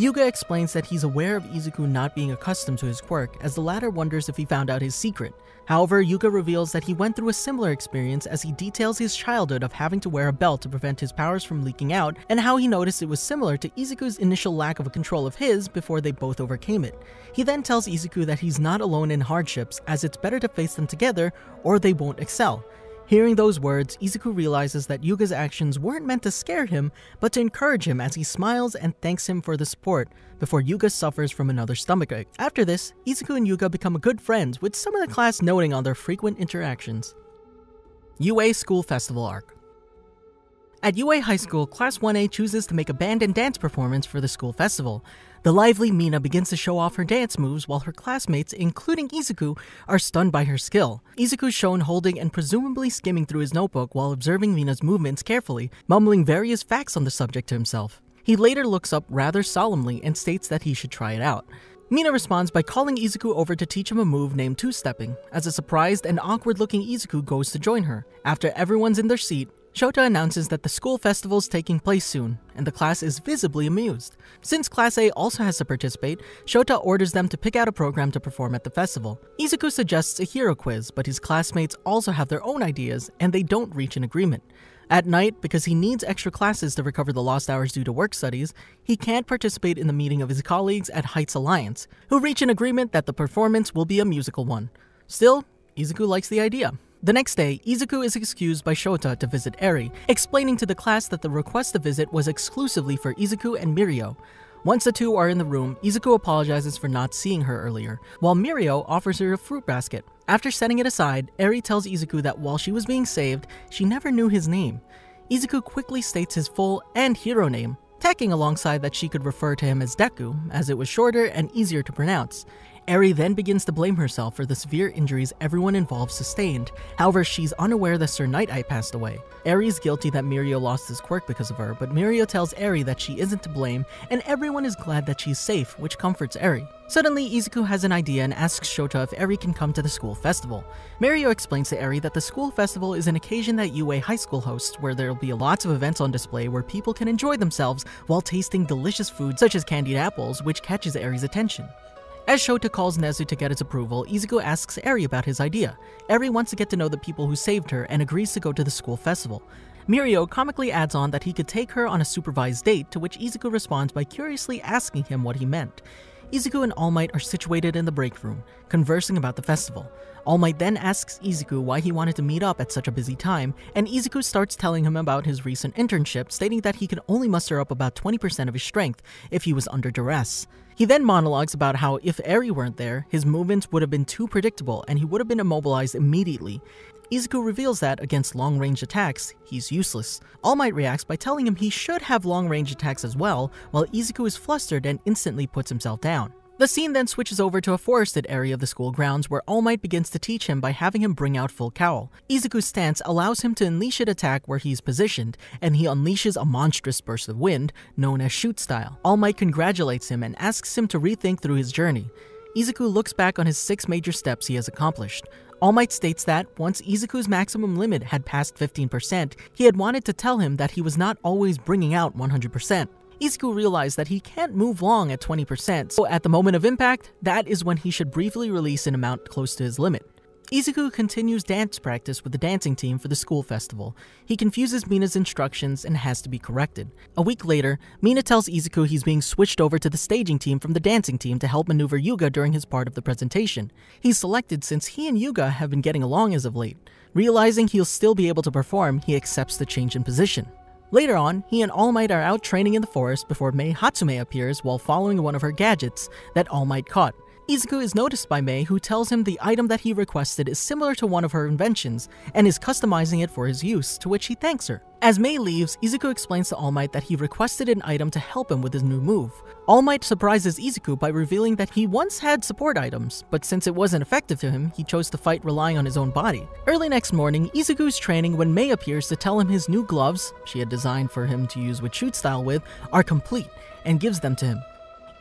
Yuga explains that he's aware of Izuku not being accustomed to his quirk, as the latter wonders if he found out his secret. However, Yuga reveals that he went through a similar experience as he details his childhood of having to wear a belt to prevent his powers from leaking out, and how he noticed it was similar to Izuku's initial lack of control of his before they both overcame it. He then tells Izuku that he's not alone in hardships, as it's better to face them together or they won't excel. Hearing those words, Izuku realizes that Yuga's actions weren't meant to scare him, but to encourage him as he smiles and thanks him for the support, before Yuga suffers from another stomachache. After this, Izuku and Yuga become good friends, with some of the class noting on their frequent interactions. UA School Festival Arc At UA High School, Class 1A chooses to make a band and dance performance for the school festival. The lively Mina begins to show off her dance moves while her classmates, including Izuku, are stunned by her skill. Izuku is shown holding and presumably skimming through his notebook while observing Mina's movements carefully, mumbling various facts on the subject to himself. He later looks up rather solemnly and states that he should try it out. Mina responds by calling Izuku over to teach him a move named two-stepping, as a surprised and awkward-looking Izuku goes to join her. After everyone's in their seat, Shota announces that the school festival is taking place soon, and the class is visibly amused. Since Class A also has to participate, Shota orders them to pick out a program to perform at the festival. Izuku suggests a hero quiz, but his classmates also have their own ideas, and they don't reach an agreement. At night, because he needs extra classes to recover the lost hours due to work studies, he can't participate in the meeting of his colleagues at Heights Alliance, who reach an agreement that the performance will be a musical one. Still, Izuku likes the idea. The next day, Izuku is excused by Shota to visit Eri, explaining to the class that the request to visit was exclusively for Izuku and Mirio. Once the two are in the room, Izuku apologizes for not seeing her earlier, while Mirio offers her a fruit basket. After setting it aside, Eri tells Izuku that while she was being saved, she never knew his name. Izuku quickly states his full and hero name, tacking alongside that she could refer to him as Deku, as it was shorter and easier to pronounce. Eri then begins to blame herself for the severe injuries everyone involved sustained. However, she's unaware that Sir Night Eye passed away. Eri's guilty that Mirio lost his quirk because of her, but Mirio tells Eri that she isn't to blame, and everyone is glad that she's safe, which comforts Eri. Suddenly, Izuku has an idea and asks Shota if Eri can come to the school festival. Mirio explains to Eri that the school festival is an occasion that UA High School hosts where there'll be lots of events on display where people can enjoy themselves while tasting delicious food such as candied apples, which catches Eri's attention. As Shota calls Nezu to get his approval, Izuku asks Eri about his idea. Eri wants to get to know the people who saved her and agrees to go to the school festival. Mirio comically adds on that he could take her on a supervised date, to which Izuku responds by curiously asking him what he meant. Izuku and All Might are situated in the break room, conversing about the festival. All Might then asks Izuku why he wanted to meet up at such a busy time, and Izuku starts telling him about his recent internship, stating that he could only muster up about 20% of his strength if he was under duress. He then monologues about how if Eri weren't there, his movements would have been too predictable and he would have been immobilized immediately. Izuku reveals that, against long-range attacks, he's useless. All Might reacts by telling him he should have long-range attacks as well, while Izuku is flustered and instantly puts himself down. The scene then switches over to a forested area of the school grounds where All Might begins to teach him by having him bring out full cowl. Izuku's stance allows him to unleash an attack where he's positioned, and he unleashes a monstrous burst of wind, known as shoot style. All Might congratulates him and asks him to rethink through his journey. Izuku looks back on his six major steps he has accomplished. All Might states that once Izuku's maximum limit had passed 15%, he had wanted to tell him that he was not always bringing out 100%. Izuku realized that he can't move long at 20%, so at the moment of impact, that is when he should briefly release an amount close to his limit. Izuku continues dance practice with the dancing team for the school festival. He confuses Mina's instructions and has to be corrected. A week later, Mina tells Izuku he's being switched over to the staging team from the dancing team to help maneuver Yuga during his part of the presentation. He's selected since he and Yuga have been getting along as of late. Realizing he'll still be able to perform, he accepts the change in position. Later on, he and All Might are out training in the forest before Mei Hatsume appears while following one of her gadgets that All Might caught. Izuku is noticed by Mei, who tells him the item that he requested is similar to one of her inventions and is customizing it for his use, to which he thanks her. As Mei leaves, Izuku explains to All Might that he requested an item to help him with his new move. All Might surprises Izuku by revealing that he once had support items, but since it wasn't effective to him, he chose to fight relying on his own body. Early next morning, Izuku is training when Mei appears to tell him his new gloves, she had designed for him to use with shoot style with, are complete, and gives them to him.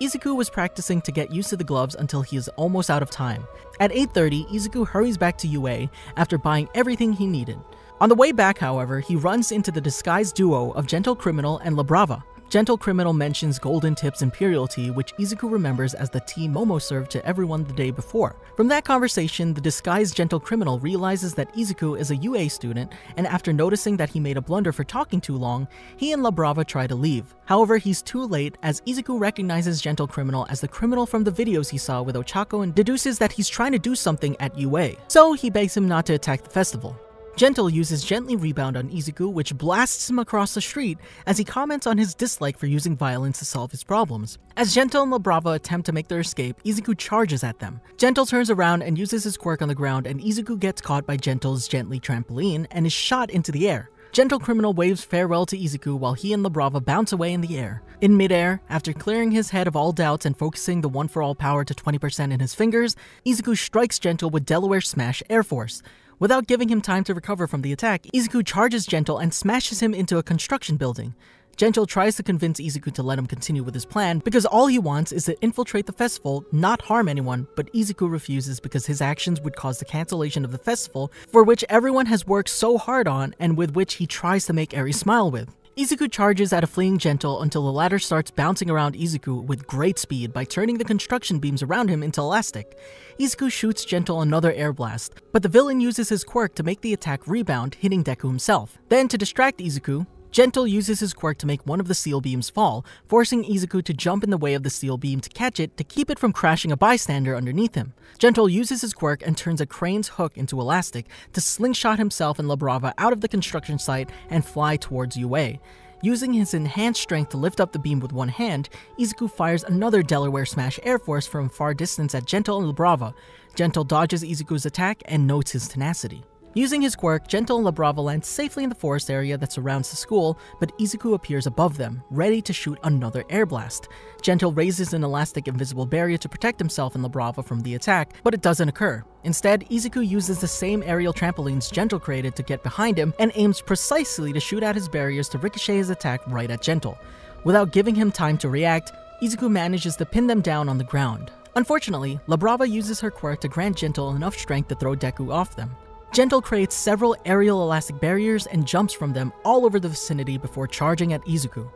Izuku was practicing to get used to the gloves until he is almost out of time. At 8.30, Izuku hurries back to UA after buying everything he needed. On the way back, however, he runs into the disguised duo of Gentle Criminal and Labrava. Gentle Criminal mentions Golden Tip's Imperial Tea, which Izuku remembers as the tea Momo served to everyone the day before. From that conversation, the disguised Gentle Criminal realizes that Izuku is a UA student, and after noticing that he made a blunder for talking too long, he and Labrava try to leave. However, he's too late as Izuku recognizes Gentle Criminal as the criminal from the videos he saw with Ochako and deduces that he's trying to do something at UA. So he begs him not to attack the festival. Gentle uses Gently Rebound on Izuku, which blasts him across the street as he comments on his dislike for using violence to solve his problems. As Gentle and Labrava attempt to make their escape, Izuku charges at them. Gentle turns around and uses his quirk on the ground, and Izuku gets caught by Gentle's Gently trampoline and is shot into the air. Gentle Criminal waves farewell to Izuku while he and Labrava bounce away in the air. In midair, after clearing his head of all doubts and focusing the one for all power to 20% in his fingers, Izuku strikes Gentle with Delaware Smash Air Force. Without giving him time to recover from the attack, Izuku charges Gentle and smashes him into a construction building. Gentle tries to convince Izuku to let him continue with his plan because all he wants is to infiltrate the festival, not harm anyone, but Izuku refuses because his actions would cause the cancellation of the festival for which everyone has worked so hard on and with which he tries to make Eri smile with. Izuku charges at a fleeing Gentle until the latter starts bouncing around Izuku with great speed by turning the construction beams around him into elastic. Izuku shoots Gentle another air blast, but the villain uses his quirk to make the attack rebound, hitting Deku himself. Then, to distract Izuku, Gentle uses his quirk to make one of the steel beams fall, forcing Izuku to jump in the way of the steel beam to catch it to keep it from crashing a bystander underneath him. Gentle uses his quirk and turns a crane's hook into elastic to slingshot himself and Labrava out of the construction site and fly towards UA. Using his enhanced strength to lift up the beam with one hand, Izuku fires another Delaware Smash Air Force from far distance at Gentle and Labrava. Gentle dodges Izuku's attack and notes his tenacity. Using his quirk, Gentle and Labrava land safely in the forest area that surrounds the school, but Izuku appears above them, ready to shoot another air blast. Gentle raises an elastic invisible barrier to protect himself and Labrava from the attack, but it doesn't occur. Instead, Izuku uses the same aerial trampolines Gentle created to get behind him and aims precisely to shoot out his barriers to ricochet his attack right at Gentle. Without giving him time to react, Izuku manages to pin them down on the ground. Unfortunately, Labrava uses her quirk to grant Gentle enough strength to throw Deku off them. Gentle creates several aerial elastic barriers and jumps from them all over the vicinity before charging at Izuku.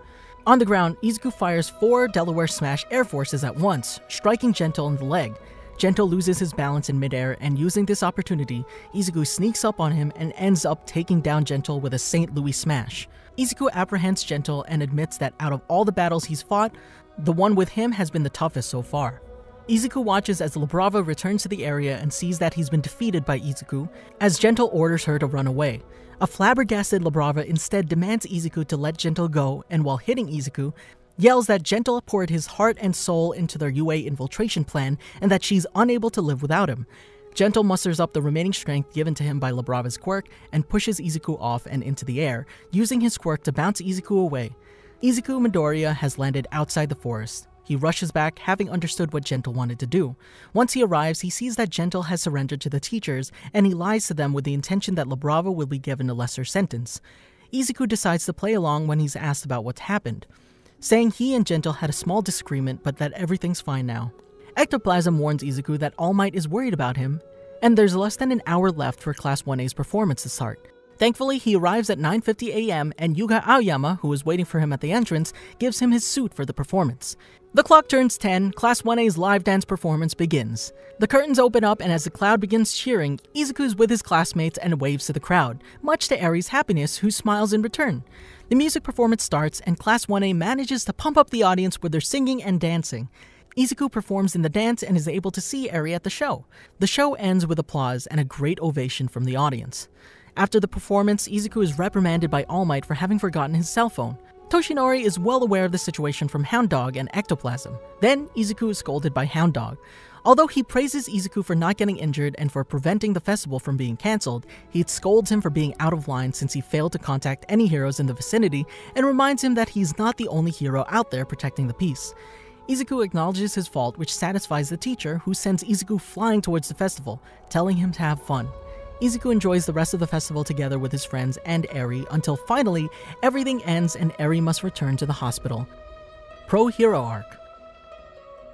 On the ground, Izuku fires four Delaware Smash Air Forces at once, striking Gentle in the leg. Gentle loses his balance in midair, and using this opportunity, Izuku sneaks up on him and ends up taking down Gentle with a St. Louis Smash. Izuku apprehends Gentle and admits that out of all the battles he's fought, the one with him has been the toughest so far. Izuku watches as Labrava returns to the area and sees that he's been defeated by Izuku, as Gentle orders her to run away. A flabbergasted Labrava instead demands Izuku to let Gentle go, and while hitting Izuku, yells that Gentle poured his heart and soul into their UA infiltration plan and that she's unable to live without him. Gentle musters up the remaining strength given to him by Labrava's quirk and pushes Izuku off and into the air, using his quirk to bounce Izuku away. Izuku Midoriya has landed outside the forest. He rushes back, having understood what Gentle wanted to do. Once he arrives, he sees that Gentle has surrendered to the teachers, and he lies to them with the intention that Labrava will be given a lesser sentence. Izuku decides to play along when he's asked about what's happened, saying he and Gentle had a small disagreement but that everything's fine now. Ectoplasm warns Izuku that All Might is worried about him, and there's less than an hour left for Class 1A's performance to start. Thankfully, he arrives at 9:50 a.m. and Yuga Aoyama, who is waiting for him at the entrance, gives him his suit for the performance. The clock turns 10, Class 1A's live dance performance begins. The curtains open up, and as the crowd begins cheering, Izuku's with his classmates and waves to the crowd, much to Eri's happiness, who smiles in return. The music performance starts, and Class 1A manages to pump up the audience with their singing and dancing. Izuku performs in the dance and is able to see Eri at the show. The show ends with applause and a great ovation from the audience. After the performance, Izuku is reprimanded by All Might for having forgotten his cell phone. Toshinori is well aware of the situation from Hound Dog and Ectoplasm. Then, Izuku is scolded by Hound Dog. Although he praises Izuku for not getting injured and for preventing the festival from being cancelled, he scolds him for being out of line since he failed to contact any heroes in the vicinity and reminds him that he's not the only hero out there protecting the peace. Izuku acknowledges his fault, which satisfies the teacher, who sends Izuku flying towards the festival, telling him to have fun. Izuku enjoys the rest of the festival together with his friends and Eri until finally everything ends and Eri must return to the hospital. Pro Hero Arc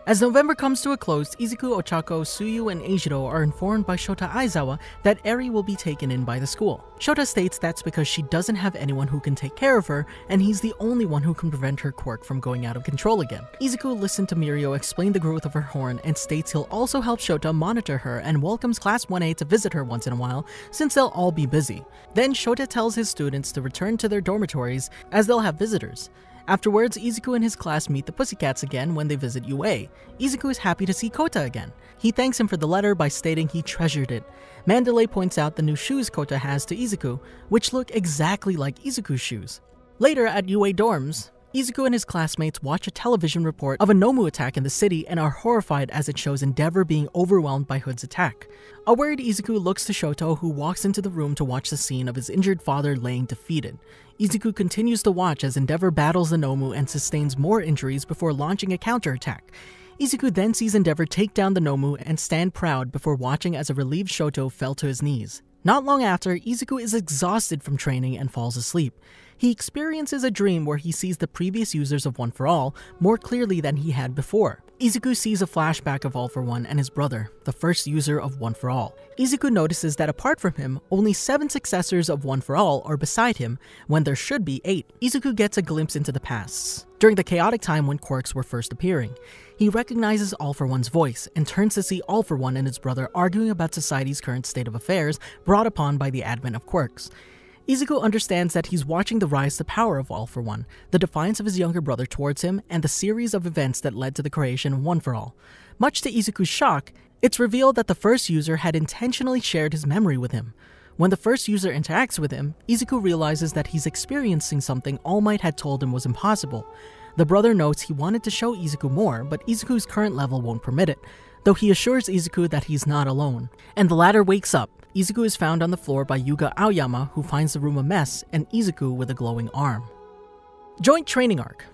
as November comes to a close, Izuku, Ochako, Tsuyu, and Eijiro are informed by Shota Aizawa that Eri will be taken in by the school. Shota states that's because she doesn't have anyone who can take care of her, and he's the only one who can prevent her quirk from going out of control again. Izuku listens to Mirio explain the growth of her horn and states he'll also help Shota monitor her and welcomes Class 1A to visit her once in a while, since they'll all be busy. Then Shota tells his students to return to their dormitories as they'll have visitors. Afterwards, Izuku and his class meet the Pussycats again when they visit UA. Izuku is happy to see Kota again. He thanks him for the letter by stating he treasured it. Mandalay points out the new shoes Kota has to Izuku, which look exactly like Izuku's shoes. Later at UA dorms, Izuku and his classmates watch a television report of a Nomu attack in the city and are horrified as it shows Endeavor being overwhelmed by Hood's attack. A worried Izuku looks to Shoto, who walks into the room to watch the scene of his injured father laying defeated. Izuku continues to watch as Endeavor battles the Nomu and sustains more injuries before launching a counterattack. Izuku then sees Endeavor take down the Nomu and stand proud before watching as a relieved Shoto fell to his knees. Not long after, Izuku is exhausted from training and falls asleep he experiences a dream where he sees the previous users of One for All more clearly than he had before. Izuku sees a flashback of All for One and his brother, the first user of One for All. Izuku notices that apart from him, only seven successors of One for All are beside him, when there should be eight. Izuku gets a glimpse into the past, during the chaotic time when quirks were first appearing. He recognizes All for One's voice and turns to see All for One and his brother arguing about society's current state of affairs brought upon by the advent of quirks. Izuku understands that he's watching the rise to power of All for One, the defiance of his younger brother towards him, and the series of events that led to the creation of One for All. Much to Izuku's shock, it's revealed that the first user had intentionally shared his memory with him. When the first user interacts with him, Izuku realizes that he's experiencing something All Might had told him was impossible. The brother notes he wanted to show Izuku more, but Izuku's current level won't permit it, though he assures Izuku that he's not alone. And the latter wakes up, Izuku is found on the floor by Yuga Aoyama, who finds the room a mess, and Izuku with a glowing arm. Joint Training Arc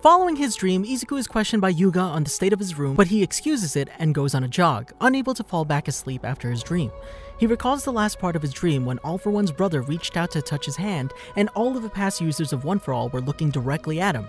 Following his dream, Izuku is questioned by Yuga on the state of his room, but he excuses it and goes on a jog, unable to fall back asleep after his dream. He recalls the last part of his dream when All for One's brother reached out to touch his hand, and all of the past users of One for All were looking directly at him.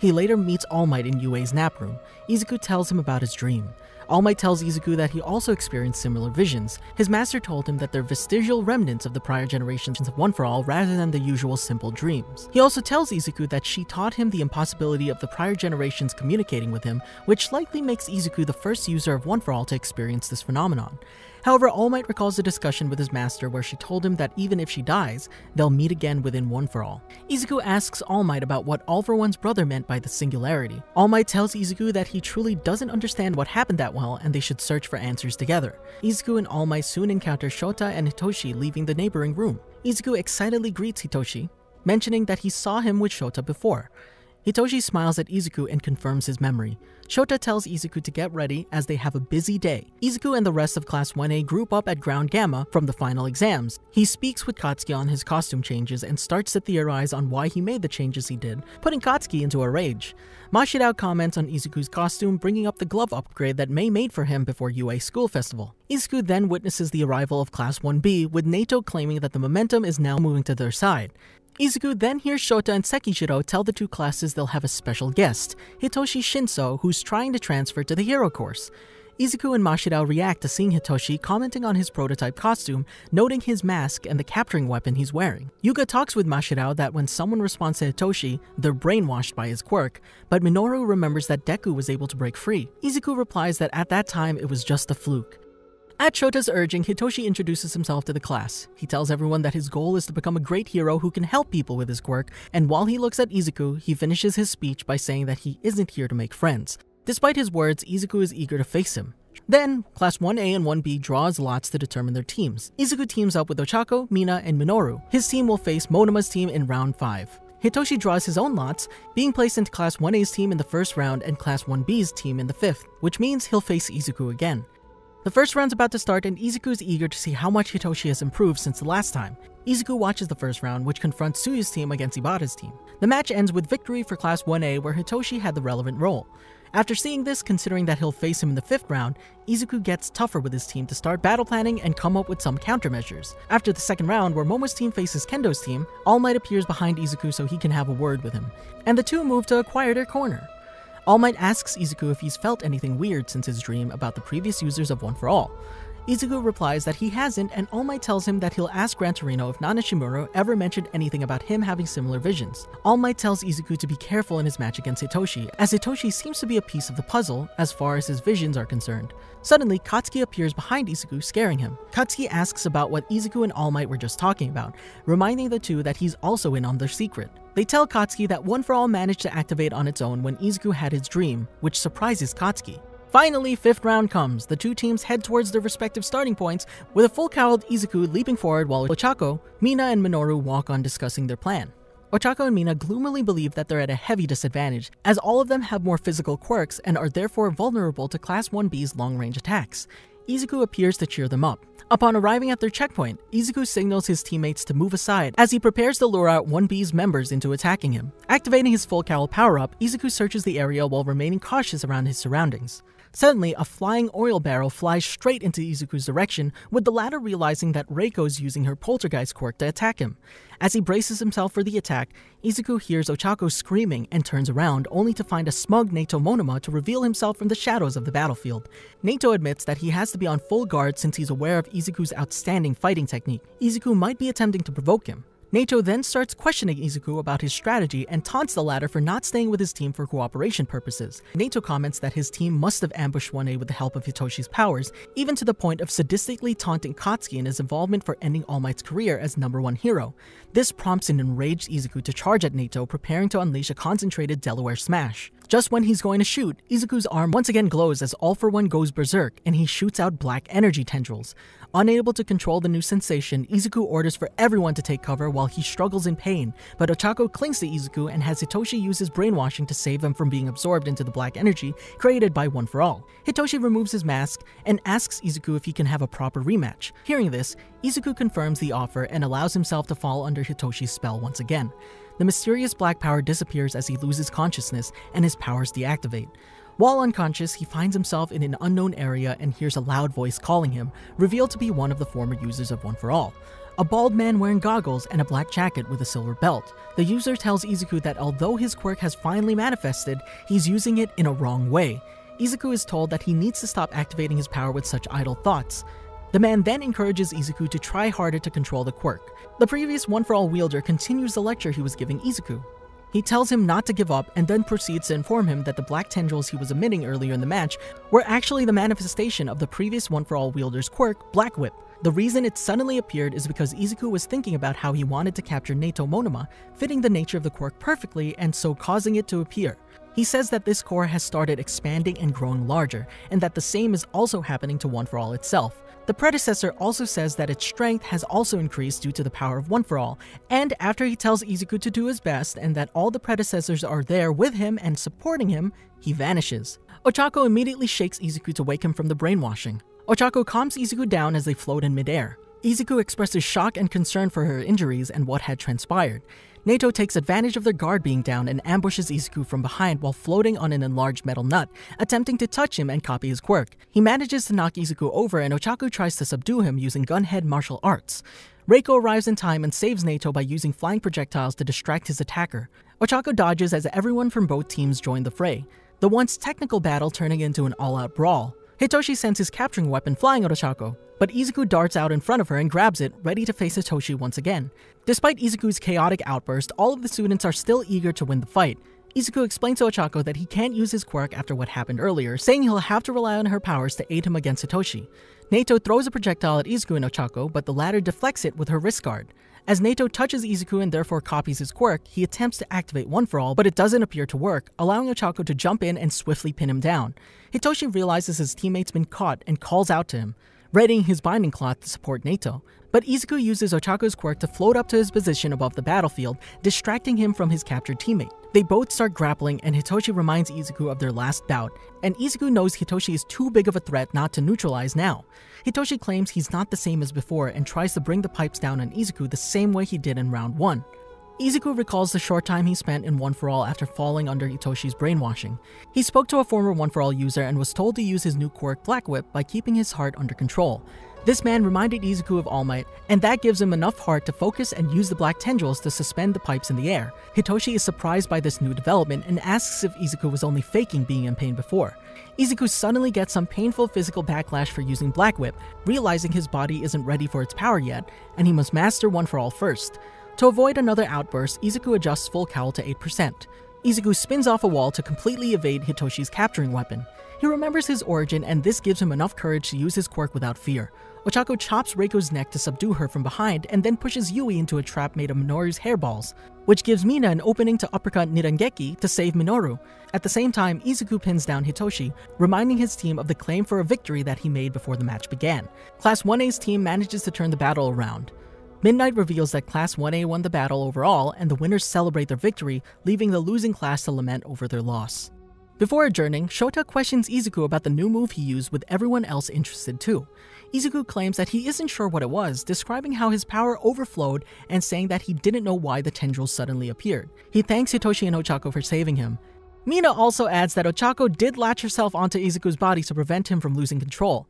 He later meets All Might in Yue's nap room. Izuku tells him about his dream. All Might tells Izuku that he also experienced similar visions. His master told him that they're vestigial remnants of the prior generations of One for All rather than the usual simple dreams. He also tells Izuku that she taught him the impossibility of the prior generations communicating with him, which likely makes Izuku the first user of One for All to experience this phenomenon. However, All Might recalls a discussion with his master where she told him that even if she dies, they'll meet again within One for All. Izuku asks All Might about what All for One's brother meant by the singularity. All Might tells Izuku that he truly doesn't understand what happened that well and they should search for answers together. Izuku and All Might soon encounter Shota and Hitoshi leaving the neighboring room. Izuku excitedly greets Hitoshi, mentioning that he saw him with Shota before. Hitoshi smiles at Izuku and confirms his memory. Shota tells Izuku to get ready as they have a busy day. Izuku and the rest of Class 1A group up at Ground Gamma from the final exams. He speaks with Katsuki on his costume changes and starts to theorize on why he made the changes he did, putting Katsuki into a rage. Mashirao comments on Izuku's costume, bringing up the glove upgrade that Mei made for him before UA School Festival. Izuku then witnesses the arrival of Class 1B, with Neito claiming that the momentum is now moving to their side. Izuku then hears Shota and Sekijiro tell the two classes they'll have a special guest, Hitoshi Shinso, who's trying to transfer to the hero course. Izuku and Mashirao react to seeing Hitoshi commenting on his prototype costume, noting his mask and the capturing weapon he's wearing. Yuga talks with Mashirao that when someone responds to Hitoshi, they're brainwashed by his quirk, but Minoru remembers that Deku was able to break free. Izuku replies that at that time it was just a fluke. At Shota's urging, Hitoshi introduces himself to the class. He tells everyone that his goal is to become a great hero who can help people with his quirk, and while he looks at Izuku, he finishes his speech by saying that he isn't here to make friends. Despite his words, Izuku is eager to face him. Then, Class 1A and 1B draws lots to determine their teams. Izuku teams up with Ochako, Mina, and Minoru. His team will face Monoma's team in round 5. Hitoshi draws his own lots, being placed into Class 1A's team in the first round and Class 1B's team in the fifth, which means he'll face Izuku again. The first round's about to start and Izuku is eager to see how much Hitoshi has improved since the last time. Izuku watches the first round, which confronts Tsuyu's team against Ibara's team. The match ends with victory for Class 1A where Hitoshi had the relevant role. After seeing this, considering that he'll face him in the fifth round, Izuku gets tougher with his team to start battle planning and come up with some countermeasures. After the second round, where Momo's team faces Kendo's team, All Might appears behind Izuku so he can have a word with him, and the two move to a quieter corner. All Might asks Izuku if he's felt anything weird since his dream about the previous users of One for All. Izuku replies that he hasn't, and All Might tells him that he'll ask Gran Torino if Nana Shimura ever mentioned anything about him having similar visions. All Might tells Izuku to be careful in his match against Hitoshi, as Hitoshi seems to be a piece of the puzzle as far as his visions are concerned. Suddenly, Katsuki appears behind Izuku, scaring him. Katsuki asks about what Izuku and All Might were just talking about, reminding the two that he's also in on their secret. They tell Katsuki that One for All managed to activate on its own when Izuku had his dream, which surprises Katsuki. Finally, fifth round comes. The two teams head towards their respective starting points, with a full-cowled Izuku leaping forward while Ochako, Mina, and Minoru walk on discussing their plan. Ochako and Mina gloomily believe that they're at a heavy disadvantage, as all of them have more physical quirks and are therefore vulnerable to Class 1B's long-range attacks. Izuku appears to cheer them up. Upon arriving at their checkpoint, Izuku signals his teammates to move aside as he prepares to lure out 1B's members into attacking him. Activating his full cowl power-up, Izuku searches the area while remaining cautious around his surroundings. Suddenly, a flying oil barrel flies straight into Izuku's direction, with the latter realizing that Reiko is using her poltergeist quirk to attack him. As he braces himself for the attack, Izuku hears Ochako screaming and turns around, only to find a smug Neito Monoma to reveal himself from the shadows of the battlefield. Neito admits that he has to be on full guard since he's aware of Izuku's outstanding fighting technique. Izuku might be attempting to provoke him. Neito then starts questioning Izuku about his strategy and taunts the latter for not staying with his team for cooperation purposes. Neito comments that his team must have ambushed 1A with the help of Hitoshi's powers, even to the point of sadistically taunting Katsuki in his involvement for ending All Might's career as number one hero. This prompts an enraged Izuku to charge at Neito, preparing to unleash a concentrated Delaware smash. Just when he's going to shoot, Izuku's arm once again glows as All for One goes berserk and he shoots out black energy tendrils. Unable to control the new sensation, Izuku orders for everyone to take cover while he struggles in pain, but Ochako clings to Izuku and has Hitoshi use his brainwashing to save him from being absorbed into the black energy created by One for All. Hitoshi removes his mask and asks Izuku if he can have a proper rematch. Hearing this, Izuku confirms the offer and allows himself to fall under Hitoshi's spell once again. The mysterious black power disappears as he loses consciousness and his powers deactivate. While unconscious, he finds himself in an unknown area and hears a loud voice calling him, revealed to be one of the former users of One for All. A bald man wearing goggles and a black jacket with a silver belt. The user tells Izuku that although his quirk has finally manifested, he's using it in a wrong way. Izuku is told that he needs to stop activating his power with such idle thoughts. The man then encourages Izuku to try harder to control the quirk. The previous One for All wielder continues the lecture he was giving Izuku. He tells him not to give up and then proceeds to inform him that the black tendrils he was emitting earlier in the match were actually the manifestation of the previous One for All wielder's quirk, Black Whip. The reason it suddenly appeared is because Izuku was thinking about how he wanted to capture Neito Monoma, fitting the nature of the quirk perfectly and so causing it to appear. He says that this core has started expanding and growing larger, and that the same is also happening to One for All itself. The predecessor also says that its strength has also increased due to the power of One for All, and after he tells Izuku to do his best and that all the predecessors are there with him and supporting him, he vanishes. Ochako immediately shakes Izuku to wake him from the brainwashing. Ochako calms Izuku down as they float in midair. Izuku expresses shock and concern for her injuries and what had transpired. Neito takes advantage of their guard being down and ambushes Izuku from behind while floating on an enlarged metal nut, attempting to touch him and copy his quirk. He manages to knock Izuku over and Ochako tries to subdue him using gunhead martial arts. Reiko arrives in time and saves Neito by using flying projectiles to distract his attacker. Ochako dodges as everyone from both teams join the fray, the once technical battle turning into an all-out brawl. Hitoshi sends his capturing weapon flying at Ochako, but Izuku darts out in front of her and grabs it, ready to face Hitoshi once again. Despite Izuku's chaotic outburst, all of the students are still eager to win the fight. Izuku explains to Ochako that he can't use his quirk after what happened earlier, saying he'll have to rely on her powers to aid him against Hitoshi. Neito throws a projectile at Izuku and Ochako, but the latter deflects it with her wrist guard. As Neito touches Izuku and therefore copies his quirk, he attempts to activate One for All, but it doesn't appear to work, allowing Ochako to jump in and swiftly pin him down. Hitoshi realizes his teammate's been caught and calls out to him, readying his binding cloth to support Neito. But Izuku uses Ochako's quirk to float up to his position above the battlefield, distracting him from his captured teammate. They both start grappling, and Hitoshi reminds Izuku of their last bout, and Izuku knows Hitoshi is too big of a threat not to neutralize now. Hitoshi claims he's not the same as before and tries to bring the pipes down on Izuku the same way he did in round 1. Izuku recalls the short time he spent in One For All after falling under Hitoshi's brainwashing. He spoke to a former One For All user and was told to use his new quirk Black Whip by keeping his heart under control. This man reminded Izuku of All Might, and that gives him enough heart to focus and use the black tendrils to suspend the pipes in the air. Hitoshi is surprised by this new development and asks if Izuku was only faking being in pain before. Izuku suddenly gets some painful physical backlash for using Black Whip, realizing his body isn't ready for its power yet, and he must master One for All first. To avoid another outburst, Izuku adjusts full cowl to 8%. Izuku spins off a wall to completely evade Hitoshi's capturing weapon. He remembers his origin, and this gives him enough courage to use his quirk without fear. Ochako chops Reiko's neck to subdue her from behind and then pushes Yui into a trap made of Minoru's hairballs, which gives Mina an opening to uppercut Nirengeki to save Minoru. At the same time, Izuku pins down Hitoshi, reminding his team of the claim for a victory that he made before the match began. Class 1A's team manages to turn the battle around. Midnight reveals that Class 1A won the battle overall, and the winners celebrate their victory, leaving the losing class to lament over their loss. Before adjourning, Shota questions Izuku about the new move he used with everyone else interested too. Izuku claims that he isn't sure what it was, describing how his power overflowed and saying that he didn't know why the tendrils suddenly appeared. He thanks Hitoshi and Ochako for saving him. Mina also adds that Ochako did latch herself onto Izuku's body to prevent him from losing control.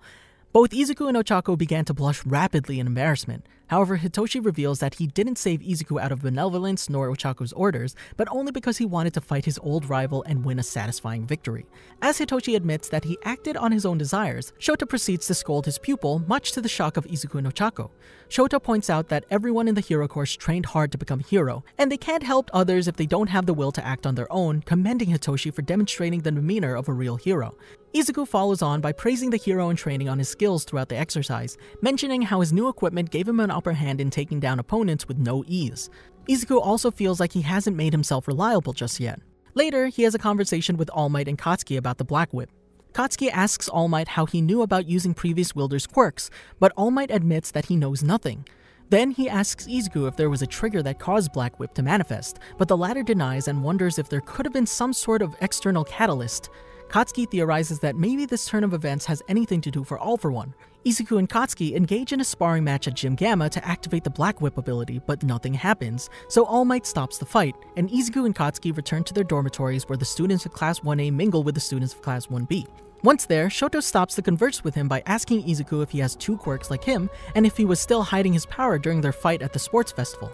Both Izuku and Ochako began to blush rapidly in embarrassment. However, Hitoshi reveals that he didn't save Izuku out of benevolence nor Ochako's orders, but only because he wanted to fight his old rival and win a satisfying victory. As Hitoshi admits that he acted on his own desires, Shota proceeds to scold his pupil, much to the shock of Izuku and Ochako. Shota points out that everyone in the hero course trained hard to become hero, and they can't help others if they don't have the will to act on their own, commending Hitoshi for demonstrating the demeanor of a real hero. Izuku follows on by praising the hero in training on his skills throughout the exercise, mentioning how his new equipment gave him an upper hand in taking down opponents with no ease. Izuku also feels like he hasn't made himself reliable just yet. Later, he has a conversation with All Might and Katsuki about the Black Whip. Katsuki asks All Might how he knew about using previous wielder's quirks, but All Might admits that he knows nothing. Then he asks Izuku if there was a trigger that caused Black Whip to manifest, but the latter denies and wonders if there could have been some sort of external catalyst. Katsuki theorizes that maybe this turn of events has anything to do for All for One. Izuku and Katsuki engage in a sparring match at Gym Gamma to activate the Black Whip ability, but nothing happens, so All Might stops the fight, and Izuku and Katsuki return to their dormitories where the students of Class 1A mingle with the students of Class 1B. Once there, Shoto stops to converse with him by asking Izuku if he has two quirks like him, and if he was still hiding his power during their fight at the sports festival.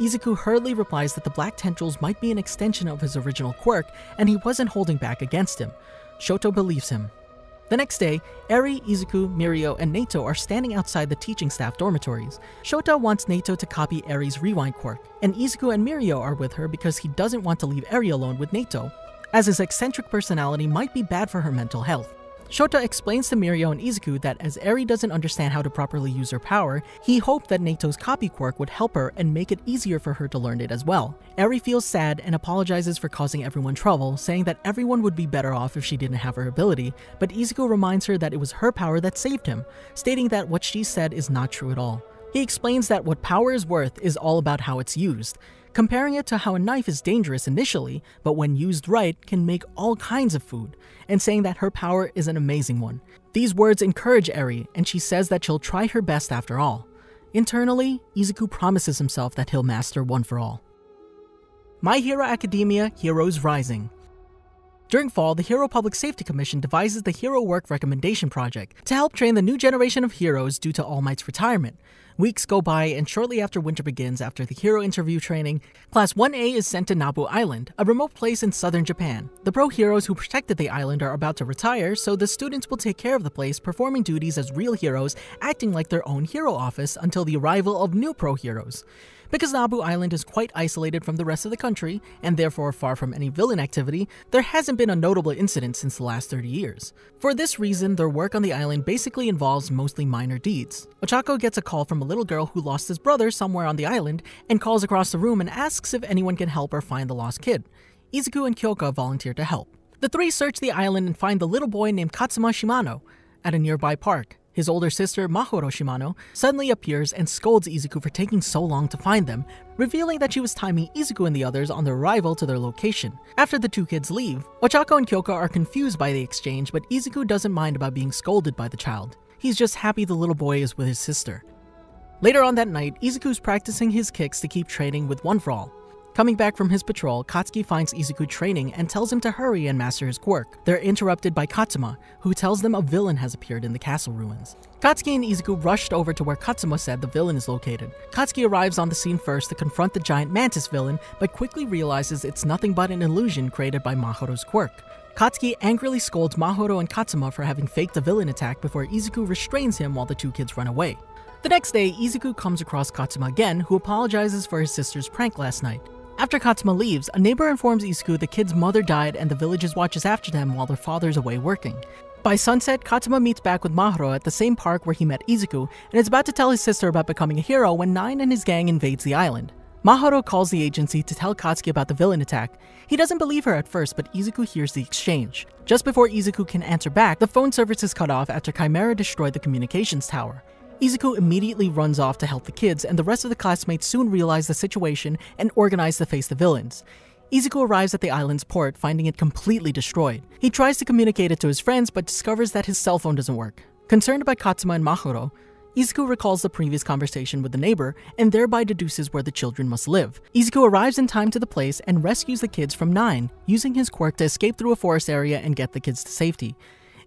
Izuku hurriedly replies that the black tendrils might be an extension of his original quirk, and he wasn't holding back against him. Shoto believes him. The next day, Eri, Izuku, Mirio, and Neito are standing outside the teaching staff dormitories. Shota wants Neito to copy Eri's rewind quirk, and Izuku and Mirio are with her because he doesn't want to leave Eri alone with Neito, as his eccentric personality might be bad for her mental health. Shota explains to Mirio and Izuku that as Eri doesn't understand how to properly use her power, he hoped that Neito's copy quirk would help her and make it easier for her to learn it as well. Eri feels sad and apologizes for causing everyone trouble, saying that everyone would be better off if she didn't have her ability, but Izuku reminds her that it was her power that saved him, stating that what she said is not true at all. He explains that what power is worth is all about how it's used comparing it to how a knife is dangerous initially, but when used right, can make all kinds of food, and saying that her power is an amazing one. These words encourage Eri, and she says that she'll try her best after all. Internally, Izuku promises himself that he'll master One for All. My Hero Academia Heroes Rising During fall, the Hero Public Safety Commission devises the Hero Work Recommendation Project to help train the new generation of heroes due to All Might's retirement. Weeks go by, and shortly after winter begins, after the hero interview training, Class 1A is sent to Nabu Island, a remote place in southern Japan. The pro heroes who protected the island are about to retire, so the students will take care of the place, performing duties as real heroes, acting like their own hero office until the arrival of new pro heroes. Because Nabu Island is quite isolated from the rest of the country, and therefore far from any villain activity, there hasn't been a notable incident since the last 30 years. For this reason, their work on the island basically involves mostly minor deeds. Ochako gets a call from a little girl who lost his brother somewhere on the island and calls across the room and asks if anyone can help her find the lost kid. Izuku and Kyoka volunteer to help. The three search the island and find the little boy named Katsuma Shimano at a nearby park. His older sister, Mahoro Shimano, suddenly appears and scolds Izuku for taking so long to find them, revealing that she was timing Izuku and the others on their arrival to their location. After the two kids leave, Ochako and Kyoka are confused by the exchange, but Izuku doesn't mind about being scolded by the child. He's just happy the little boy is with his sister. Later on that night, Izuku's practicing his kicks to keep training with One For All, Coming back from his patrol, Katsuki finds Izuku training and tells him to hurry and master his quirk. They're interrupted by Katsuma, who tells them a villain has appeared in the castle ruins. Katsuki and Izuku rushed over to where Katsuma said the villain is located. Katsuki arrives on the scene first to confront the giant mantis villain, but quickly realizes it's nothing but an illusion created by Mahoro's quirk. Katsuki angrily scolds Mahoro and Katsuma for having faked a villain attack before Izuku restrains him while the two kids run away. The next day, Izuku comes across Katsuma again, who apologizes for his sister's prank last night. After Katsuma leaves, a neighbor informs Izuku the kid's mother died and the village watches after them while their father's away working. By sunset, Katsuma meets back with Mahoro at the same park where he met Izuku and is about to tell his sister about becoming a hero when Nine and his gang invades the island. Mahoro calls the agency to tell Katsuki about the villain attack. He doesn't believe her at first, but Izuku hears the exchange. Just before Izuku can answer back, the phone service is cut off after Chimera destroyed the communications tower. Izuku immediately runs off to help the kids, and the rest of the classmates soon realize the situation and organize to face the villains. Izuku arrives at the island's port, finding it completely destroyed. He tries to communicate it to his friends, but discovers that his cell phone doesn't work. Concerned by Katsuma and Mahoro, Izuku recalls the previous conversation with the neighbor and thereby deduces where the children must live. Izuku arrives in time to the place and rescues the kids from Nine, using his quirk to escape through a forest area and get the kids to safety.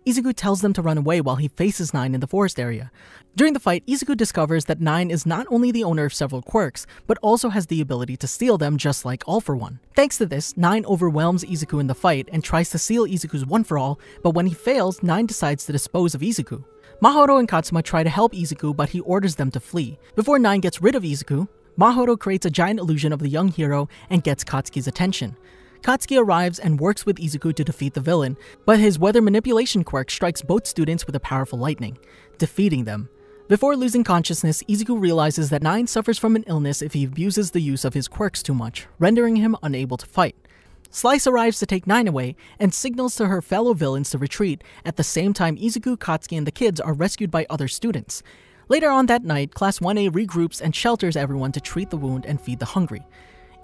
Izuku tells them to run away while he faces Nine in the forest area. During the fight, Izuku discovers that Nine is not only the owner of several quirks, but also has the ability to steal them just like All for One. Thanks to this, Nine overwhelms Izuku in the fight and tries to steal Izuku's One for All, but when he fails, Nine decides to dispose of Izuku. Mahoro and Katsuma try to help Izuku, but he orders them to flee. Before Nine gets rid of Izuku, Mahoro creates a giant illusion of the young hero and gets Katsuki's attention. Katsuki arrives and works with Izuku to defeat the villain, but his weather manipulation quirk strikes both students with a powerful lightning, defeating them. Before losing consciousness, Izuku realizes that Nine suffers from an illness if he abuses the use of his quirks too much, rendering him unable to fight. Slice arrives to take Nine away and signals to her fellow villains to retreat, at the same time Izuku, Katsuki, and the kids are rescued by other students. Later on that night, Class 1A regroups and shelters everyone to treat the wound and feed the hungry.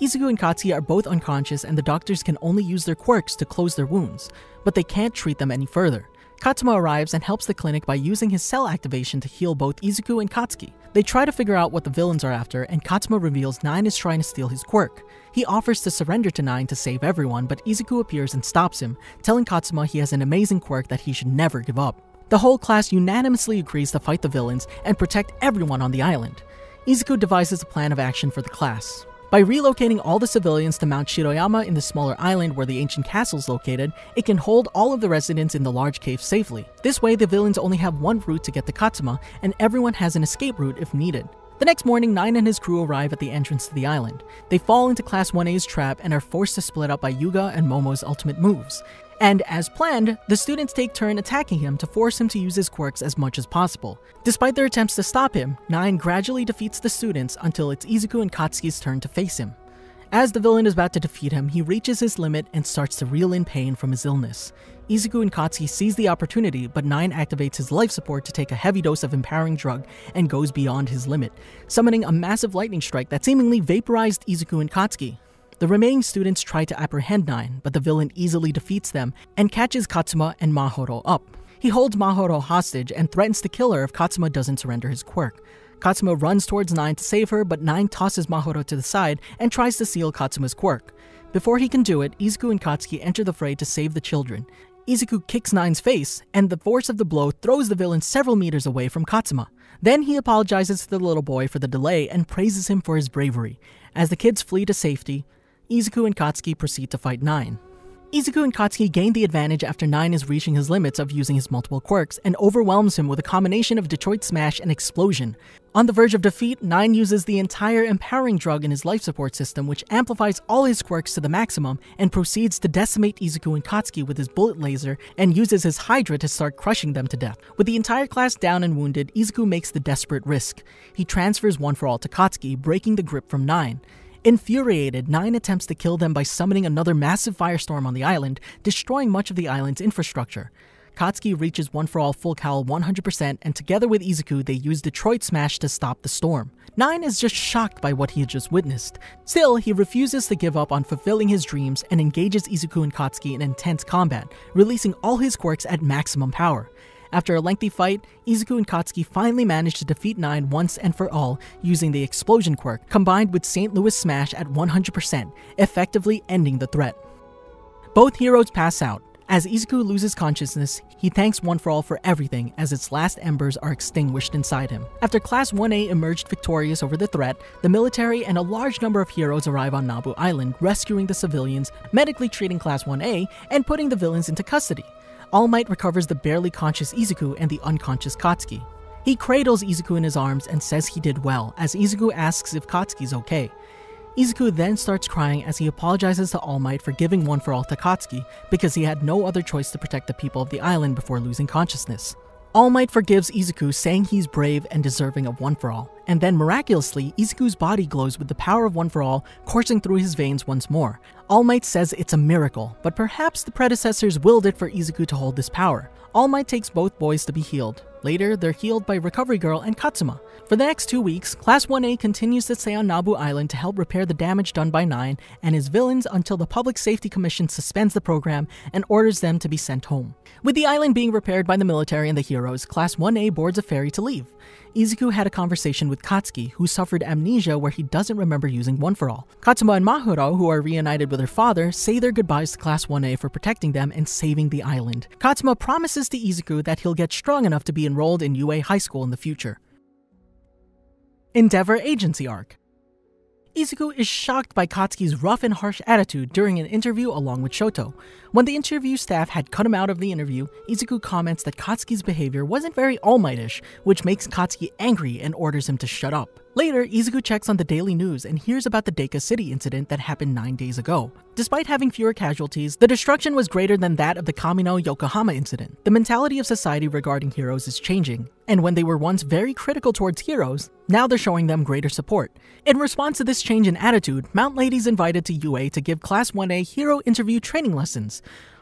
Izuku and Katsuki are both unconscious and the doctors can only use their quirks to close their wounds, but they can't treat them any further. Katsuma arrives and helps the clinic by using his cell activation to heal both Izuku and Katsuki. They try to figure out what the villains are after, and Katsuma reveals Nine is trying to steal his quirk. He offers to surrender to Nine to save everyone, but Izuku appears and stops him, telling Katsuma he has an amazing quirk that he should never give up. The whole class unanimously agrees to fight the villains and protect everyone on the island. Izuku devises a plan of action for the class. By relocating all the civilians to Mount Shiroyama in the smaller island where the ancient castle is located, it can hold all of the residents in the large cave safely. This way, the villains only have one route to get to Katsuma, and everyone has an escape route if needed. The next morning, Nine and his crew arrive at the entrance to the island. They fall into Class 1A's trap and are forced to split up by Yuga and Momo's ultimate moves. And as planned, the students take turn attacking him to force him to use his quirks as much as possible. Despite their attempts to stop him, Nine gradually defeats the students until it's Izuku and Katsuki's turn to face him. As the villain is about to defeat him, he reaches his limit and starts to reel in pain from his illness. Izuku and Katsuki seize the opportunity, but Nine activates his life support to take a heavy dose of empowering drug and goes beyond his limit, summoning a massive lightning strike that seemingly vaporized Izuku and Katsuki. The remaining students try to apprehend Nine, but the villain easily defeats them and catches Katsuma and Mahoro up. He holds Mahoro hostage and threatens to kill her if Katsuma doesn't surrender his quirk. Katsuma runs towards Nine to save her, but Nine tosses Mahoro to the side and tries to steal Katsuma's quirk. Before he can do it, Izuku and Katsuki enter the fray to save the children. Izuku kicks Nine's face, and the force of the blow throws the villain several meters away from Katsuma. Then he apologizes to the little boy for the delay and praises him for his bravery. As the kids flee to safety, Izuku and Katsuki proceed to fight Nine. Izuku and Katsuki gain the advantage after Nine is reaching his limits of using his multiple quirks and overwhelms him with a combination of Detroit Smash and Explosion. On the verge of defeat, Nine uses the entire empowering drug in his life support system, which amplifies all his quirks to the maximum and proceeds to decimate Izuku and Katsuki with his bullet laser and uses his Hydra to start crushing them to death. With the entire class down and wounded, Izuku makes the desperate risk. He transfers One for All to Katsuki, breaking the grip from Nine. Infuriated, Nine attempts to kill them by summoning another massive firestorm on the island, destroying much of the island's infrastructure. Katsuki reaches One for All full cowl 100%, and together with Izuku, they use Detroit Smash to stop the storm. Nine is just shocked by what he had just witnessed. Still, he refuses to give up on fulfilling his dreams and engages Izuku and Katsuki in intense combat, releasing all his quirks at maximum power. After a lengthy fight, Izuku and Katsuki finally manage to defeat Nine once and for all using the Explosion quirk, combined with St. Louis Smash at 100%, effectively ending the threat. Both heroes pass out. As Izuku loses consciousness, he thanks One for All for everything as its last embers are extinguished inside him. After Class 1A emerged victorious over the threat, the military and a large number of heroes arrive on Nabu Island, rescuing the civilians, medically treating Class 1A, and putting the villains into custody. All Might recovers the barely conscious Izuku and the unconscious Katsuki. He cradles Izuku in his arms and says he did well, as Izuku asks if Katsuki's okay. Izuku then starts crying as he apologizes to All Might for giving One for All to Katsuki because he had no other choice to protect the people of the island before losing consciousness. All Might forgives Izuku, saying he's brave and deserving of One for All, and then miraculously, Izuku's body glows with the power of One for All coursing through his veins once more. All Might says it's a miracle, but perhaps the predecessors willed it for Izuku to hold this power. All Might takes both boys to be healed. Later, they're healed by Recovery Girl and Katsuma. For the next two weeks, Class 1A continues to stay on Nabu Island to help repair the damage done by Nine and his villains until the Public Safety Commission suspends the program and orders them to be sent home. With the island being repaired by the military and the heroes, Class 1A boards a ferry to leave. Izuku had a conversation with Katsuki, who suffered amnesia where he doesn't remember using One for All. Katsuma and Mahoro, who are reunited with their father, say their goodbyes to Class 1A for protecting them and saving the island. Katsuma promises to Izuku that he'll get strong enough to be enrolled in UA High School in the future. Endeavor Agency Arc Izuku is shocked by Katsuki's rough and harsh attitude during an interview along with Shoto. When the interview staff had cut him out of the interview, Izuku comments that Katsuki's behavior wasn't very All which makes Katsuki angry and orders him to shut up. Later, Izuku checks on the daily news and hears about the Deika City incident that happened nine days ago. Despite having fewer casualties, the destruction was greater than that of the Kamino Yokohama incident. The mentality of society regarding heroes is changing, and when they were once very critical towards heroes, now they're showing them greater support. In response to this change in attitude, Mount Lady's invited to UA to give Class 1A hero interview training lessons.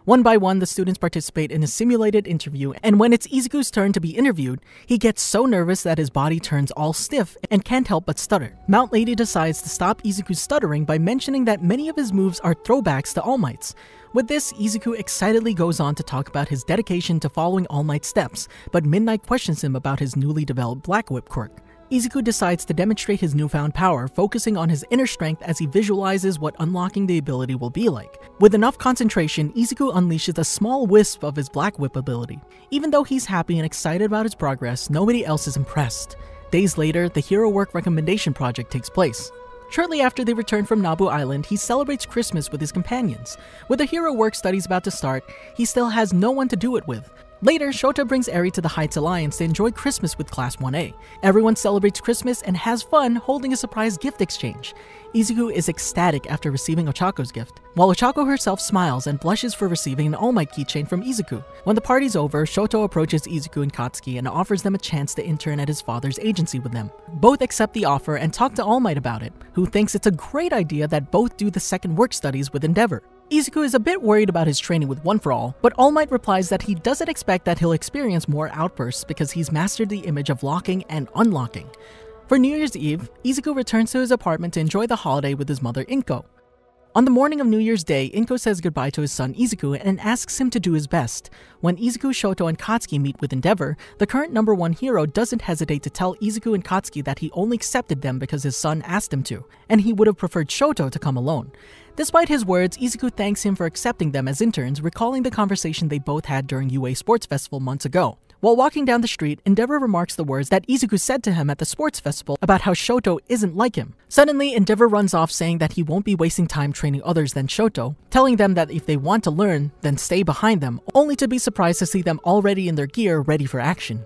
One by one, the students participate in a simulated interview, and when it's Izuku's turn to be interviewed, he gets so nervous that his body turns all stiff and can't help but stutter. Mount Lady decides to stop Izuku's stuttering by mentioning that many of his moves are throwbacks to All Might's. With this, Izuku excitedly goes on to talk about his dedication to following All Might's steps, but Midnight questions him about his newly developed Black Whip quirk. Izuku decides to demonstrate his newfound power, focusing on his inner strength as he visualizes what unlocking the ability will be like. With enough concentration, Izuku unleashes a small wisp of his Black Whip ability. Even though he's happy and excited about his progress, nobody else is impressed. Days later, the Hero Work Recommendation Project takes place. Shortly after they return from Nabu Island, he celebrates Christmas with his companions. With the hero work studies about to start, he still has no one to do it with. Later, Shota brings Eri to the Heights Alliance to enjoy Christmas with Class 1A. Everyone celebrates Christmas and has fun holding a surprise gift exchange. Izuku is ecstatic after receiving Ochako's gift, while Ochako herself smiles and blushes for receiving an All Might keychain from Izuku. When the party's over, Shoto approaches Izuku and Katsuki and offers them a chance to intern at his father's agency with them. Both accept the offer and talk to All Might about it, who thinks it's a great idea that both do the second work studies with Endeavor. Izuku is a bit worried about his training with One for All, but All Might replies that he doesn't expect that he'll experience more outbursts because he's mastered the image of locking and unlocking. For New Year's Eve, Izuku returns to his apartment to enjoy the holiday with his mother Inko. On the morning of New Year's Day, Inko says goodbye to his son Izuku and asks him to do his best. When Izuku, Shoto, and Katsuki meet with Endeavor, the current number one hero doesn't hesitate to tell Izuku and Katsuki that he only accepted them because his son asked him to, and he would have preferred Shoto to come alone. Despite his words, Izuku thanks him for accepting them as interns, recalling the conversation they both had during UA Sports Festival months ago. While walking down the street, Endeavor remarks the words that Izuku said to him at the sports festival about how Shoto isn't like him. Suddenly, Endeavor runs off saying that he won't be wasting time training others than Shoto, telling them that if they want to learn, then stay behind them, only to be surprised to see them already in their gear ready for action.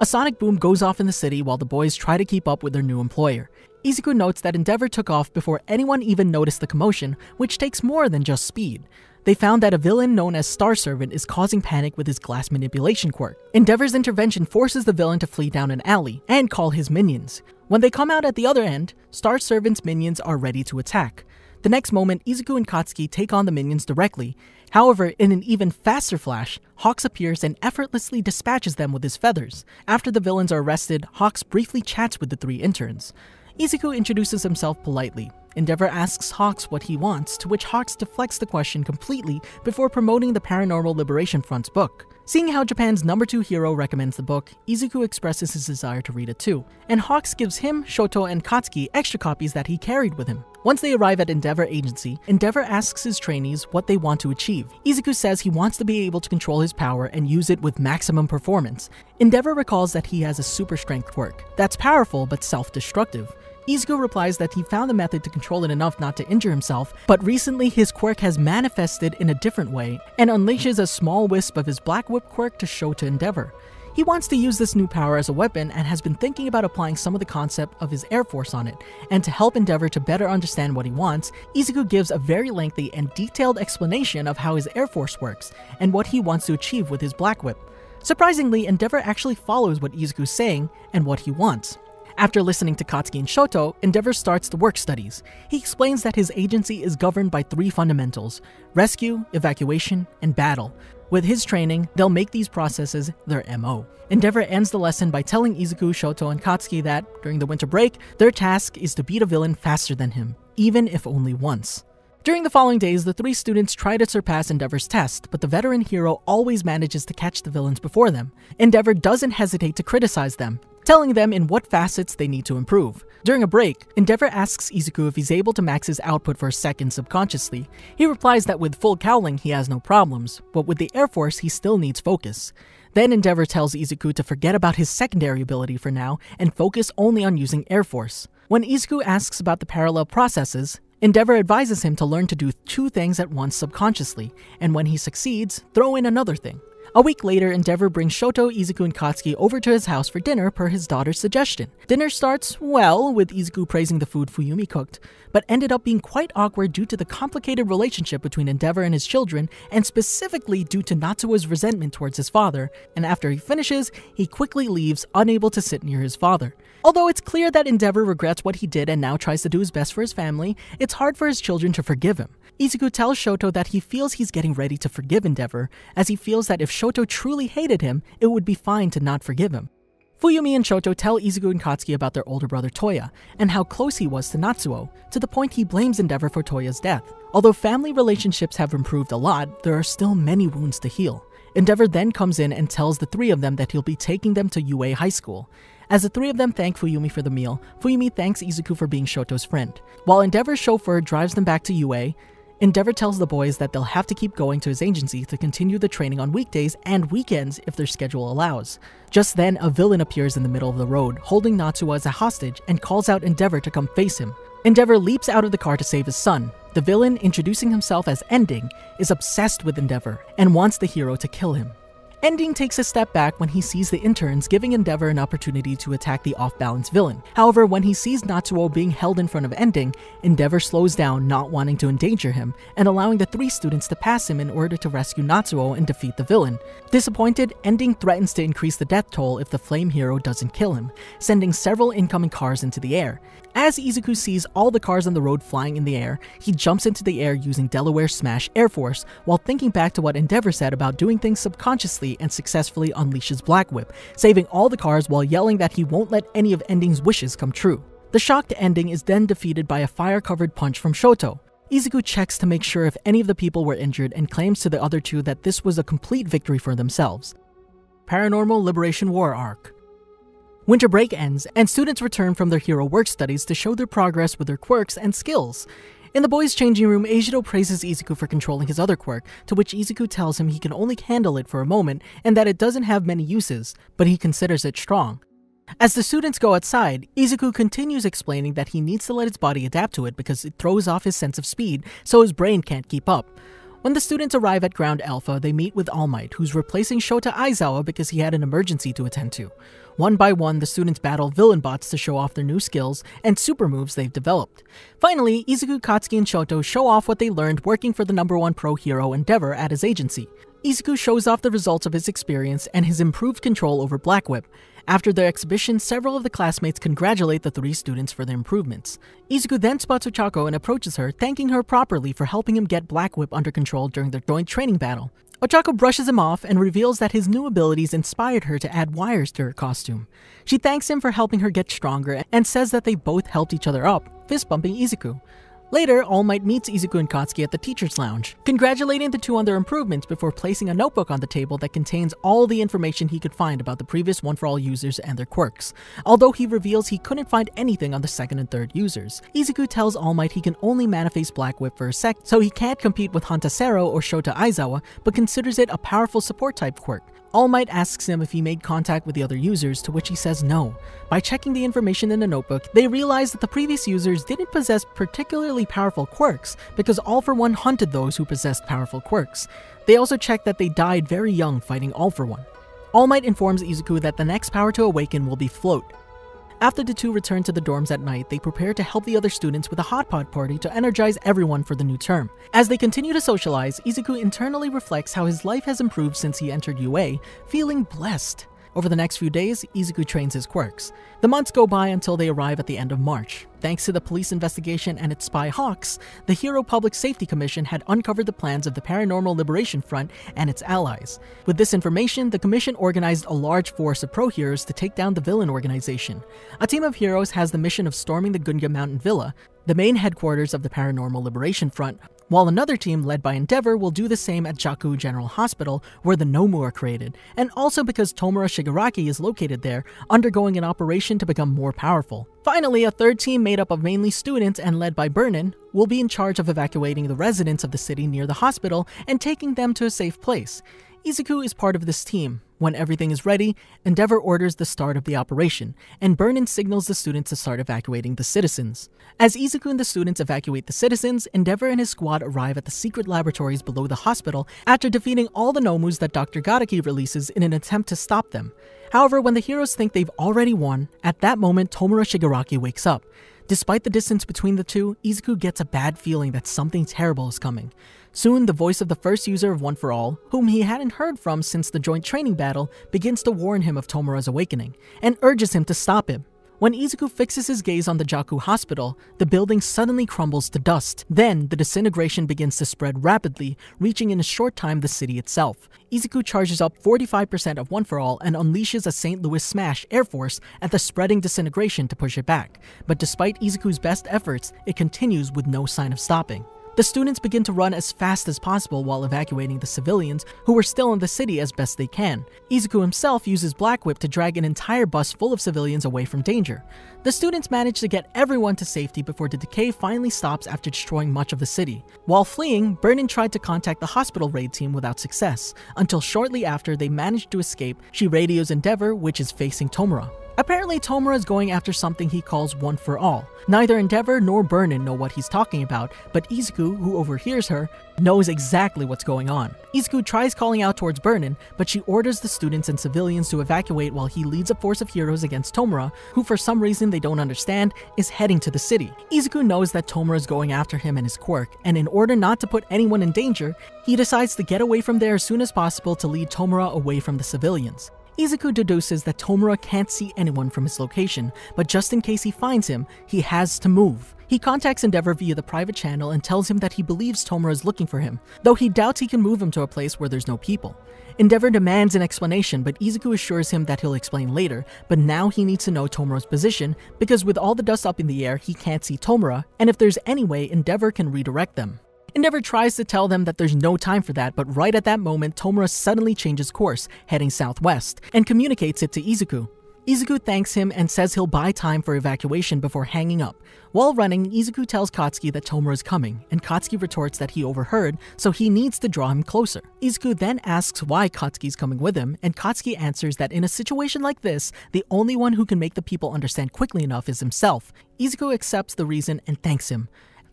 A sonic boom goes off in the city while the boys try to keep up with their new employer. Izuku notes that Endeavor took off before anyone even noticed the commotion, which takes more than just speed. They found that a villain known as Star Servant is causing panic with his glass manipulation quirk. Endeavor's intervention forces the villain to flee down an alley and call his minions. When they come out at the other end, Star Servant's minions are ready to attack. The next moment, Izuku and Katsuki take on the minions directly. However, in an even faster flash, Hawks appears and effortlessly dispatches them with his feathers. After the villains are arrested, Hawks briefly chats with the three interns. Izuku introduces himself politely. Endeavor asks Hawks what he wants, to which Hawks deflects the question completely before promoting the Paranormal Liberation Front's book. Seeing how Japan's number two hero recommends the book, Izuku expresses his desire to read it too, and Hawks gives him, Shoto, and Katsuki extra copies that he carried with him. Once they arrive at Endeavor Agency, Endeavor asks his trainees what they want to achieve. Izuku says he wants to be able to control his power and use it with maximum performance. Endeavor recalls that he has a super strength quirk that's powerful but self-destructive. Izuku replies that he found a method to control it enough not to injure himself, but recently his quirk has manifested in a different way and unleashes a small wisp of his Black Whip quirk to show to Endeavor. He wants to use this new power as a weapon and has been thinking about applying some of the concept of his Air Force on it. And to help Endeavor to better understand what he wants, Izuku gives a very lengthy and detailed explanation of how his Air Force works and what he wants to achieve with his Black Whip. Surprisingly, Endeavor actually follows what Izuku's saying and what he wants. After listening to Katsuki and Shoto, Endeavor starts the work studies. He explains that his agency is governed by three fundamentals rescue, evacuation, and battle. With his training, they'll make these processes their MO. Endeavor ends the lesson by telling Izuku, Shoto, and Katsuki that, during the winter break, their task is to beat a villain faster than him, even if only once. During the following days, the three students try to surpass Endeavor's test, but the veteran hero always manages to catch the villains before them. Endeavor doesn't hesitate to criticize them, telling them in what facets they need to improve. During a break, Endeavor asks Izuku if he's able to max his output for a second subconsciously. He replies that with full cowling he has no problems, but with the Air Force he still needs focus. Then Endeavor tells Izuku to forget about his secondary ability for now and focus only on using Air Force. When Izuku asks about the parallel processes, Endeavor advises him to learn to do two things at once subconsciously, and when he succeeds, throw in another thing. A week later, Endeavor brings Shoto, Izuku, and Katsuki over to his house for dinner per his daughter's suggestion. Dinner starts well, with Izuku praising the food Fuyumi cooked, but ended up being quite awkward due to the complicated relationship between Endeavor and his children, and specifically due to Natsuo's resentment towards his father, and after he finishes, he quickly leaves, unable to sit near his father. Although it's clear that Endeavor regrets what he did and now tries to do his best for his family, it's hard for his children to forgive him. Izuku tells Shoto that he feels he's getting ready to forgive Endeavor, as he feels that if Shoto truly hated him, it would be fine to not forgive him. Fuyumi and Shoto tell Izuku and Katsuki about their older brother Toya, and how close he was to Natsuo, to the point he blames Endeavor for Toya's death. Although family relationships have improved a lot, there are still many wounds to heal. Endeavor then comes in and tells the three of them that he'll be taking them to UA High School. As the three of them thank Fuyumi for the meal, Fuyumi thanks Izuku for being Shoto's friend. While Endeavor's chauffeur drives them back to UA, Endeavor tells the boys that they'll have to keep going to his agency to continue the training on weekdays and weekends if their schedule allows. Just then, a villain appears in the middle of the road, holding Natsuo as a hostage, and calls out Endeavor to come face him. Endeavor leaps out of the car to save his son. The villain, introducing himself as Ending, is obsessed with Endeavor and wants the hero to kill him. Ending takes a step back when he sees the interns giving Endeavor an opportunity to attack the off-balance villain. However, when he sees Natsuo being held in front of Ending, Endeavor slows down, not wanting to endanger him, and allowing the three students to pass him in order to rescue Natsuo and defeat the villain. Disappointed, Ending threatens to increase the death toll if the flame hero doesn't kill him, sending several incoming cars into the air. As Izuku sees all the cars on the road flying in the air, he jumps into the air using Delaware Smash Air Force while thinking back to what Endeavor said about doing things subconsciously and successfully unleashes Black Whip, saving all the cars while yelling that he won't let any of Ending's wishes come true. The shocked Ending is then defeated by a fire-covered punch from Shoto. Izuku checks to make sure if any of the people were injured and claims to the other two that this was a complete victory for themselves. Paranormal Liberation War Arc Winter break ends, and students return from their hero work studies to show their progress with their quirks and skills. In the boys' changing room, Eijiro praises Izuku for controlling his other quirk, to which Izuku tells him he can only handle it for a moment and that it doesn't have many uses, but he considers it strong. As the students go outside, Izuku continues explaining that he needs to let his body adapt to it because it throws off his sense of speed, so his brain can't keep up. When the students arrive at Ground Alpha, they meet with All Might, who's replacing Shota Aizawa because he had an emergency to attend to. One by one, the students battle villain bots to show off their new skills and super moves they've developed. Finally, Izuku, Katsuki, and Shoto show off what they learned working for the number one pro hero Endeavor at his agency. Izuku shows off the results of his experience and his improved control over Black Whip. After their exhibition, several of the classmates congratulate the three students for their improvements. Izuku then spots Ochako and approaches her, thanking her properly for helping him get Black Whip under control during their joint training battle. Ochako brushes him off and reveals that his new abilities inspired her to add wires to her costume. She thanks him for helping her get stronger and says that they both helped each other up, fist bumping Izuku. Later, All Might meets Izuku and Katsuki at the teacher's lounge, congratulating the two on their improvements before placing a notebook on the table that contains all the information he could find about the previous One for All users and their quirks. Although he reveals he couldn't find anything on the second and third users, Izuku tells All Might he can only Mana-Face Black Whip for a sec, so he can't compete with Hanta Sero or Shota Aizawa, but considers it a powerful support type quirk. All Might asks him if he made contact with the other users, to which he says no. By checking the information in the notebook, they realize that the previous users didn't possess particularly powerful quirks, because All for One hunted those who possessed powerful quirks. They also check that they died very young fighting All for One. All Might informs Izuku that the next power to awaken will be Float, after the two return to the dorms at night, they prepare to help the other students with a hot pot party to energize everyone for the new term. As they continue to socialize, Izuku internally reflects how his life has improved since he entered UA, feeling blessed. Over the next few days, Izuku trains his quirks. The months go by until they arrive at the end of March. Thanks to the police investigation and its spy Hawks, the Hero Public Safety Commission had uncovered the plans of the Paranormal Liberation Front and its allies. With this information, the commission organized a large force of pro heroes to take down the villain organization. A team of heroes has the mission of storming the Gunga Mountain Villa, the main headquarters of the Paranormal Liberation Front, while another team led by Endeavor will do the same at Jaku General Hospital, where the Nomu are created, and also because Tomura Shigaraki is located there, undergoing an operation to become more powerful. Finally, a third team made up of mainly students and led by Burnin will be in charge of evacuating the residents of the city near the hospital and taking them to a safe place. Izuku is part of this team. When everything is ready, Endeavor orders the start of the operation, and Burnin signals the students to start evacuating the citizens. As Izuku and the students evacuate the citizens, Endeavor and his squad arrive at the secret laboratories below the hospital after defeating all the Nomus that Dr. Garaki releases in an attempt to stop them. However, when the heroes think they've already won, at that moment Tomura Shigaraki wakes up. Despite the distance between the two, Izuku gets a bad feeling that something terrible is coming. Soon, the voice of the first user of One for All, whom he hadn't heard from since the joint training battle, begins to warn him of Tomura's awakening, and urges him to stop him. When Izuku fixes his gaze on the Jaku hospital, the building suddenly crumbles to dust. Then, the disintegration begins to spread rapidly, reaching in a short time the city itself. Izuku charges up 45% of One for All and unleashes a St. Louis Smash Air Force at the spreading disintegration to push it back. But despite Izuku's best efforts, it continues with no sign of stopping. The students begin to run as fast as possible while evacuating the civilians who were still in the city as best they can. Izuku himself uses Black Whip to drag an entire bus full of civilians away from danger. The students manage to get everyone to safety before the decay finally stops after destroying much of the city. While fleeing, Burnin tried to contact the hospital raid team without success, until shortly after they managed to escape, she radios Endeavor, which is facing Tomura. Apparently, Tomura is going after something he calls One for All. Neither Endeavor nor Burnin know what he's talking about, but Izuku, who overhears her, knows exactly what's going on. Izuku tries calling out towards Burnin, but she orders the students and civilians to evacuate while he leads a force of heroes against Tomura, who for some reason they don't understand, is heading to the city. Izuku knows that Tomura is going after him and his quirk, and in order not to put anyone in danger, he decides to get away from there as soon as possible to lead Tomura away from the civilians. Izuku deduces that Tomura can't see anyone from his location, but just in case he finds him, he has to move. He contacts Endeavor via the private channel and tells him that he believes Tomura is looking for him, though he doubts he can move him to a place where there's no people. Endeavor demands an explanation, but Izuku assures him that he'll explain later, but now he needs to know Tomura's position, because with all the dust up in the air, he can't see Tomura, and if there's any way, Endeavor can redirect them. Endeavor tries to tell them that there's no time for that, but right at that moment, Tomura suddenly changes course, heading southwest, and communicates it to Izuku. Izuku thanks him and says he'll buy time for evacuation before hanging up. While running, Izuku tells Katsuki that Tomura is coming, and Katsuki retorts that he overheard, so he needs to draw him closer. Izuku then asks why Katsuki's coming with him, and Katsuki answers that in a situation like this, the only one who can make the people understand quickly enough is himself. Izuku accepts the reason and thanks him.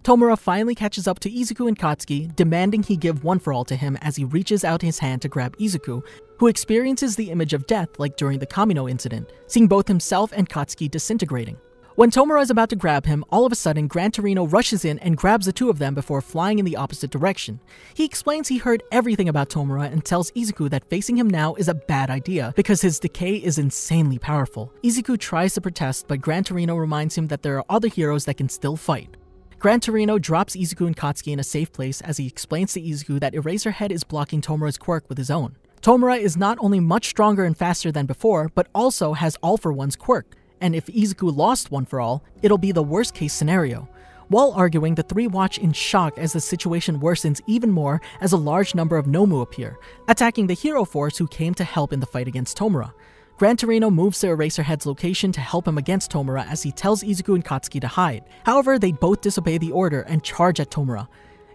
Tomura finally catches up to Izuku and Katsuki, demanding he give one for all to him as he reaches out his hand to grab Izuku, who experiences the image of death like during the Kamino incident, seeing both himself and Katsuki disintegrating. When Tomura is about to grab him, all of a sudden Gran Torino rushes in and grabs the two of them before flying in the opposite direction. He explains he heard everything about Tomura and tells Izuku that facing him now is a bad idea because his decay is insanely powerful. Izuku tries to protest, but Gran Torino reminds him that there are other heroes that can still fight. Gran Torino drops Izuku and Katsuki in a safe place as he explains to Izuku that Eraserhead is blocking Tomura's quirk with his own. Tomura is not only much stronger and faster than before, but also has All for One's quirk, and if Izuku lost One for All, it'll be the worst case scenario. While arguing, the three watch in shock as the situation worsens even more as a large number of Nomu appear, attacking the hero force who came to help in the fight against Tomura. Gran Torino moves to Eraserhead's location to help him against Tomura as he tells Izuku and Katsuki to hide. However, they both disobey the order and charge at Tomura.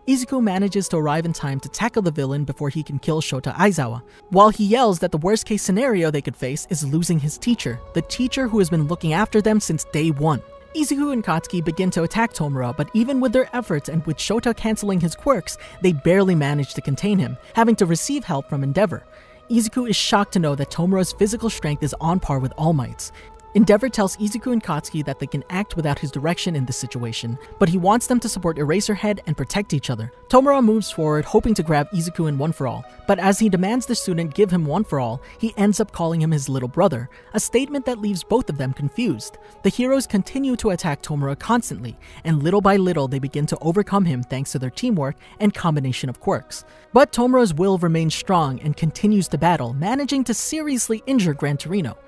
Izuku manages to arrive in time to tackle the villain before he can kill Shota Aizawa, while he yells that the worst case scenario they could face is losing his teacher, the teacher who has been looking after them since day one. Izuku and Katsuki begin to attack Tomura, but even with their efforts and with Shota canceling his quirks, they barely manage to contain him, having to receive help from Endeavor. Izuku is shocked to know that Tomura's physical strength is on par with All Might's. Endeavor tells Izuku and Katsuki that they can act without his direction in this situation, but he wants them to support Eraserhead and protect each other. Tomura moves forward, hoping to grab Izuku in One For All, but as he demands the student give him One For All, he ends up calling him his little brother, a statement that leaves both of them confused. The heroes continue to attack Tomura constantly, and little by little they begin to overcome him thanks to their teamwork and combination of quirks. But Tomura's will remains strong and continues to battle, managing to seriously injure Gran Torino.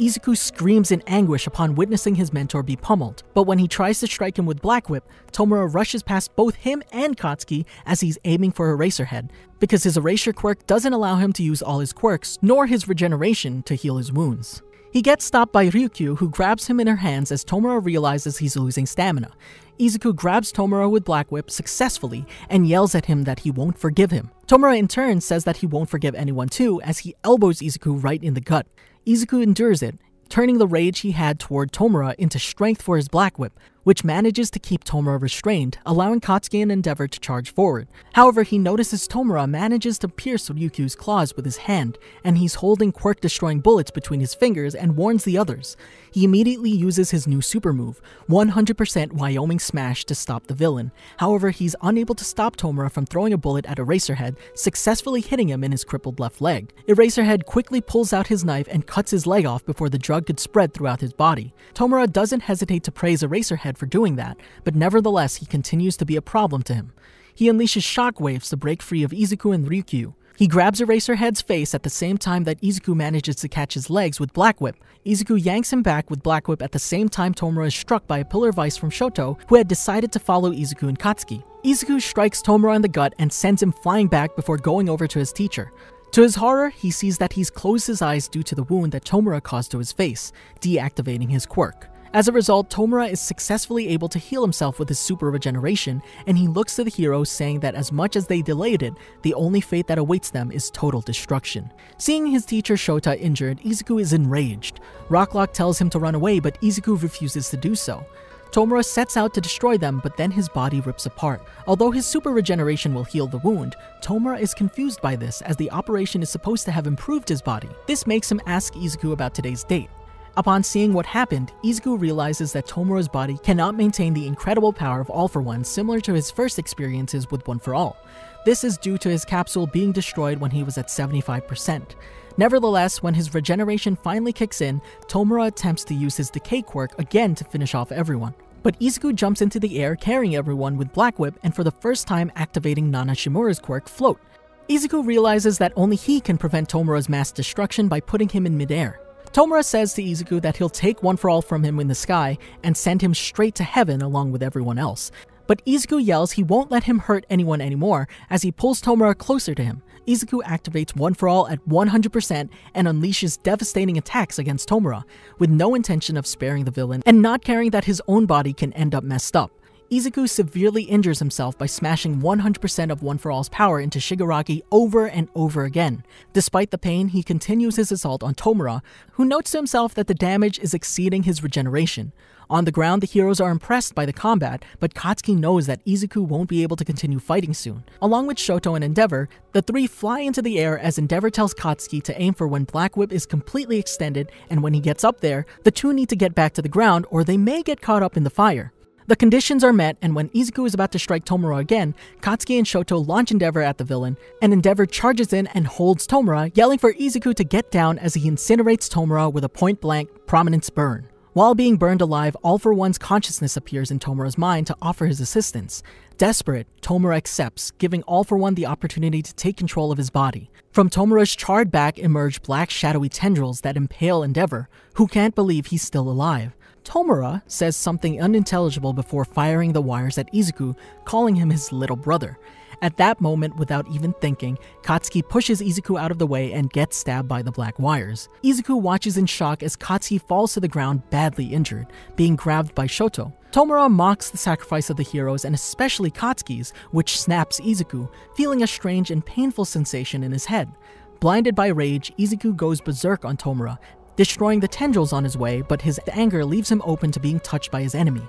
Izuku screams in anguish upon witnessing his mentor be pummeled, but when he tries to strike him with Black Whip, Tomura rushes past both him and Katsuki as he's aiming for Eraserhead, because his Erasure quirk doesn't allow him to use all his quirks, nor his regeneration to heal his wounds. He gets stopped by Ryukyu, who grabs him in her hands as Tomura realizes he's losing stamina. Izuku grabs Tomura with Black Whip successfully and yells at him that he won't forgive him. Tomura in turn says that he won't forgive anyone too as he elbows Izuku right in the gut. Izuku endures it, turning the rage he had toward Tomura into strength for his Black Whip, which manages to keep Tomura restrained, allowing Katsuki and Endeavor to charge forward. However, he notices Tomura manages to pierce Ryukyu's claws with his hand, and he's holding quirk destroying bullets between his fingers and warns the others. He immediately uses his new super move, 100% Wyoming Smash to stop the villain. However, he's unable to stop Tomura from throwing a bullet at Eraserhead, successfully hitting him in his crippled left leg. Eraserhead quickly pulls out his knife and cuts his leg off before the drug could spread throughout his body. Tomura doesn't hesitate to praise Eraserhead for doing that, but nevertheless he continues to be a problem to him. He unleashes shockwaves to break free of Izuku and Ryukyu. He grabs Eraserhead's face at the same time that Izuku manages to catch his legs with Black Whip. Izuku yanks him back with Black Whip at the same time Tomura is struck by a pillar of ice from Shoto, who had decided to follow Izuku and Katsuki. Izuku strikes Tomura in the gut and sends him flying back before going over to his teacher. To his horror, he sees that he's closed his eyes due to the wound that Tomura caused to his face, deactivating his quirk. As a result, Tomura is successfully able to heal himself with his super regeneration, and he looks to the heroes saying that as much as they delayed it, the only fate that awaits them is total destruction. Seeing his teacher Shota injured, Izuku is enraged. Rocklock tells him to run away, but Izuku refuses to do so. Tomura sets out to destroy them, but then his body rips apart. Although his super regeneration will heal the wound, Tomura is confused by this as the operation is supposed to have improved his body. This makes him ask Izuku about today's date. Upon seeing what happened, Izuku realizes that Tomura's body cannot maintain the incredible power of All for One similar to his first experiences with One for All. This is due to his capsule being destroyed when he was at 75%. Nevertheless, when his regeneration finally kicks in, Tomura attempts to use his decay quirk again to finish off everyone. But Izuku jumps into the air carrying everyone with Black Whip and for the first time activating Nana Shimura's quirk Float. Izuku realizes that only he can prevent Tomura's mass destruction by putting him in midair. Tomura says to Izuku that he'll take One for All from him in the sky and send him straight to heaven along with everyone else. but Izuku yells he won't let him hurt anyone anymore as he pulls Tomura closer to him. Izuku activates One for All at 100% and unleashes devastating attacks against Tomura, with no intention of sparing the villain and not caring that his own body can end up messed up. Izuku severely injures himself by smashing 100% of One For All's power into Shigaraki over and over again. Despite the pain, he continues his assault on Tomura, who notes to himself that the damage is exceeding his regeneration. On the ground, the heroes are impressed by the combat, but Katsuki knows that Izuku won't be able to continue fighting soon. Along with Shoto and Endeavor, the three fly into the air as Endeavor tells Katsuki to aim for when Black Whip is completely extended, and when he gets up there, the two need to get back to the ground or they may get caught up in the fire. The conditions are met, and when Izuku is about to strike Tomura again, Katsuki and Shoto launch Endeavor at the villain, and Endeavor charges in and holds Tomura, yelling for Izuku to get down as he incinerates Tomura with a point blank prominence burn. While being burned alive, All for One's consciousness appears in Tomura's mind to offer his assistance. Desperate, Tomura accepts, giving All for One the opportunity to take control of his body. From Tomura's charred back emerge black shadowy tendrils that impale Endeavor, who can't believe he's still alive. Tomura says something unintelligible before firing the wires at Izuku, calling him his little brother. At that moment, without even thinking, Katsuki pushes Izuku out of the way and gets stabbed by the black wires. Izuku watches in shock as Katsuki falls to the ground badly injured, being grabbed by Shoto. Tomura mocks the sacrifice of the heroes and especially Katsuki's, which snaps Izuku, feeling a strange and painful sensation in his head. Blinded by rage, Izuku goes berserk on Tomura, destroying the tendrils on his way, but his anger leaves him open to being touched by his enemy.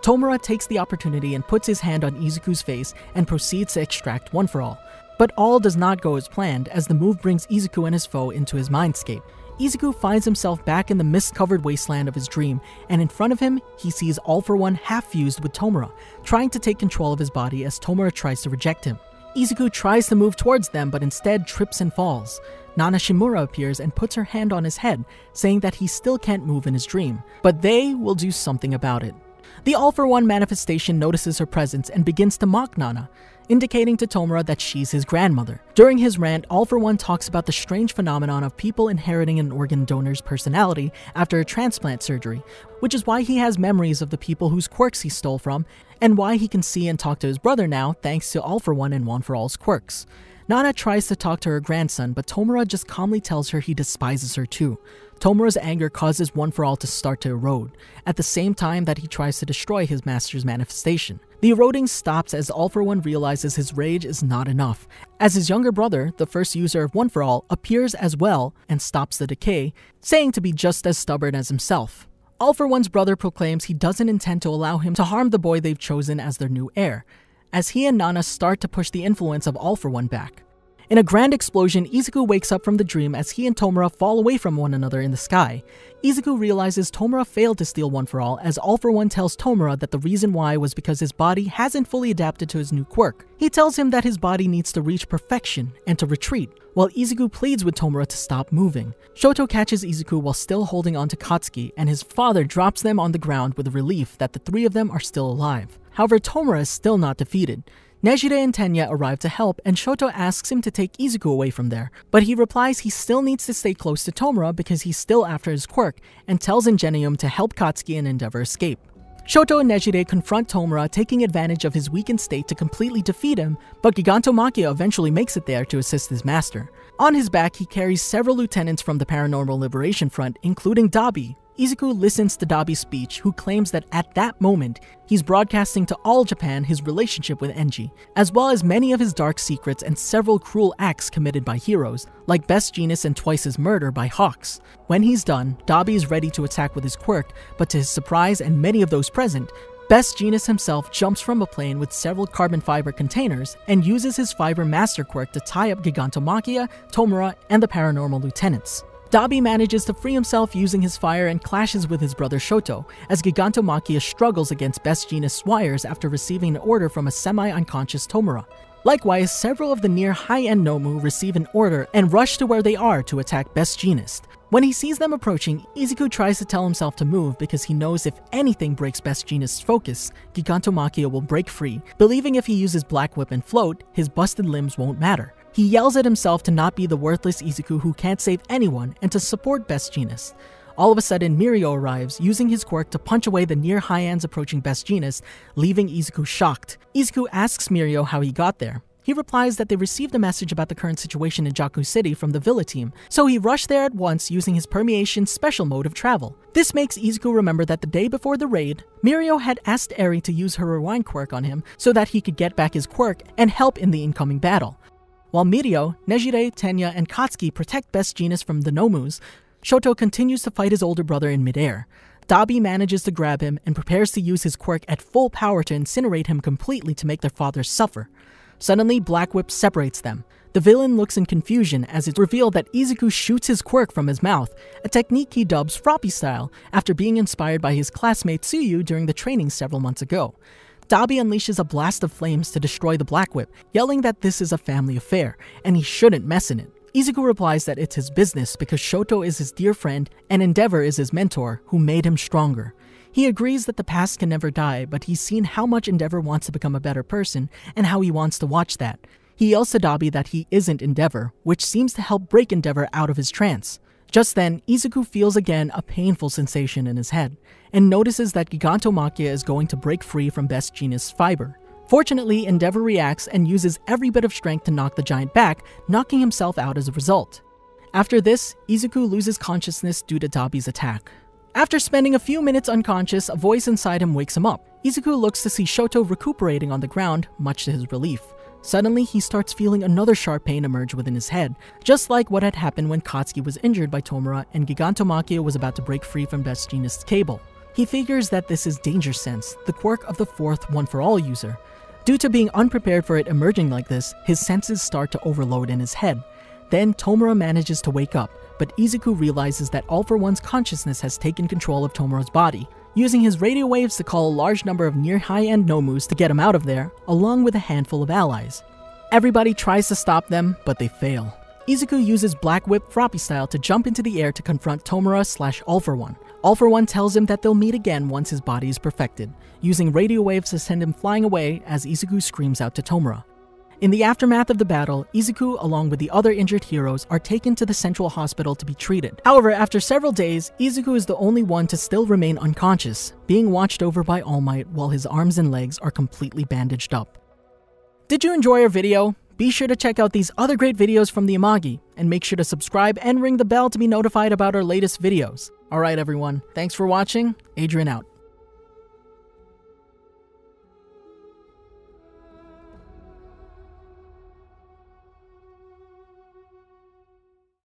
Tomura takes the opportunity and puts his hand on Izuku's face and proceeds to extract One for All. But all does not go as planned, as the move brings Izuku and his foe into his mindscape. Izuku finds himself back in the mist covered wasteland of his dream, and in front of him, he sees All for One half fused with Tomura, trying to take control of his body as Tomura tries to reject him. Izuku tries to move towards them, but instead trips and falls. Nana Shimura appears and puts her hand on his head, saying that he still can't move in his dream, but they will do something about it. The All for One manifestation notices her presence and begins to mock Nana, indicating to Tomura that she's his grandmother. During his rant, All for One talks about the strange phenomenon of people inheriting an organ donor's personality after a transplant surgery, which is why he has memories of the people whose quirks he stole from, and why he can see and talk to his brother now thanks to All for One and One for All's quirks. Nana tries to talk to her grandson, but Tomura just calmly tells her he despises her too. Tomura's anger causes One for All to start to erode, at the same time that he tries to destroy his master's manifestation. The eroding stops as All for One realizes his rage is not enough, as his younger brother, the first user of One for All, appears as well and stops the decay, saying to be just as stubborn as himself. All for One's brother proclaims he doesn't intend to allow him to harm the boy they've chosen as their new heir, as he and Nana start to push the influence of All for One back. In a grand explosion, Izuku wakes up from the dream as he and Tomura fall away from one another in the sky. Izuku realizes Tomura failed to steal One for All, as All for One tells Tomura that the reason why was because his body hasn't fully adapted to his new quirk. He tells him that his body needs to reach perfection and to retreat, while Izuku pleads with Tomura to stop moving. Shoto catches Izuku while still holding on to Katsuki, and his father drops them on the ground with relief that the three of them are still alive. However, Tomura is still not defeated. Nejire and Tenya arrive to help, and Shoto asks him to take Izuku away from there, but he replies he still needs to stay close to Tomura because he's still after his quirk, and tells Ingenium to help Katsuki and Endeavor escape. Shoto and Nejire confront Tomura, taking advantage of his weakened state to completely defeat him, but Gigantomachia eventually makes it there to assist his master. On his back, he carries several lieutenants from the Paranormal Liberation Front, including Dabi, Izuku listens to Dabi's speech, who claims that at that moment, he's broadcasting to all Japan his relationship with Enji, as well as many of his dark secrets and several cruel acts committed by heroes, like Best Jeanist and Twice's murder by Hawks. When he's done, Dabi is ready to attack with his quirk, but to his surprise and many of those present, Best Jeanist himself jumps from a plane with several carbon fiber containers and uses his fiber master quirk to tie up Gigantomachia, Tomura, and the paranormal lieutenants. Dabi manages to free himself using his fire and clashes with his brother Shoto, as Gigantomachia struggles against Best Jeanist's wires after receiving an order from a semi-unconscious Tomura. Likewise, several of the near high-end Nomu receive an order and rush to where they are to attack Best Jeanist. When he sees them approaching, Izuku tries to tell himself to move because he knows if anything breaks Best Jeanist's focus, Gigantomachia will break free, believing if he uses Black Whip and float, his busted limbs won't matter. He yells at himself to not be the worthless Izuku who can't save anyone and to support Best Jeanist. All of a sudden, Mirio arrives, using his quirk to punch away the near High-Ends approaching Best Jeanist, leaving Izuku shocked. Izuku asks Mirio how he got there. He replies that they received a message about the current situation in Jaku City from the Villa team, so he rushed there at once using his permeation special mode of travel. This makes Izuku remember that the day before the raid, Mirio had asked Eri to use her rewind quirk on him so that he could get back his quirk and help in the incoming battle. While Mirio, Nejire, Tenya, and Katsuki protect Best Jeanist from the Nomus, Shoto continues to fight his older brother in midair. Dabi manages to grab him and prepares to use his quirk at full power to incinerate him completely to make their father suffer. Suddenly, Black Whip separates them. The villain looks in confusion as it's revealed that Izuku shoots his quirk from his mouth, a technique he dubs Froppy style after being inspired by his classmate Tsuyu during the training several months ago. Dabi unleashes a blast of flames to destroy the Black Whip, yelling that this is a family affair, and he shouldn't mess in it. Izuku replies that it's his business because Shoto is his dear friend and Endeavor is his mentor who made him stronger. He agrees that the past can never die, but he's seen how much Endeavor wants to become a better person and how he wants to watch that. He yells to Dabi that he isn't Endeavor, which seems to help break Endeavor out of his trance. Just then, Izuku feels again a painful sensation in his head, and notices that Gigantomachia is going to break free from Best Jeanist's fiber. Fortunately, Endeavor reacts and uses every bit of strength to knock the giant back, knocking himself out as a result. After this, Izuku loses consciousness due to Dabi's attack. After spending a few minutes unconscious, a voice inside him wakes him up. Izuku looks to see Shoto recuperating on the ground, much to his relief. Suddenly, he starts feeling another sharp pain emerge within his head, just like what had happened when Katsuki was injured by Tomura and Gigantomachia was about to break free from Jeanist's cable. He figures that this is Danger Sense, the quirk of the fourth One for All user. Due to being unprepared for it emerging like this, his senses start to overload in his head. Then Tomura manages to wake up, but Izuku realizes that All for One's consciousness has taken control of Tomura's body, using his radio waves to call a large number of near High-End Nomus to get him out of there, along with a handful of allies. Everybody tries to stop them, but they fail. Izuku uses Black Whip Froppy style to jump into the air to confront Tomura slash All for One. All for One tells him that they'll meet again once his body is perfected, using radio waves to send him flying away as Izuku screams out to Tomura. In the aftermath of the battle, Izuku, along with the other injured heroes, are taken to the central hospital to be treated. However, after several days, Izuku is the only one to still remain unconscious, being watched over by All Might while his arms and legs are completely bandaged up. Did you enjoy our video? Be sure to check out these other great videos from the Amagi, and make sure to subscribe and ring the bell to be notified about our latest videos. Alright everyone, thanks for watching, Adrian out.